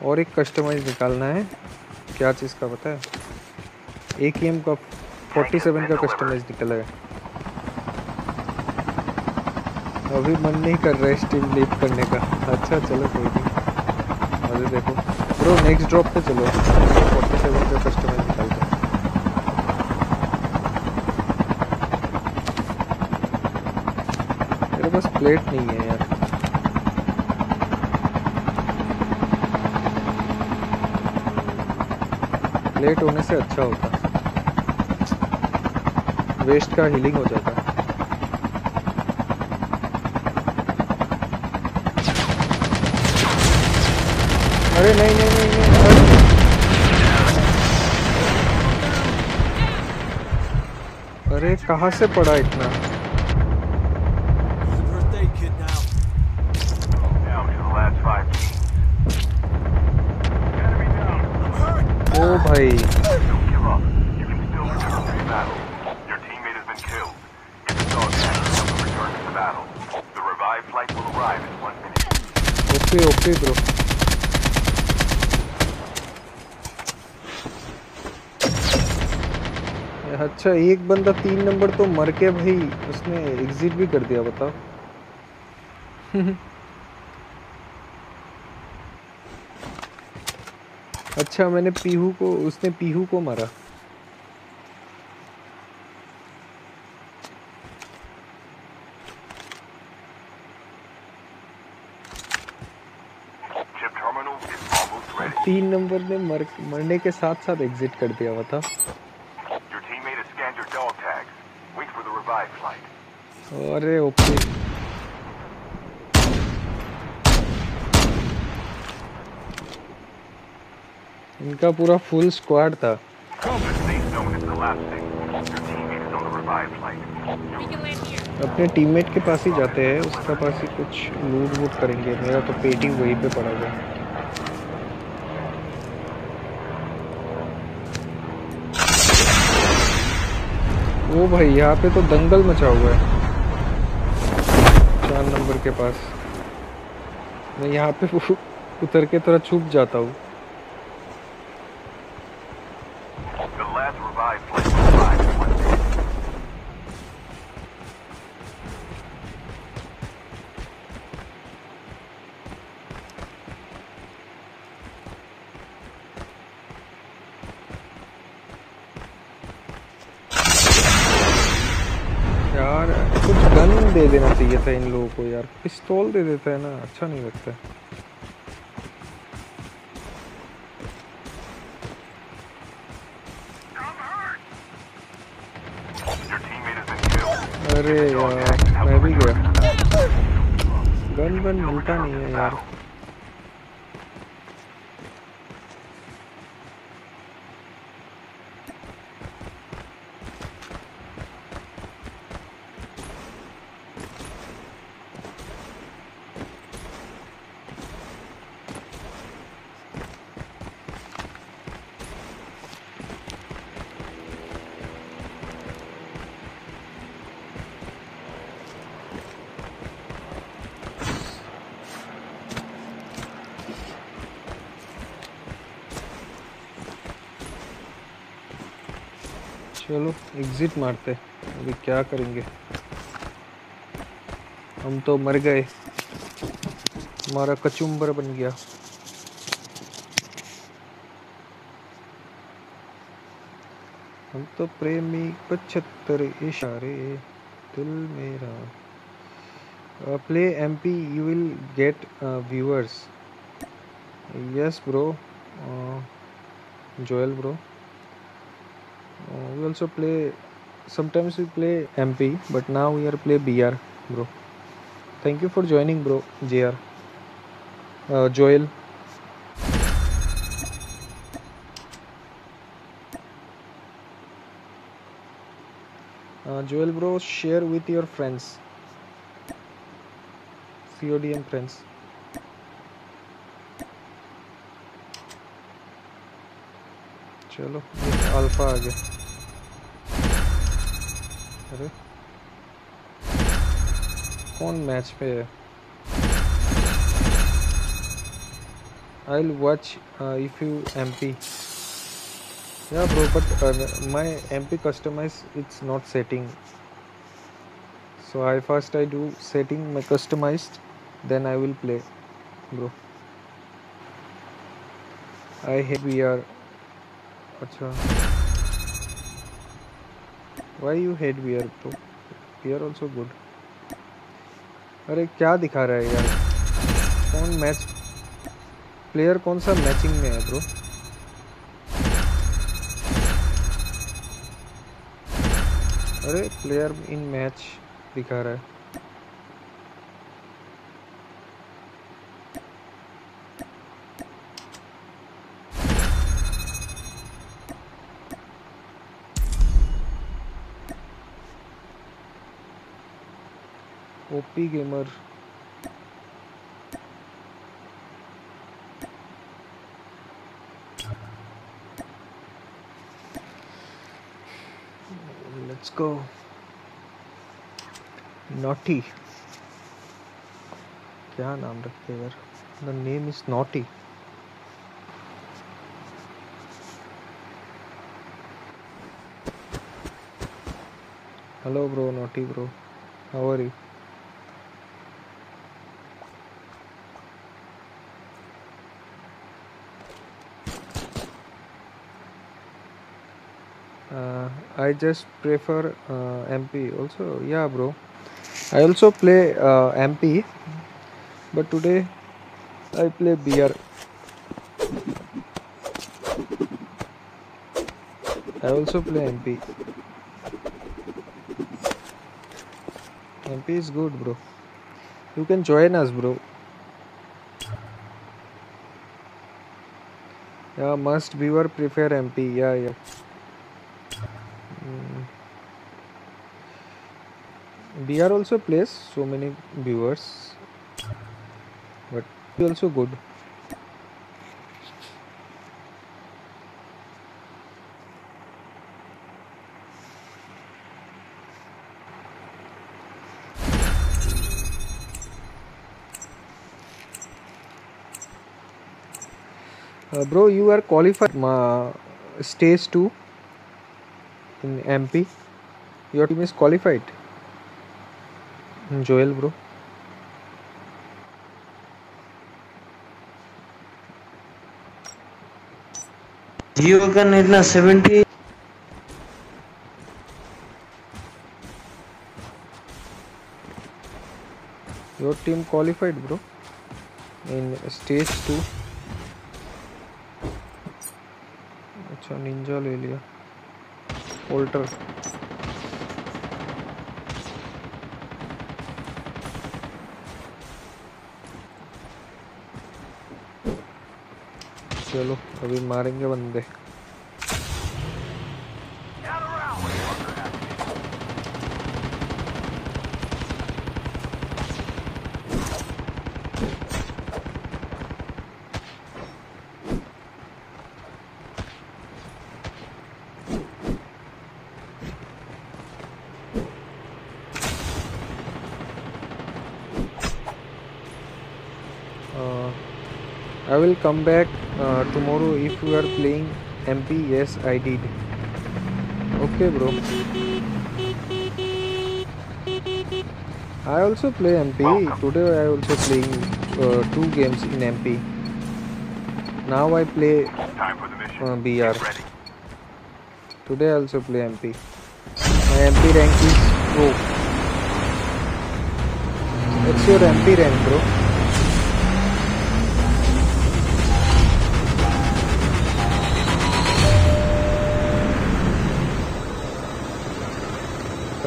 और एक कस्टमाइज निकालना है। क्या चीज़ का पता है? एक ही का 47 का कस्टमाइज निकला है। अभी मन नहीं कर रहा है स्टीम लीप करने का। अच्छा चलो कोई नहीं। अरे देखो। ब्रो नेक्स्ट ड्रॉप पे चलो। 47 का कस्टमाइज प्लेट नहीं है यार। प्लेट होने से अच्छा होता। वेस्ट का हीलिंग हो जाता। अरे नहीं नहीं नहीं, नहीं, नहीं। अरे कहाँ से पड़ा इतना? अच्छा एक बंदा तीन नंबर तो मर के भाई, उसने एग्जिट भी कर दिया, बताओ अच्छा मैंने पीहू को, उसने पीहू को मारा. तीन नंबर ने मर, मरने के साथ साथ एग्जिट कर दिया, बताओ Your teammate has scanned your dog tags. Wait for the revived flight. अरे ओके। इनका पूरा फुल स्क्वाड था. अपने टीममेट के पास ही जाते हैं, उसके पास ही कुछ लूट वूट करेंगे। मेरा तो पेट वहीं पे पड़ा हुआ। है ओ भाई, यहाँ पे तो दंगल मचा हुआ है। चार नंबर के पास। मैं यहाँ पे उतर के थोड़ा छुप जाता हूँ The last revived flight will arrive in one minute. यार कुछ गन दे देना चाहिए था इन लोगों को यार। पिस्तौल दे देता है ना अच्छा नहीं लगता है. अरे यार, मैं भी गया। गन बन मिलता नहीं है यार चलो एग्जिट मारते अभी क्या करेंगे? हम तो मर गए। हमारा कचुम्बर बन गया। हम तो प्रेमी पचहत्तर इशारे, दिल मेरा। Play M P you will get viewers yes bro Joel bro we also play sometimes we play mp but now we are play br bro thank you for joining bro jr uh, joel uh, joel bro share with your friends codm friends चलो alpha आ गया अरे। कौन match पे है? I watch if you M P या bro but my M P customize it's not setting so I first I do setting my customize then I will play bro I have you are अच्छा। Why you hate beer, bro? Beer also good. अरे, क्या दिखा रहा है यार? कौन match player कौन सा मैचिंग में है ब्रो अरे प्लेयर इन मैच दिखा रहा है। OP gamer. Let's go naughty क्या नाम रखते हैं यार? The name is naughty hello bro Naughty, bro How are you? I just prefer uh, MP. Also, yeah, bro. I also play uh, MP, but today I play BR. I also play MP. MP is good, bro. You can join us, bro. Yeah, must viewer prefer MP. Yeah, yeah. BR also plays so many viewers, but also good. Uh, bro, you are qualified uh, stage 2 in MP. Your team is qualified. Joel, bro. जियो का net ना seventy Your team qualified, bro. In stage 2. अच्छा ninja ले लिया altar चलो अभी मारेंगे बंदे Uh, I will come back uh, tomorrow if you are playing MP. Yes, I did. Okay, bro. I also play MP. Today I also playing uh, two games in MP. Now I play Time for the mission. uh, BR. Ready. Today I also play MP. My MP rank is pro. What's your MP rank, bro?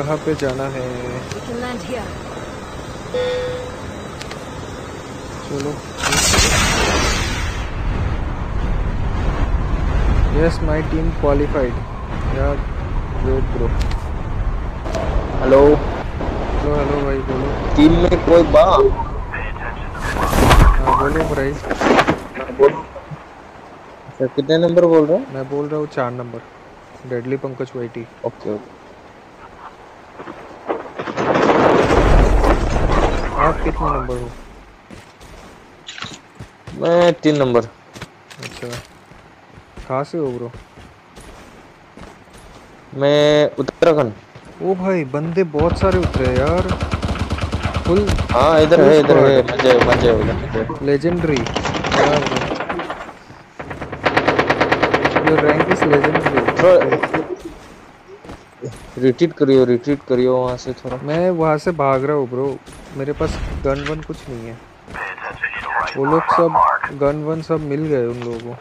कहाँ पे जाना है. चलो। Yes my team qualified यार bro hello hello hello भाई बोलो। Team में कोई बा. हाँ बोलो भाई। सर कितने नंबर बोल रहे हैं? मैं बोल रहा हूँ चार नंबर। डेडली पंकज वाइटी ओके ओके आप कितने नंबर हो? मैं तीन नंबर अच्छा। कहाँ से हो ब्रो मैं उत्तराखंड। ओ भाई बंदे बहुत सारे उतरे यार। फुल हाँ इधर है इधर है मज़े मज़े उधर। Legendary your rank is legendary retreat करियो रिट्रीट करियो वहाँ से थोड़ा। मैं वहाँ से भाग रहा हूँ ब्रो मेरे पास गन वन कुछ नहीं है। वो लोग सब गन वन सब मिल गए उन लोगों को.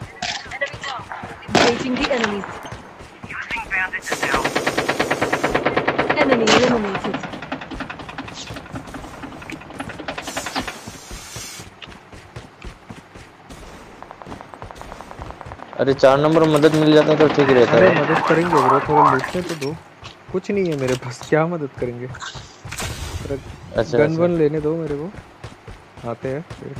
अरे चार नंबर मदद मिल जाता तो ठीक रहता अरे है। मदद करेंगे ब्रो थोड़ा लूटने तो दो। कुछ नहीं है मेरे पास क्या मदद करेंगे? अच्छा गन अच्छा। वन लेने दो मेरे को। आते हैं फिर।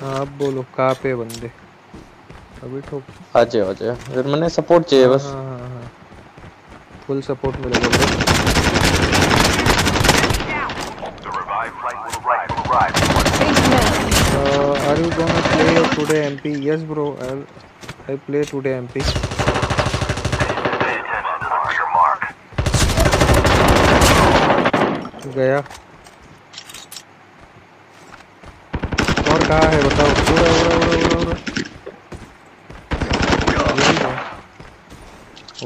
हाँ अब बोलो कहाँ पे बंदे? अभी ठोक आ जाओ आ जाओ। फिर मैंने सपोर्ट चाहिए बस। हाँ हाँ हाँ। फुल सपोर्ट मिलेगा। today MP? Yes, bro. I'll I play today MP. Pay attention on your mark. गया और कहाँ है बताओ उड़ा उड़ा उड़ा उड़ा उड़ा यही है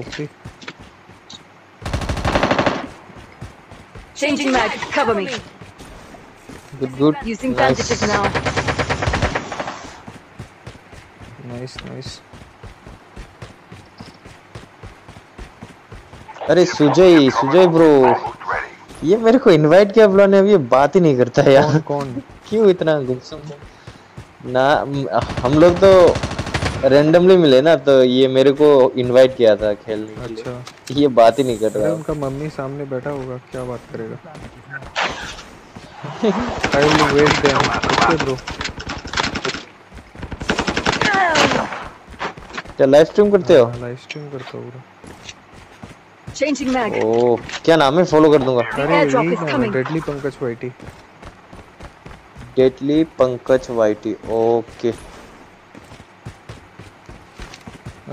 okay Changing mag. Cover me. Good good Using bandages now. Nice nice अरे सुजय सुजय ब्रो ये मेरे को इनवाइट किया ब्रो ने अभी ये बात ही नहीं करता यार। कौन कौन? क्यों इतना गुस्सा? ना हम लोग तो रेंडमली मिले ना तो ये मेरे को इनवाइट किया था खेलने के लिए। अच्छा। ये बात ही नहीं कर रहा। उनका मम्मी सामने बैठा होगा क्या बात करेगा? I will wait them okay bro. क्या लाइव स्ट्रीम करते हो? लाइव स्ट्रीम करता हूँ bro। Changing mag. ओ क्या नाम है? फॉलो कर दूँगा। अरे है. Deadly Pankaj YT deadly Pankaj YT okay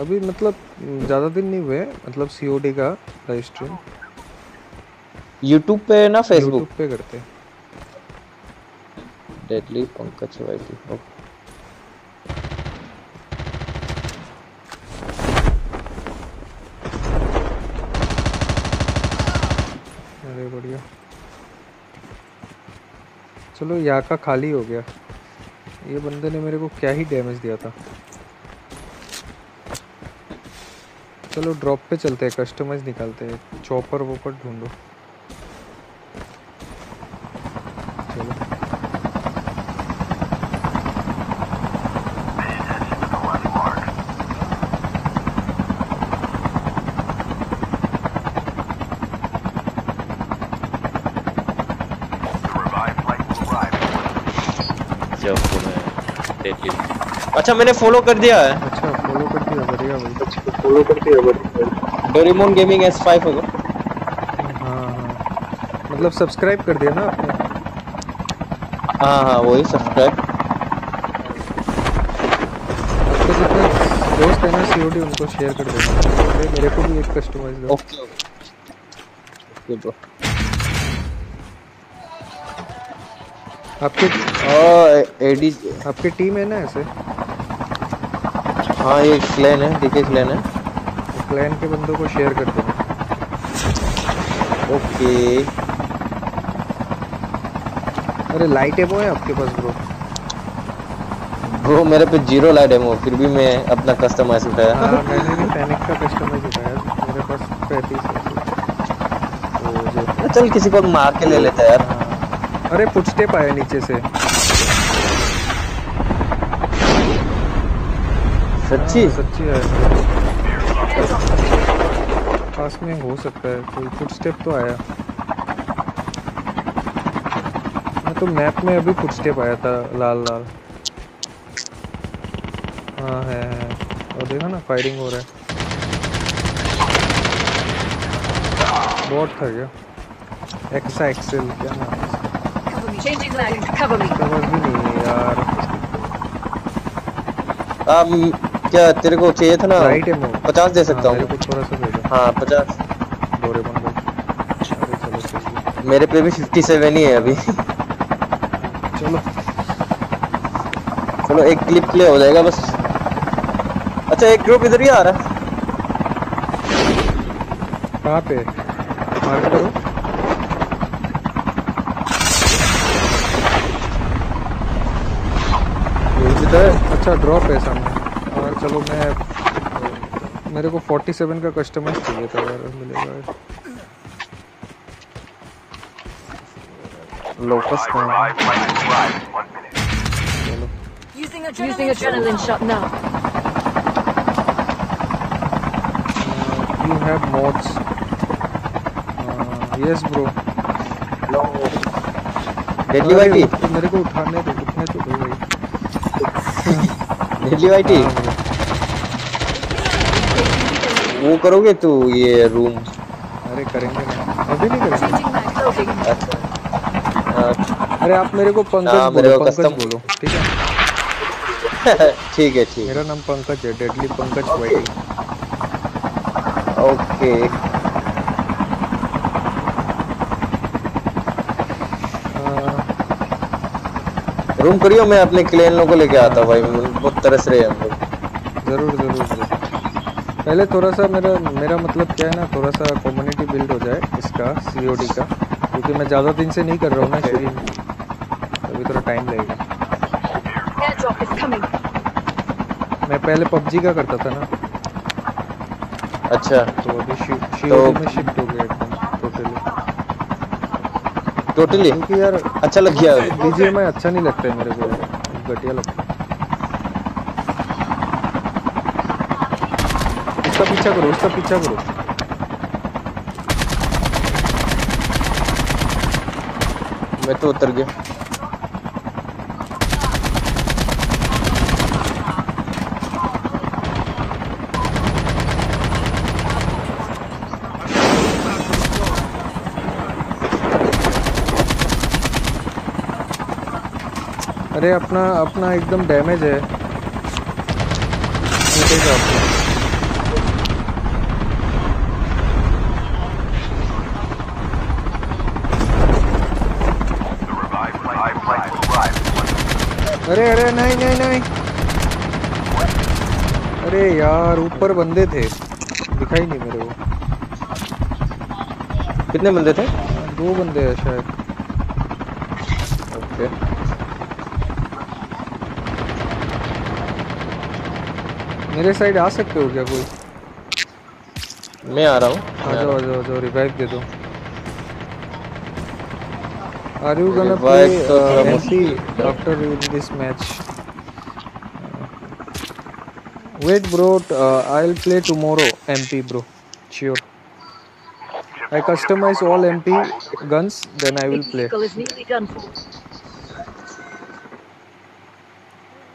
अभी मतलब ज़्यादा दिन नहीं हुए मतलब सीओडी का लाइव स्ट्रीम यूट्यूब पे ना फेसबुक पे करते हैं। डेटली पंकज वाईटी ओके अरे बढ़िया। चलो यहाँ का खाली हो गया। ये बंदे ने मेरे को क्या ही डैमेज दिया था। चलो ड्रॉप पे चलते हैं कस्टमाइज निकालते हैं। चॉपर वॉपर ढूंढो चलो Pay attention to the left mark. The revived flight will arrive in one जब मैं डेटली अच्छा मैंने फॉलो कर दिया है। अच्छा फॉलो कर दिया बढ़िया भाई। फॉलो कर दिया बढ़िया। डोरेमोन गेमिंग S5 होगा। हाँ हाँ। मतलब सब्सक्राइब कर दिया ना आपने? हाँ हाँ वही सब्सक्राइब आपके जितने दोस्त है ना सीओडी उनको शेयर कर देना। मेरे को भी एक कस्टमाइज दो ओके ओके ब्रो आपके और एडी आपकी टीम है ना ऐसे? हाँ ये क्लैन है डीके क्लैन है। क्लैन के बंदों को शेयर कर देना ओके। अरे लाइट एमो है आपके पास ब्रो ब्रो मेरे पे ज़ीरो लाइट है फिर भी मैं अपना कस्टमाइज उठाया। हाँ मैंने भी पैनिक का कस्टमाइज उठाया। मेरे पास पैंतीस तो चल किसी को मार के ले लेता है यार। हाँ। अरे फुटस्टेप आया नीचे से। सच्ची हाँ, सच्ची आया पास में हो सकता है कोई फुटस्टेप तो आया मैं तो मैप में अभी फुटस्टेप आया था लाल लाल हाँ है है और देखा ना फायरिंग हो रहा है बॉट था क्या एक्सा एक्सेल क्या नाम है? Cover me. Changing mag. Cover me. भी नहीं है यार um, क्या तेरे को चाहिए था ना पचास दे सकता हूँ दे हाँ पचास। मेरे पे भी फिफ्टी सेवन ही है अभी। चलो। चलो एक क्लिप क्लियर हो जाएगा बस। अच्छा एक ग्रुप इधर ही आ रहा है। कहाँ पे? मार्क करो तो अच्छा ड्रॉप है सामने। चलो मैं मेरे को 47 का कस्टमर चाहिए था यार मिलेगा। यार uh, लोकस मेरे को उठाने दो उठने तो भाई। वो करोगे तू ये रूम अरे करेंगे ना। अभी नहीं करेंगे. अच्छा। अरे आप मेरे को पंकज हाँ, बोलो को पंकज बोलो ठीक है? ठीक है ठीक मेरा नाम पंकज है deadly Pankaj YT okay room करियो मैं अपने क्लेन लोगों को लेके आता हूँ भाई। बहुत तरस रहे हैं हम लोग। ज़रूर ज़रूर ज़रूर। पहले थोड़ा सा मेरा मेरा मतलब क्या है ना थोड़ा सा कम्युनिटी बिल्ड हो जाए इसका सीओडी का क्योंकि मैं ज़्यादा दिन से नहीं कर रहा हूँ ना स्ट्रीम अभी थोड़ा टाइम लगेगा. मैं पहले पबजी का करता था ना। अच्छा। तो अभी सीओडी में शिफ्ट हो गया एकदम टोटली टोटली क्योंकि यार अच्छा लग गया। बीजीएमआई अच्छा नहीं लगता है मेरे को। घटिया लगता है। उसका पीछा करो, उसका पीछा करो। मैं तो उतर गया। अरे अपना अपना एकदम डैमेज है। अपना अरे अरे नहीं नहीं नहीं। अरे यार ऊपर बंदे थे। दिखाई नहीं मेरे को। कितने बंदे थे? दो बंदे हैं शायद। ओके। मेरे साइड आ सकते हो क्या कोई? मैं आ रहा हूँ। आ जाओ आ जाओ आ जाओ रिवाइव दे दो। गोना प्ले Revive तो थोड़ा MP after this match wait bro I will play tomorrow MP bro sure I customize all MP guns, then I will play.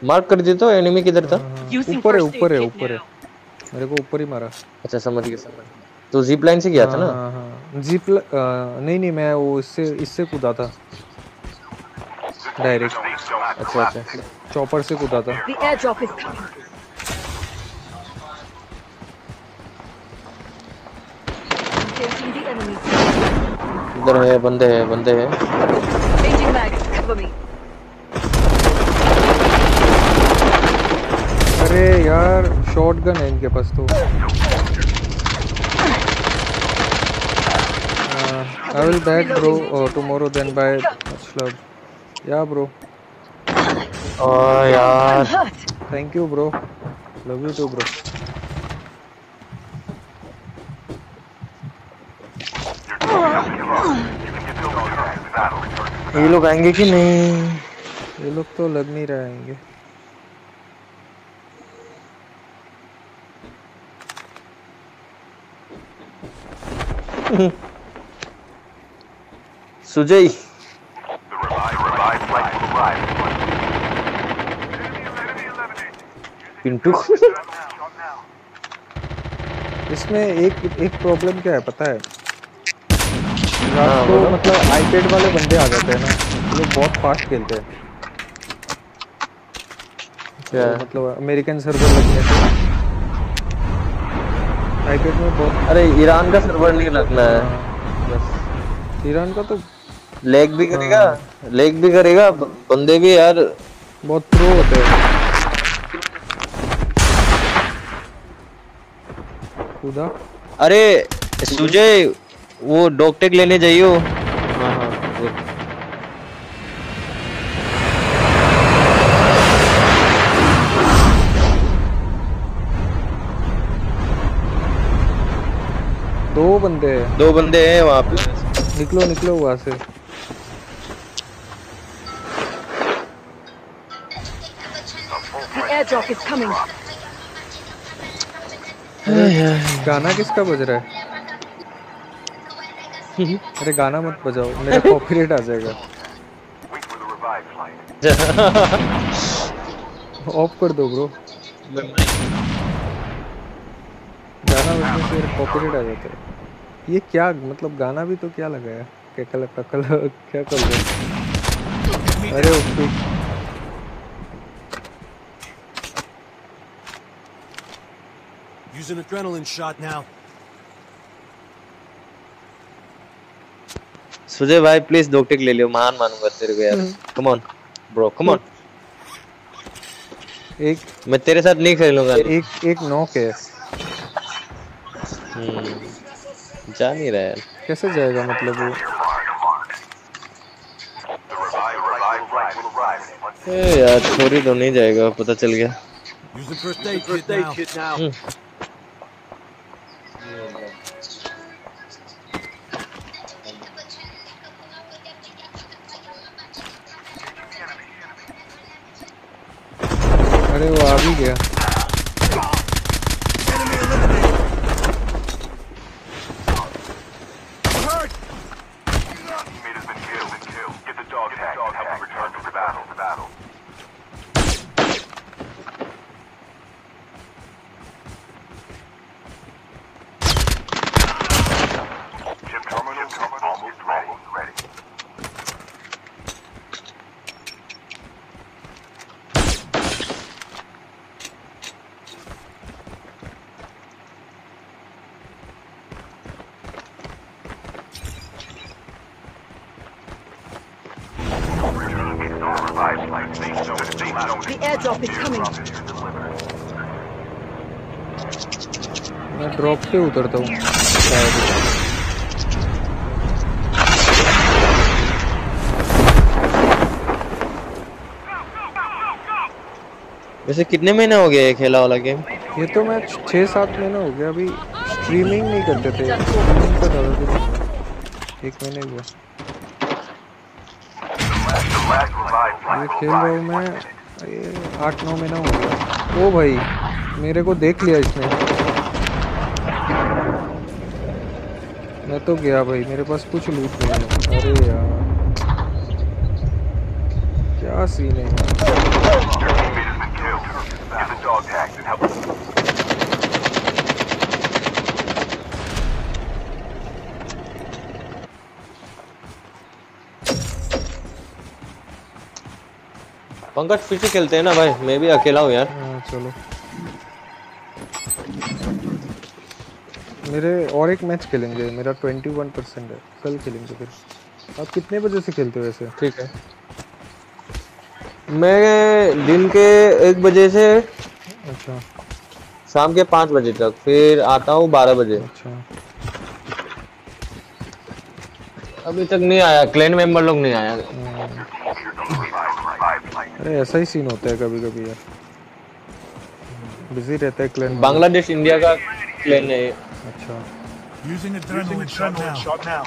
Mark कर दे तो एनिमी किधर था? ऊपर है ऊपर है ऊपर है। मेरे को ऊपर ही मारा। अच्छा समझ गया समझ तो जिप लाइन से गया था ना? जीप ल... आ, नहीं नहीं मैं वो इससे इससे कूदा था। डायरेक्ट अच्छा अच्छा। चॉपर से कूदा था। इधर है बंदे है बंदे हैं। अरे यार शॉर्ट गन है इनके पास तो। I will back bro tomorrow then bye club या ब्रो ओ यार. Thank you bro love you too bro ये लोग आएँगे कि नहीं? ये लोग तो लग नहीं रहे आएँगे Sujay The revived, revived flight will arrive in one minute. Pintu. इसमें एक एक प्रॉब्लम क्या है पता है? हाँ, बोलो। मतलब आईपैड वाले बंदे आ जाते हैं ना लोग बहुत फास्ट खेलते हैं। क्या? तो मतलब अमेरिकन सर्वर लगने से आईपैड में बहुत अरे ईरान का सर्वर नहीं लगना है। बस। ईरान का तो लेग भी करेगा हाँ। लेग भी करेगा बंदे भी यार। बहुत प्रो होते हैं। खुदा अरे सुजय वो डॉकटेक लेने जाइयो। हाँ हाँ दो बंदे हैं। दो बंदे हैं वहाँ पे। निकलो निकलो वहाँ से। Airdrop is coming. गाना किसका बज रहा है अरे गाना मत बजाओ मेरा कॉपीराइट आ जाएगा. ऑफ़ कर दो ब्रो गाना बजने से कॉपीराइट आ जाता है ये क्या मतलब गाना भी तो क्या लगाया केकल ककल क्या कर रहे? अरे okay Use an adrenaline shot now. Sujay भाई प्लीज़ दो टिक ले लियो महान मानूँगा तेरे को यार come on bro come on एक मैं तेरे साथ नहीं खेलूँगा एक एक नॉक है। हम्म, जा नहीं रहा यार। कैसे जाएगा मतलब वो? ए यार छोरी तो नहीं जाएगा। पता चल गया। उतरता हूँ। वैसे कितने महीने हो गए ये खेला वाला गेम ये तो मैं छः सात महीने हो गया अभी स्ट्रीमिंग नहीं करते थे। स्ट्रीमिंग। एक महीने हुआ। ये खेल रहा हूँ मैं ये आठ नौ महीना हो गया। ओ भाई मेरे को देख लिया इसने। मैं तो गया भाई मेरे पास कुछ लूट नहीं है। अरे यार। क्या सीन है पंकज फिर से खेलते हैं ना भाई? मैं भी अकेला हूँ यार। हाँ चलो। मेरे और एक मैच खेलेंगे मेरा ट्वेंटी वन परसेंट है। कल खेलेंगे फिर। आप कितने बजे से खेलते हो वैसे? ठीक है। मैं दिन के एक बजे से अच्छा। शाम के पाँच बजे तक फिर आता हूँ बारह बजे। अच्छा। अभी तक नहीं आया क्लैन मेंबर लोग नहीं आया। हाँ, flight. अरे ऐसा ही सीन होता है कभी कभी यार। बिज़ी रहता है क्लैन बांग्लादेश इंडिया का क्लैन है। ये। अच्छा Using adrenaline shot now. shot now.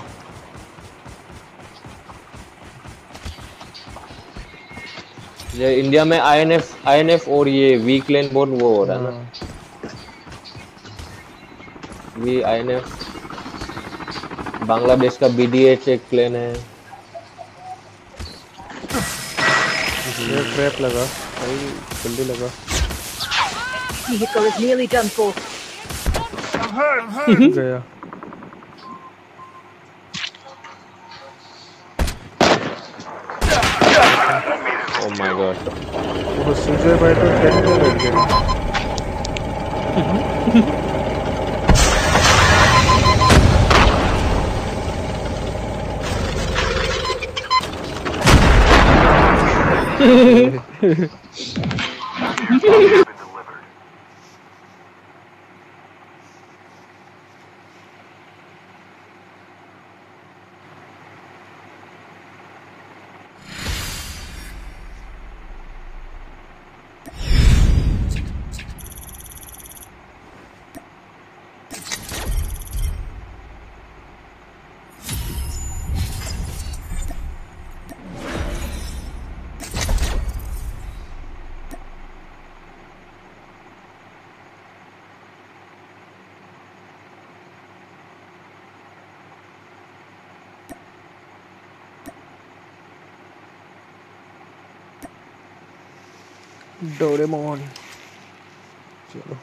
ये इंडिया में आईएनएफ आईएनएफ और ये वी क्लैन बहुत वो हो रहा है ना हाँ, वी आईएनएफ बांग्लादेश का बीडीएच एक क्लैन है ये ट्रैप लगा भाई जल्दी लगा Vehicle is nearly done for. गया ओ माय गॉड वो सुजय भाई तो टेन में बैठ गए Has डोरेमोन चलो।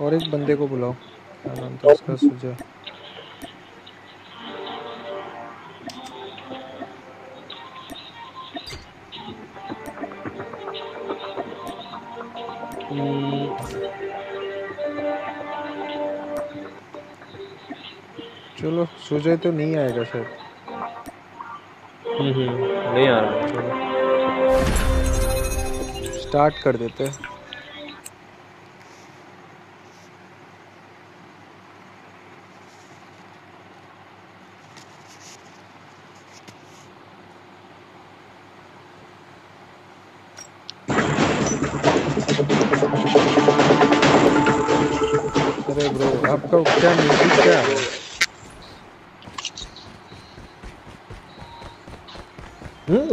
और एक बंदे को बुलाओ। क्या नाम था उसका? सुजय। चलो, सुजय तो नहीं आएगा शायद। नहीं आ रहा। स्टार्ट कर देते हैं।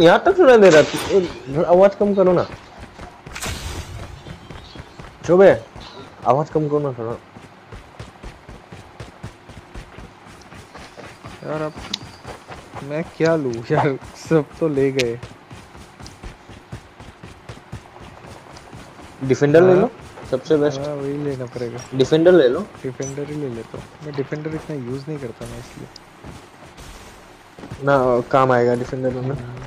यहाँ तक सुनाई दे रहा है। थोड़ा आवाज़ कम करो ना। शोभे आवाज़ कम करो ना थोड़ा। यार अब मैं क्या लूँ यार? सब तो ले गए। डिफेंडर ले हाँ। लो सबसे बेस्ट हाँ वही लेना पड़ेगा। डिफेंडर ले लो। डिफेंडर ही ले लेता हूँ। मैं डिफेंडर इतना यूज़ नहीं करता ना इसलिए। ना काम आएगा डिफेंडर में। डिफेंडर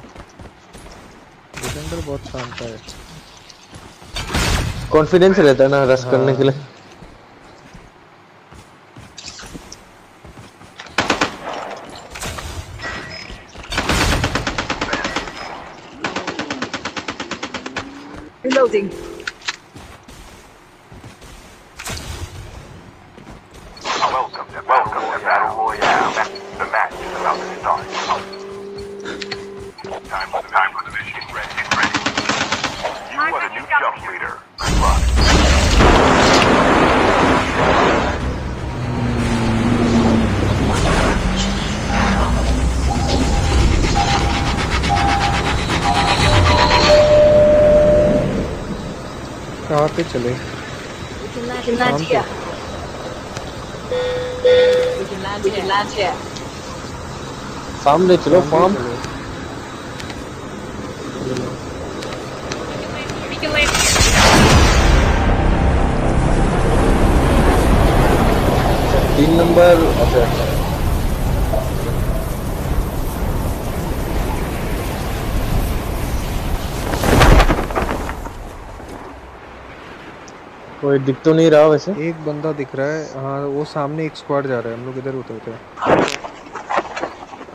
बहुत शांत है कॉन्फिडेंस रहता है ना रश करने के लिए। फार्म ले चलो फार्म. तीन नंबर अच्छा। अच्छा कोई दिख तो नहीं रहा वैसे। एक बंदा दिख रहा है हाँ वो सामने एक स्क्वाड जा रहा है हम लोग इधर उतरते हैं।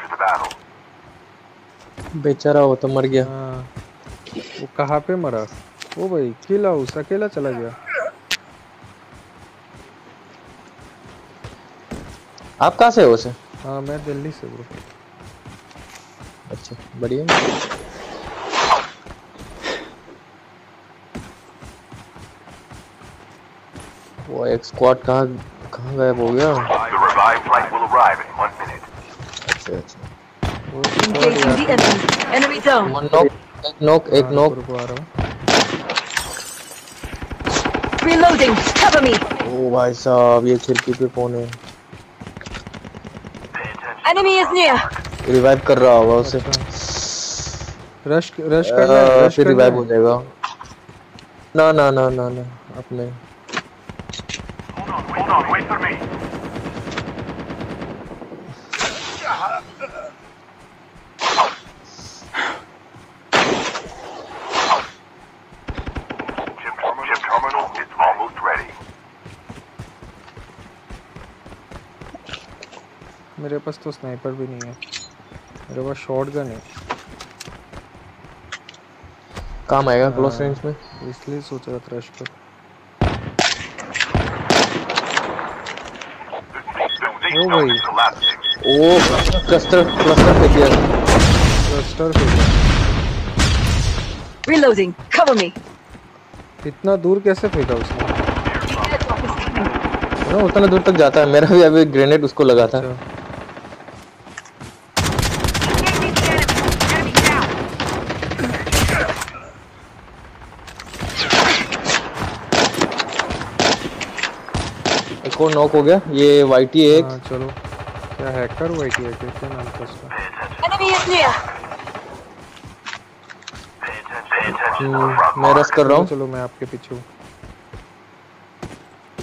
to the battle. बेचारा वो तो मर गया हाँ वो कहाँ पे मरा? ओ भाई किल हाउस अकेला चला गया। आप कहाँ से हो उसे हाँ मैं दिल्ली से ब्रो अच्छा बढ़िया। वो एक स्क्वाड कहाँ कहाँ गायब हो गया. अच्छा अच्छा। नॉक एक नॉक हाँ, रुको, आ रहा हूँ। रीलोडिंग कवर मी ओ भाई साहब ये खिड़की पे कौन है? एनिमी इज़ नियर रिवाइव कर रहा होगा उसे। रश रश कर रहा है रश रिवाइव हो जाएगा। ना ना ना ना ना अपने Hold on, hold on, wait for me. almost ready. मेरे पास तो स्नाइपर भी नहीं है मेरे पास शॉट गन है काम आएगा क्लोज रेंज में इसलिए सोच रहा था रश पर is collapsing. ओ क्लस्टर क्लस्टर पे दिया क्लस्टर पे गया। Reloading. Cover me. इतना दूर कैसे फेंका उसने. ना उतना दूर तक जाता है मेरा भी अभी ग्रेनेड उसको लगा था अच्छा और नॉक हो गया ये वाईटी एक हाँ चलो क्या हैकर हुआ है क्या क्या नाम था उसका the हम्म, front मैं रश mark. कर रहा हूँ चलो मैं आपके पीछे हूँ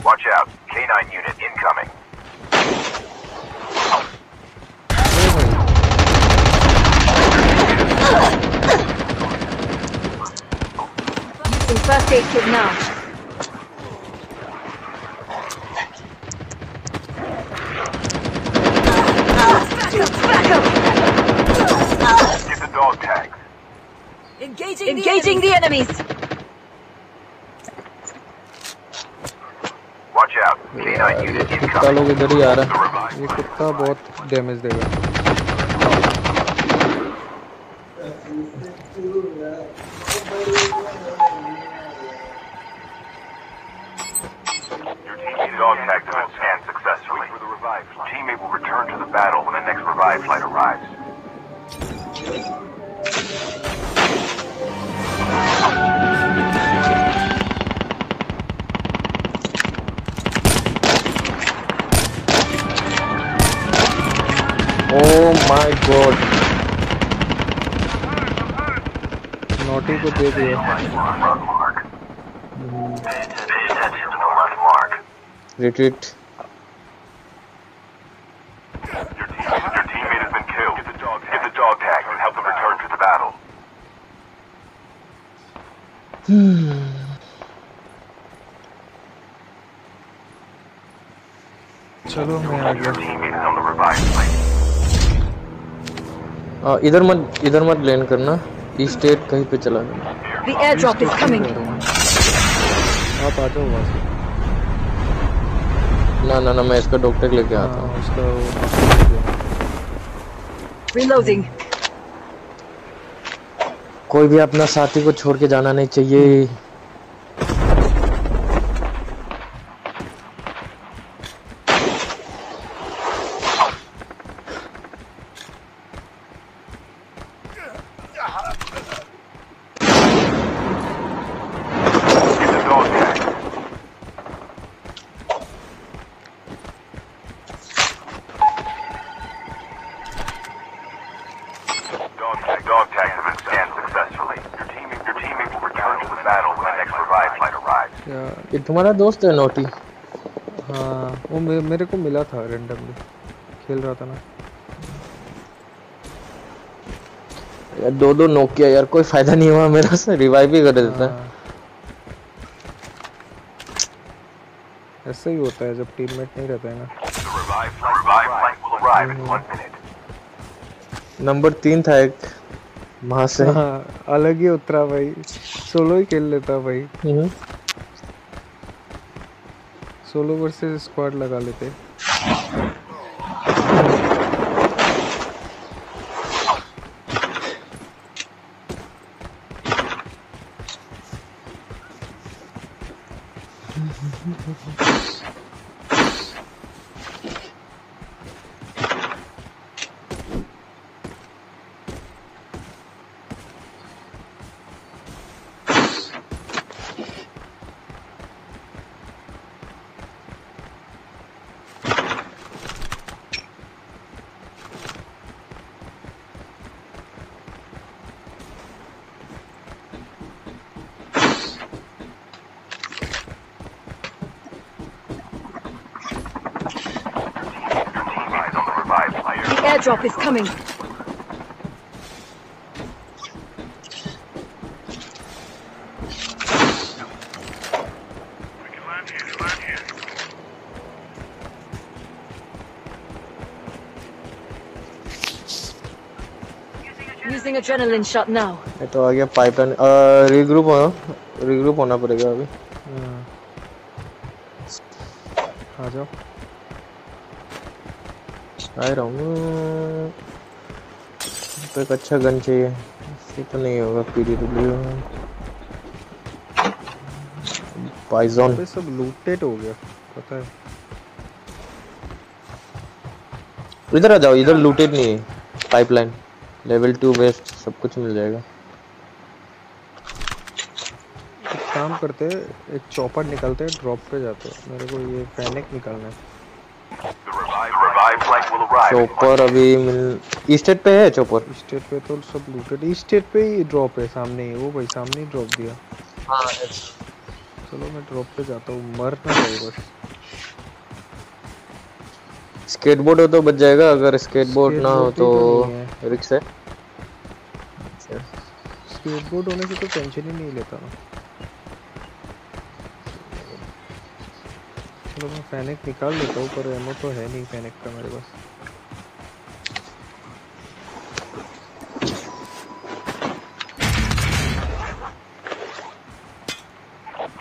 Watch out. K9 unit incoming. first aid kit now. Back up! Get the dog tags. Engaging, the enemies. Watch out. K9 unit कुत्ता incoming. लोग इधर ही आ रहा है ये कुत्ता बहुत डैमेज देगा the battle. चलो मैं आ गया. इधर मत इधर मत लैंड करना ईस्ट एट कहीं पे चला जाना. आप आ जाओ वहाँ से ना ना ना मैं इसका डॉक्टर लेके आता हूँ। हाँ उसका रीलोडिंग Reloading. कोई भी अपना साथी को छोड़ के जाना नहीं चाहिए Get the dog tag. Dog tag. Dog tags have been scanned successfully. Your teammate, your teammate will return to the battle when the next revive flight arrives. क्या ये तुम्हारा दोस्त है नोटी। हाँ वो मे, मेरे को मिला था रेंडमली खेल रहा था ना। यार दो दो नोक किया यार कोई फ़ायदा नहीं हुआ मेरा से रिवाइव ही कर देता। है। ऐसा ही होता है जब टीममेट नहीं रहता है ना. नंबर तीन था एक वहाँ से। हाँ अलग ही उतरा भाई। सोलो ही खेल लेता भाई। हम्म। सोलो वर्सेस स्क्वाड लगा लेते airdrop is coming. Using adrenaline shot now. ये तो आ गया पाइपलाइन रीग्रुप हो रीग्रुप होना पड़ेगा अभी आ रहा हूँ। तो एक अच्छा गन चाहिए। ये तो नहीं होगा पीडीडब्ल्यू पाइजन पे सब लूटेड हो गया पता है। इधर आ जाओ इधर लूटेड नहीं है। पाइपलाइन लेवल टू वेस्ट सब कुछ मिल जाएगा। काम करते एक चॉपर निकलते हैं ड्रॉप पे जाते हैं। मेरे को ये पैनिक निकालना है। चॉपर अभी मिल स्टेट पे है चॉपर स्टेट पे तो सब लूटेड स्टेट पे ही ड्रॉप है सामने ही. वो भाई सामने ही ड्रॉप दिया. हाँ चलो मैं ड्रॉप पे जाता हूँ. मर ना जाए बस. स्केटबोर्ड हो तो बच जाएगा. अगर स्केटबोर्ड ना हो तो ही तो रिक्स है. स्केटबोर्ड होने से तो टेंशन ही नहीं लेता ना चलो मैं फैनिक निकाल लेता हूँ पर एमो तो है नहीं फैनिक का मेरे पास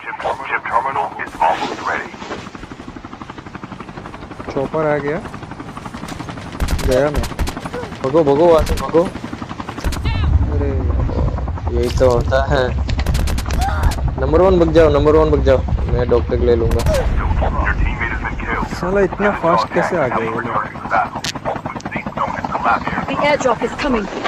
Chip, chip terminal is almost ready. Chopper आ गया। गया मैं। भगो भगो आते भगो। अरे, यही तो होता है। नंबर वन बग जाओ नंबर वन बग जाओ। मैं डॉक्टर ले लूँगा। साला इतना फास्ट कैसे आ गया ये लोग? The airdrop is coming.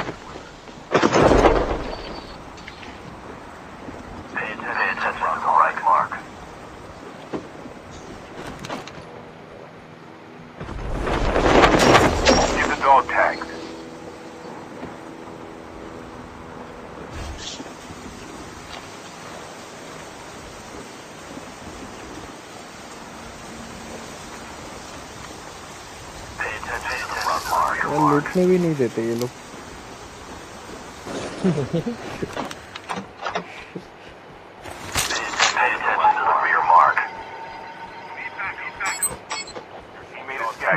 देखने भी नहीं देते ये लोग।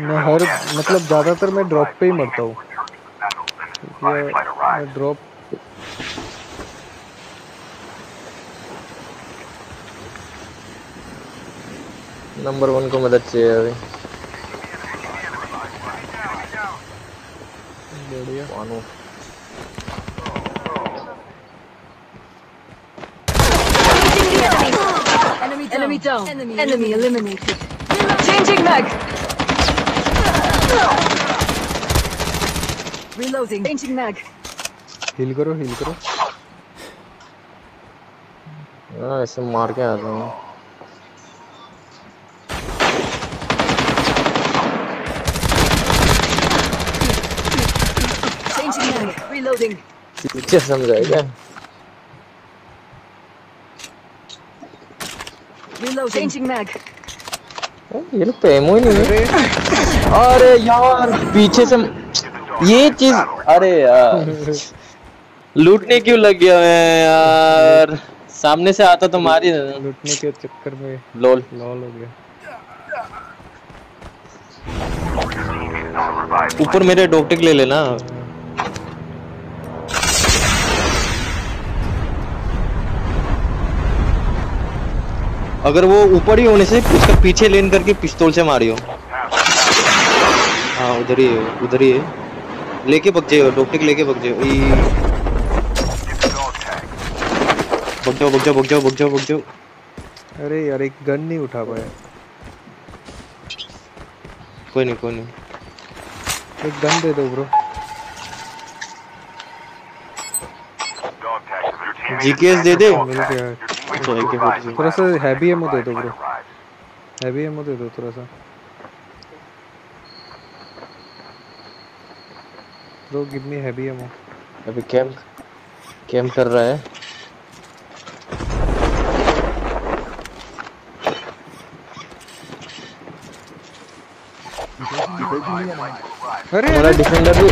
मैं हर मतलब ज़्यादातर मैं ड्रॉप पे ही मरता हूँ। ड्रॉप नंबर वन को मदद चाहिए अभी। down. Enemy down. Enemy, eliminated. Changing mag. Reloading. Changing mag. Heal करो हील करो हाँ ऐसे मार के आता हूँ Changing mag. Reloading. पीछे समझाएगा Reloading. Changing mag. ये लोग तो एमओ ही नहीं है। अरे यार पीछे से ये चीज़ अरे यार। लूटने क्यों लग गया मैं यार? सामने से आता तो मार ही देना लूटने के चक्कर में लोल लॉल हो गया। ऊपर मेरे डॉक्टर ले लेना। अगर वो ऊपर ही होने से उसका पीछे लेन करके पिस्तौल से मारियो। हाँ उधर ही है उधर ही है। लेके भग जाओ डॉक्टर के लेके भग जाओ भग जाओ भग जाओ भग जाओ भग जाओ भग जाओ। अरे यार एक गन नहीं उठा पाया। कोई नहीं कोई नहीं। एक गन दे दो ब्रो। जीकेएस दे दे। मिल गया। AK-47 थोड़ा सा हैवी एमो दे दो ब्रो हैवी एमो दे दो थोड़ा सा। Bro give me heavy ammo अभी कैंप कैंप कर रहा है। अरे अरे। डिफेंडर भी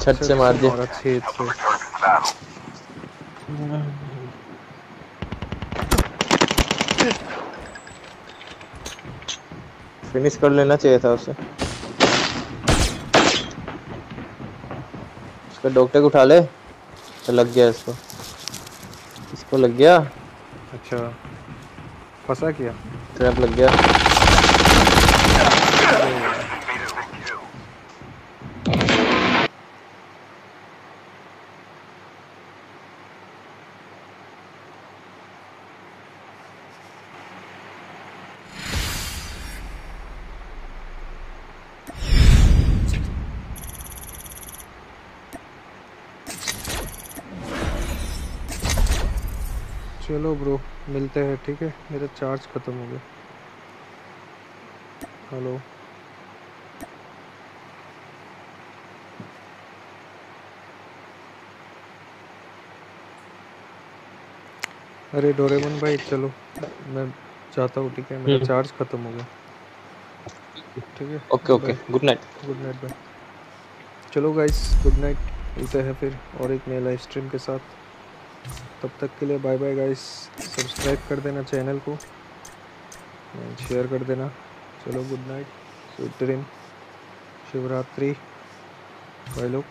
छत से मार दिया। छेद से फिनिश कर लेना चाहिए था उसे। उसका डॉक्टर को उठा ले। तो लग गया इसको। इसको लग गया? अच्छा। फंसा किया? ट्रैप लग गया चलो ब्रो मिलते हैं ठीक है मेरा चार्ज खत्म हो गया। हेलो अरे डोरेमन भाई चलो। मैं जाता हूँ ठीक है? मेरा हम्म। चार्ज खत्म हो गया। ठीक है? Okay okay good night good night भाई चलो गाइस गुड नाइट मिलते हैं फिर और एक नए लाइव स्ट्रीम के साथ। तब तक के लिए बाय बाय गाइस सब्सक्राइब कर देना चैनल को शेयर कर देना. चलो good night sweet dream Shivratri. Bye लोग.